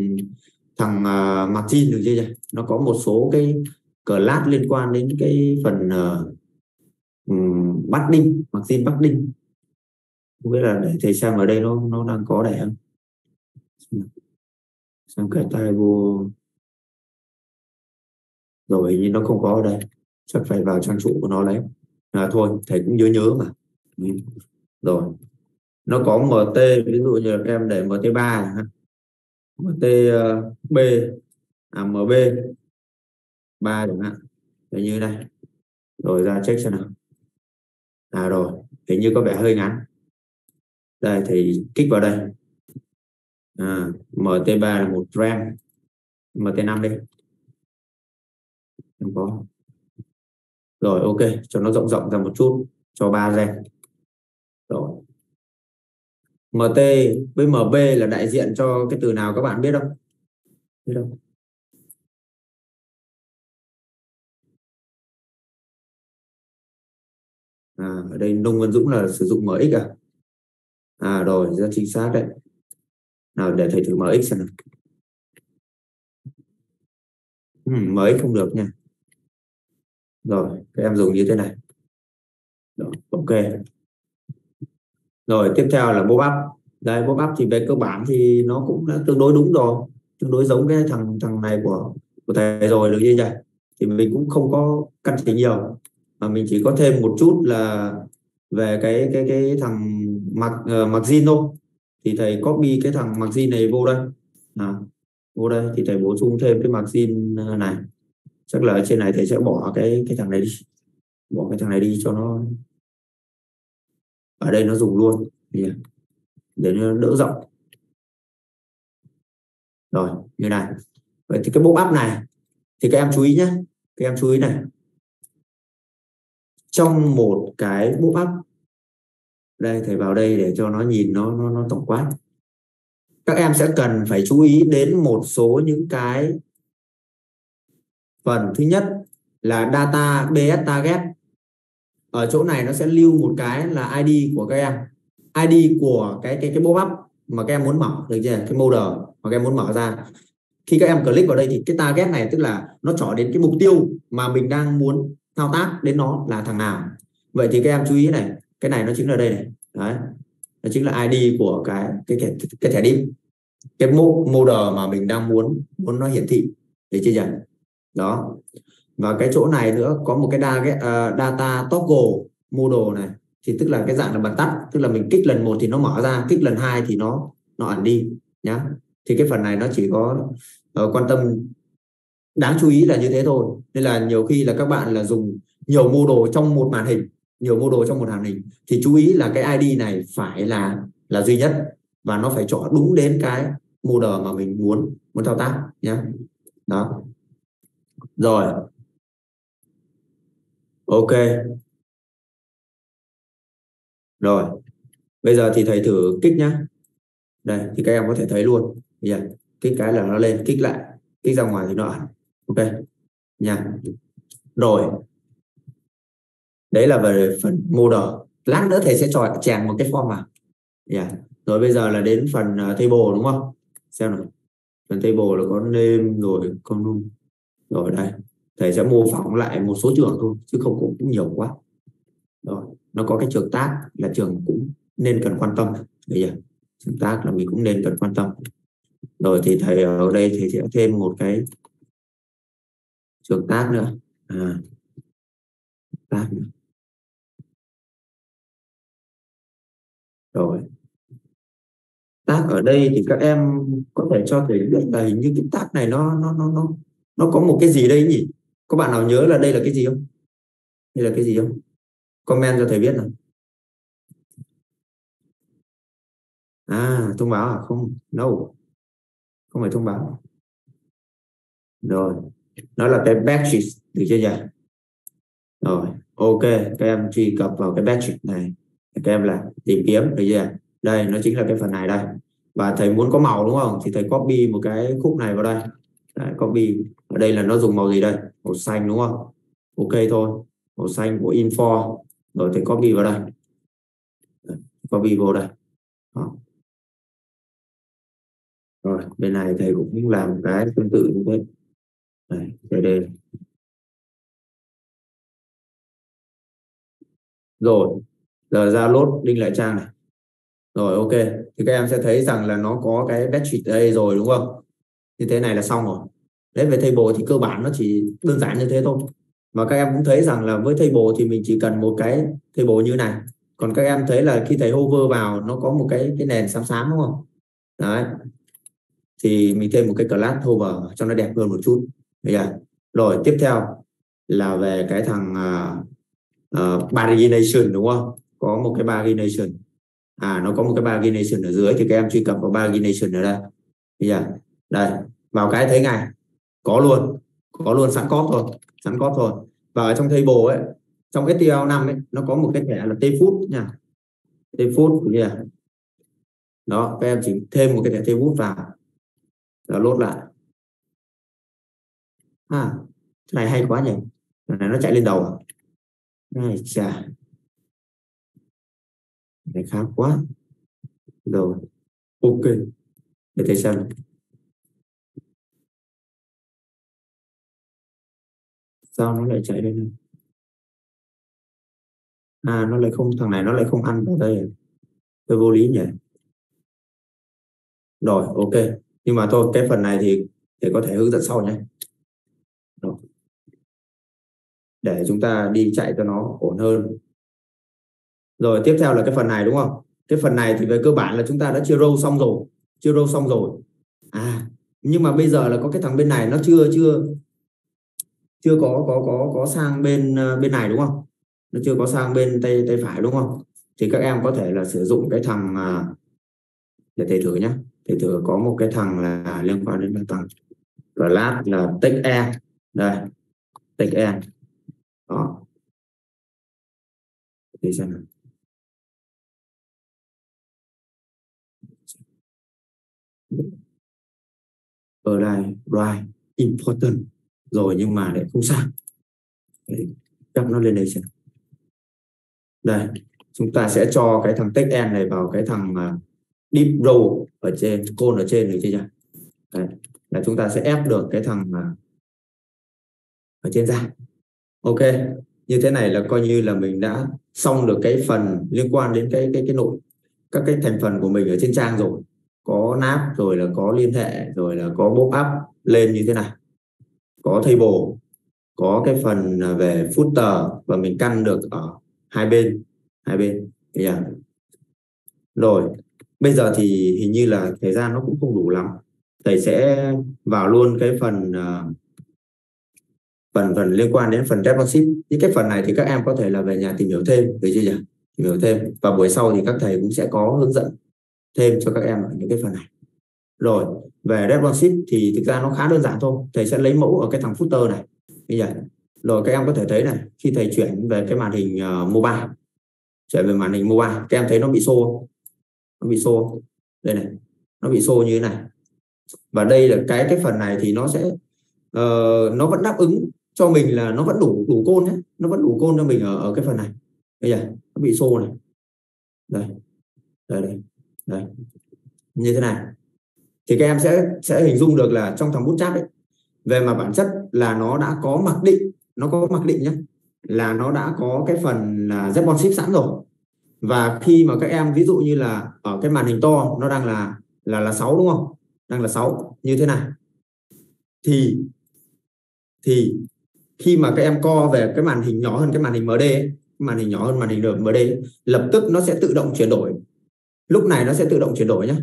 thằng uh, Martin được chưa nhỉ? Nó có một số cái cờ lát liên quan đến cái phần ờ, ừ, uh, um, bắt đinh margin bắt đinh. Không biết là để thầy xem ở đây nó nó đang có để không? Xem cái tay vô rồi nhưng nó không có ở đây chắc phải vào trang chủ của nó lấy. À, thôi thầy cũng nhớ nhớ mà. Ừ, rồi. Nó có mt ví dụ như là em để mt 3 mt b à mb 3 chẳng hạn. Để như đây. Rồi ra check xem nào. À rồi. Hình như có vẻ hơi ngắn. Đây thì kích vào đây. À, mt3 là một gram. Mt5 đi. Không có rồi ok cho nó rộng rộng ra một chút cho ba gen. Rồi. MT với MB là đại diện cho cái từ nào các bạn biết không? Biết không? À, ở đây Nông Văn Dũng là sử dụng MX à? À rồi rất chính xác đấy. Nào để thầy thử MX xem nào. Ừ, MX không được nha rồi các em dùng như thế này. Rồi, ok. Rồi tiếp theo là bố bắp đây bố bắp thì về cơ bản thì nó cũng đã tương đối đúng rồi tương đối giống cái thằng thằng này của của thầy rồi được như vậy. Thì mình cũng không có căn chỉnh nhiều mà mình chỉ có thêm một chút là về cái cái cái thằng mặc uh, mặc zin thôi. Thì thầy copy cái thằng mặc zin này vô đây. À, vô đây thì thầy bổ sung thêm cái mặc zin ờ, này chắc là trên này thầy sẽ bỏ cái cái thằng này đi. Bỏ cái thằng này đi cho nó ở đây nó dùng luôn à, để nó đỡ rộng rồi như này. Vậy thì cái bộ áp này thì các em chú ý nhé. Các em chú ý này. Trong một cái bộ áp đây thầy vào đây để cho nó nhìn nó nó, nó tổng quát. Các em sẽ cần phải chú ý đến một số những cái phần thứ nhất là data bs target. Ở chỗ này nó sẽ lưu một cái là id của các em. Id của cái cái cái pop up mà các em muốn mở được chưa? Cái model mà các em muốn mở ra. Khi các em click vào đây thì cái target này tức là nó trỏ đến cái mục tiêu mà mình đang muốn thao tác đến nó là thằng nào. Vậy thì các em chú ý này cái này nó chính là đây này. Đấy nó chính là id của cái cái cái, cái thẻ đi cái model mà mình đang muốn muốn nó hiển thị. Để chưa nhỉ? Đó. Và cái chỗ này nữa có một cái data, uh, ờ, data toggle model này. Thì tức là cái dạng là bật tắt tức là mình kích lần một thì nó mở ra kích lần hai thì nó nó ẩn đi nhá. Thì cái phần này nó chỉ có uh, quan tâm đáng chú ý là như thế thôi. Nên là nhiều khi là các bạn là dùng nhiều model trong một màn hình nhiều model trong một màn hình thì chú ý là cái ID này phải là là duy nhất và nó phải chọn đúng đến cái model mà mình muốn muốn thao tác nhé đó rồi. Ok. Rồi. Bây giờ thì thầy thử kích nhá. Đây thì các em có thể thấy luôn. Yeah. kích cái là nó lên kích lại. Kích ra ngoài thì nó ẩn. Ok. Nha. Rồi. Đấy là về phần model lát nữa thầy sẽ chọn chèn một cái form vào. Yeah. rồi bây giờ là đến phần uh, table đúng không? Xem nào. Phần table là có name rồi con rồi đây thầy sẽ mô phỏng lại một số trường thôi chứ không cũng, cũng nhiều quá. Rồi nó có cái trường tác là trường cũng nên cần quan tâm. Bây giờ trường tác là mình cũng nên cần quan tâm. Rồi thì thầy ở đây thì sẽ thêm một cái trường tác nữa. À, tác nữa. rồi. Tác ở đây thì các em có thể cho thầy biết là hình như cái tác này nó nó nó nó nó có một cái gì đây nhỉ? Có bạn nào nhớ là đây là cái gì không? Đây là cái gì không? Comment cho thầy biết nào. À thông báo à? Không, no. Không phải thông báo. Rồi. Nó là cái batches được chưa nhỉ? Rồi, ok. Các em truy cập vào cái batch này. Các em là tìm kiếm, được chưa? Đây, nó chính là cái phần này đây. Và thầy muốn có màu đúng không? Thì thầy copy một cái khúc này vào đây. Đấy, copy. Ở đây là nó dùng màu gì đây? Màu xanh đúng không? Ok thôi. Màu xanh của info rồi thầy copy vào đây. Copy vô đây. Đó. rồi bên này thầy cũng làm cái tương tự như thế. Đây, đây, đây. rồi giờ ra lốt đinh lại trang này. Rồi ok. Thì các em sẽ thấy rằng là nó có cái batch đây rồi đúng không? Như thế này là xong rồi. Đấy về table thì cơ bản nó chỉ đơn giản như thế thôi. Và các em cũng thấy rằng là với table thì mình chỉ cần một cái table như này. Còn các em thấy là khi thầy hover vào nó có một cái cái nền xám xám đúng không? Đấy. Thì mình thêm một cái class hover cho nó đẹp hơn một chút. Bây giờ. Rồi tiếp theo là về cái thằng à, à, uh, uh, pagination đúng không? Có một cái pagination à nó có một cái pagination ở dưới thì các em truy cập vào pagination ở đây. Bây giờ đây, vào cái thấy ngay. Có luôn có luôn sẵn cóp thôi, sẵn cóp thôi. Và ở trong table ấy, trong STL 5 ấy, nó có một cái thẻ là t phút nha. T phút như đó, các em chỉ thêm một cái thẻ t phút vào. Rồi lốt lại. À cái này hay quá nhỉ. Cái này nó chạy lên đầu à? Này chà. Này khá quá. Rồi, ok. Để thầy xem. Sao nó lại chạy lên? À nó lại không, thằng này nó lại không ăn vào đây à? tôi vô lý nhỉ? Rồi, ok. Nhưng mà thôi, cái phần này thì, để có thể hướng dẫn sau nhé. Rồi. để chúng ta đi chạy cho nó ổn hơn. Rồi, tiếp theo là cái phần này, đúng không? Cái phần này thì về cơ bản là chúng ta đã chia row xong rồi chia row xong rồi. À nhưng mà bây giờ là có cái thằng bên này nó chưa chưa chưa có có có có sang bên ờ, bên này, đúng không? Nó chưa có sang bên tay tay phải, đúng không? Thì các em có thể là sử dụng cái thằng à, để thầy thử nhé thầy thử có một cái thằng là liên quan đến cái thằng class là take e. Đây take e. Đó. Thì xem nào. Ở đây right, important rồi nhưng mà lại không sang chắc nó lên đây xem. Đây chúng ta sẽ cho cái thằng text end này vào cái thằng uh, deep row ở trên côn ở trên được chưa nhỉ? Đấy. là chúng ta sẽ ép được cái thằng uh, ở trên ra. Ok như thế này là coi như là mình đã xong được cái phần liên quan đến cái cái cái nội các cái thành phần của mình ở trên trang rồi. Có nắp rồi là có liên hệ rồi là có pop up lên như thế này có table có cái phần à, về footer và mình căn được ở hai bên hai bên. Yeah. rồi bây giờ thì hình như là thời gian nó cũng không đủ lắm. Thầy sẽ vào luôn cái phần uh, phần phần liên quan đến phần responsive những cái phần này thì các em có thể là về nhà tìm hiểu thêm được chưa nhỉ? Tìm hiểu thêm. Và buổi sau thì các thầy cũng sẽ có hướng dẫn thêm cho các em ở những cái phần này rồi về responsive thì thực ra nó khá đơn giản thôi. Thầy sẽ lấy mẫu ở cái thằng footer này. Bây giờ rồi các em có thể thấy này khi thầy chuyển về cái màn hình uh, mobile chuyển về màn hình mobile các em thấy nó bị xô nó bị xô đây này nó bị xô như thế này. Và đây là cái cái phần này thì nó sẽ uh, nó vẫn đáp ứng cho mình là nó vẫn đủ đủ côn nhé. Nó vẫn đủ côn cho mình ở, ở cái phần này. Bây giờ nó bị xô này. Đây đây đây đây. Như thế này thì các em sẽ sẽ hình dung được là trong thằng bootstrap ấy về mà bản chất là nó đã có mặc định nó có mặc định nhé là nó đã có cái phần là responsive sẵn rồi. Và khi mà các em ví dụ như là ở cái màn hình to nó đang là là là 6 đúng không? Đang là 6 như thế này. Thì thì khi mà các em co về cái màn hình nhỏ hơn cái màn hình MD ấy, màn hình nhỏ hơn màn hình MD ấy, lập tức nó sẽ tự động chuyển đổi. Lúc này nó sẽ tự động chuyển đổi nhé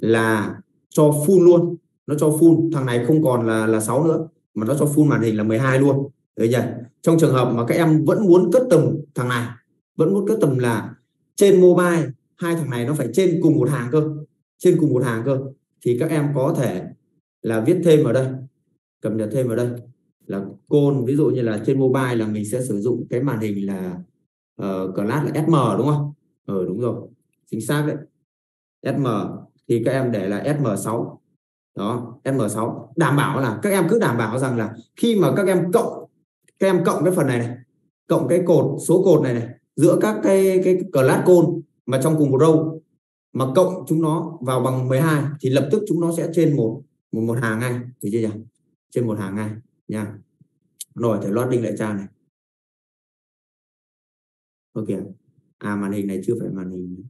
là cho full luôn. Nó cho full thằng này không còn là là 6 nữa mà nó cho full màn hình là 12 luôn. Đấy nhỉ trong trường hợp mà các em vẫn muốn cất tầm thằng này vẫn muốn cất tầm là trên mobile hai thằng này nó phải trên cùng một hàng cơ trên cùng một hàng cơ thì các em có thể là viết thêm ở đây cập nhật thêm ở đây. Là côn ví dụ như là trên mobile là mình sẽ sử dụng cái màn hình là uh, class là SM đúng không? Ờ đúng rồi chính xác đấy. SM thì các em để là SM6 đó SM6 đảm bảo là các em cứ đảm bảo rằng là khi mà các em cộng các em cộng cái phần này này cộng cái cột số cột này này giữa các cái cái class côn mà trong cùng một row mà cộng chúng nó vào bằng 12 thì lập tức chúng nó sẽ trên một một, một hàng ngay. Thì chưa nhỉ? Trên một hàng ngay nha. Rồi loát loading lại trang này. Ok à màn hình này chưa phải màn hình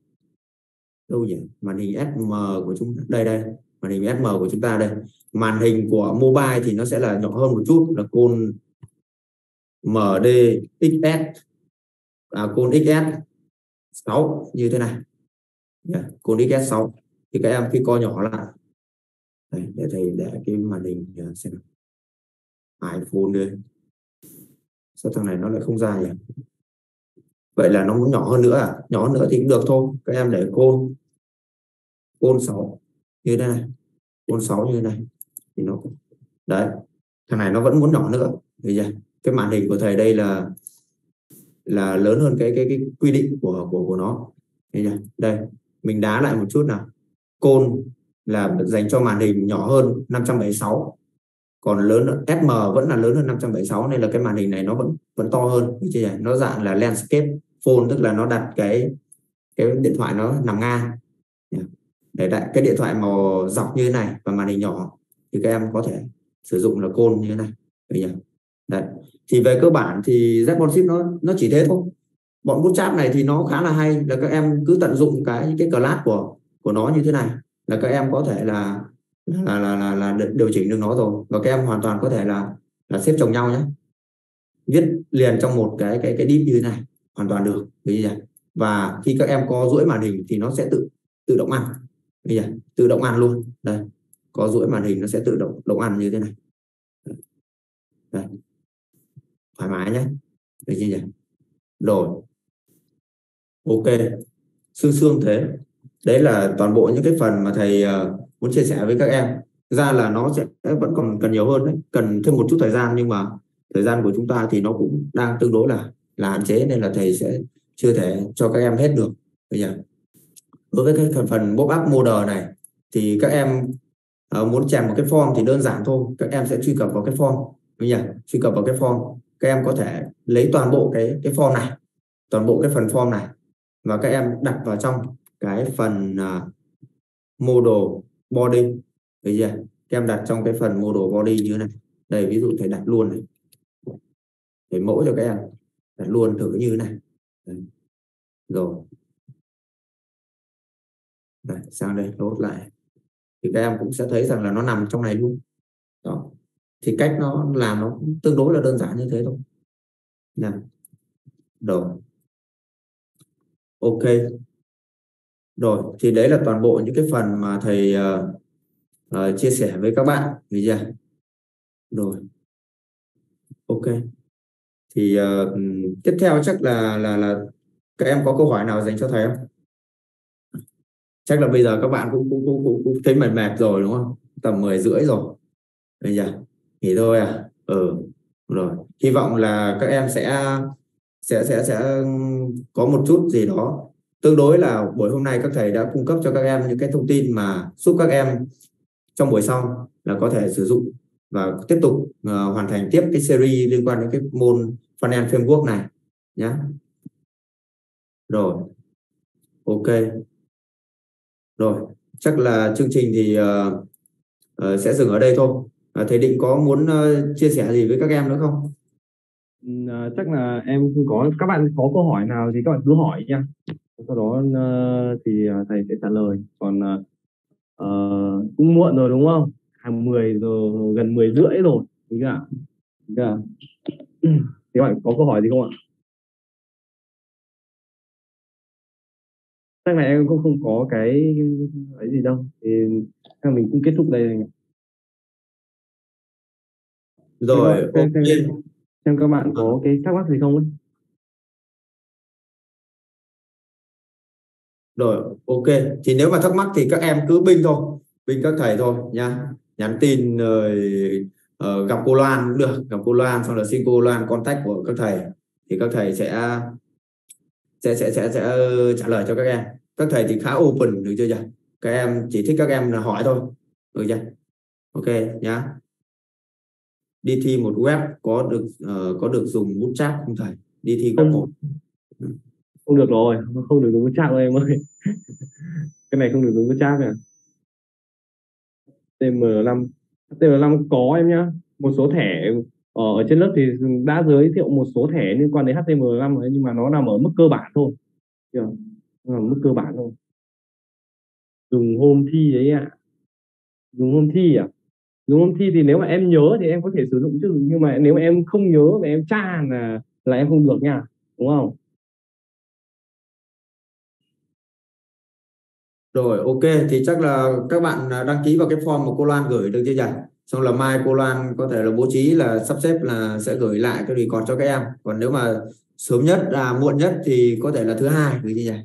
đâu nhỉ? Màn hình SM của chúng đây đây. Màn hình SM của chúng ta đây. Màn hình của mobile thì nó sẽ là nhỏ hơn một chút là côn MD XS à côn XS 6 như thế này. Yeah. côn XS 6 thì các em khi co nhỏ lại. Đây, để thầy để cái màn hình à, xem iPhone đây. Sao thằng này nó lại không ra nhỉ? Vậy là nó muốn nhỏ hơn nữa à? Nhỏ hơn nữa thì cũng được thôi, các em để côn. Côn 6 như thế này. Côn 6 như thế này, thì nó đấy, thằng này nó vẫn muốn nhỏ nữa thì cái màn hình của thầy đây là là lớn hơn cái cái cái quy định của của của nó đây, mình đá lại một chút nào. Côn là dành cho màn hình nhỏ hơn 576 còn lớn SM vẫn là lớn hơn 576 nên là cái màn hình này nó vẫn vẫn to hơn chưa nó dạng là landscape phone tức là nó đặt cái cái điện thoại nó nằm ngang. Để đại cái điện thoại màu dọc như thế này và màn hình nhỏ thì các em có thể sử dụng là côn như thế này. Được nhỉ Đấy. thì về cơ bản thì responsive nó nó chỉ thế thôi. Bọn bootstrap này thì nó khá là hay là các em cứ tận dụng cái cái class của của nó như thế này là các em có thể là là là là, là điều chỉnh được nó rồi và các em hoàn toàn có thể là là xếp chồng nhau nhé viết liền trong một cái cái cái deep như thế này hoàn toàn được bây giờ và khi các em có duỗi màn hình thì nó sẽ tự tự động ăn bây giờ tự động ăn luôn. Đây, có duỗi màn hình nó sẽ tự động động ăn như thế này. Đây. thoải mái nhé. Được chưa nhỉ? Rồi. Ok. Xương xương thế. Đấy là toàn bộ những cái phần mà thầy ờ, muốn chia sẻ với các em. Ra là nó sẽ vẫn còn cần nhiều hơn đấy. Cần thêm một chút thời gian nhưng mà thời gian của chúng ta thì nó cũng đang tương đối là là hạn chế nên là thầy sẽ chưa thể cho các em hết được. Bây giờ đối với cái phần phần pop up model này thì các em uh, muốn chèn một cái form thì đơn giản thôi các em sẽ truy cập vào cái form. Bây giờ truy cập vào cái form các em có thể lấy toàn bộ cái cái form này toàn bộ cái phần form này và các em đặt vào trong cái phần ờ, uh, model body. Bây giờ các em đặt trong cái phần model body như thế này. Đây ví dụ thầy đặt luôn này. Để mẫu cho các em đặt luôn thử như này. Đấy. rồi. Đấy, sang đây đốt lại. Thì các em cũng sẽ thấy rằng là nó nằm trong này luôn. Đó. Thì cách nó làm nó tương đối là đơn giản như thế thôi. Nè rồi. Ok. Rồi thì đấy là toàn bộ những cái phần mà thầy uh, uh, chia sẻ với các bạn. Bây chưa? Rồi. Ok thì uh, tiếp theo chắc là là là các em có câu hỏi nào dành cho thầy không? Chắc là bây giờ các bạn cũng cũng cũng, cũng, cũng thấy mệt mệt rồi đúng không? Tầm 10 rưỡi rồi. Bây giờ nghỉ thôi à. Ừ rồi. Hy vọng là các em sẽ sẽ sẽ sẽ có một chút gì đó. Tương đối là buổi hôm nay các thầy đã cung cấp cho các em những cái thông tin mà giúp các em trong buổi sau là có thể sử dụng và tiếp tục uh, hoàn thành tiếp cái series liên quan đến cái môn funnel framework này nhé rồi ok. Rồi chắc là chương trình thì uh, uh, sẽ dừng ở đây thôi. À, uh, thầy định có muốn uh, chia sẻ gì với các em nữa không? Uh, chắc là em không có. Các bạn có câu hỏi nào thì các bạn cứ hỏi nha sau đó uh, thì thầy sẽ trả lời. Còn uh, uh, cũng muộn rồi đúng không? Hàng 10 giờ gần 10 rưỡi rồi đúng chưa đúng chưa thì bạn có câu hỏi gì không ạ? Chắc này em cũng không có cái cái gì đâu thì theo mình cũng kết thúc đây rồi rồi xem, xem, xem, xem các bạn có cái thắc mắc gì không ấy. Rồi ok. Thì nếu mà thắc mắc thì các em cứ binh thôi binh các thầy thôi nha. Nhắn tin rồi uh, gặp cô Loan cũng được gặp cô Loan xong là xin cô Loan contact của các thầy. Thì các thầy sẽ sẽ sẽ sẽ, sẽ trả lời cho các em. Các thầy thì khá open được chưa nhỉ? Các em chỉ thích các em là hỏi thôi được chưa? Ok nhá. Đi thi một web có được uh, có được dùng bút chát không thầy? Đi thi cấp một. Không được rồi không được dùng bút chát em ơi. Cái này không được dùng bút chát nè TM5 TM5 có em nhá. Một số thẻ ở, ở trên lớp thì đã giới thiệu một số thẻ liên quan đến HTML5 ấy, nhưng mà nó nằm ở mức cơ bản thôi. Ở mức cơ bản thôi. Dùng hôm thi đấy ạ. À. dùng hôm thi à? Dùng hôm thi thì nếu mà em nhớ thì em có thể sử dụng chứ nhưng mà nếu mà em không nhớ mà em tra là là em không được nha. Đúng không? Rồi ok thì chắc là các bạn à, đăng ký vào cái form mà cô Loan gửi được chưa nhỉ? Xong là mai cô Loan có thể là bố trí là sắp xếp là sẽ gửi lại cái record cho các em. Còn nếu mà sớm nhất là muộn nhất thì có thể là thứ hai gửi như nhỉ?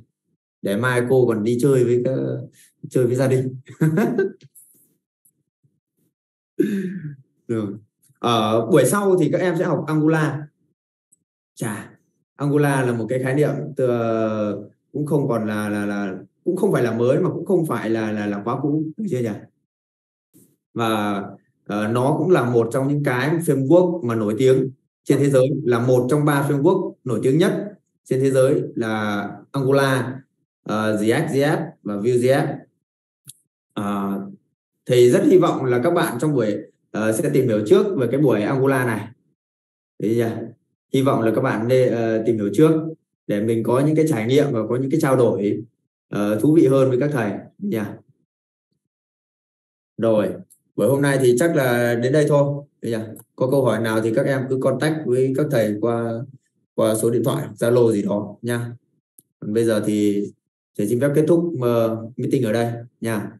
Để mai cô còn đi chơi với các, chơi với gia đình. Rồi. Ở buổi sau thì các em sẽ học Angular. Chà, Angular là một cái khái niệm từ cũng không còn là là là cũng không phải là mới mà cũng không phải là là là quá cũ được chưa nhỉ và uh, nó cũng là một trong những cái framework mà nổi tiếng trên thế giới là một trong ba framework nổi tiếng nhất trên thế giới là Angular, uh, JS, và Vue.js. Uh, ờ, thì rất hy vọng là các bạn trong buổi uh, sẽ tìm hiểu trước về cái buổi Angular này. Đấy chưa? Hy vọng là các bạn nên uh, tìm hiểu trước để mình có những cái trải nghiệm và có những cái trao đổi uh, thú vị hơn với các thầy. Nha rồi buổi hôm nay thì chắc là đến đây thôi. Nha có câu hỏi nào thì các em cứ contact với các thầy qua qua số điện thoại zalo gì đó. Nha. Còn bây giờ thì thầy xin phép kết thúc uh, meeting ở đây. Nha.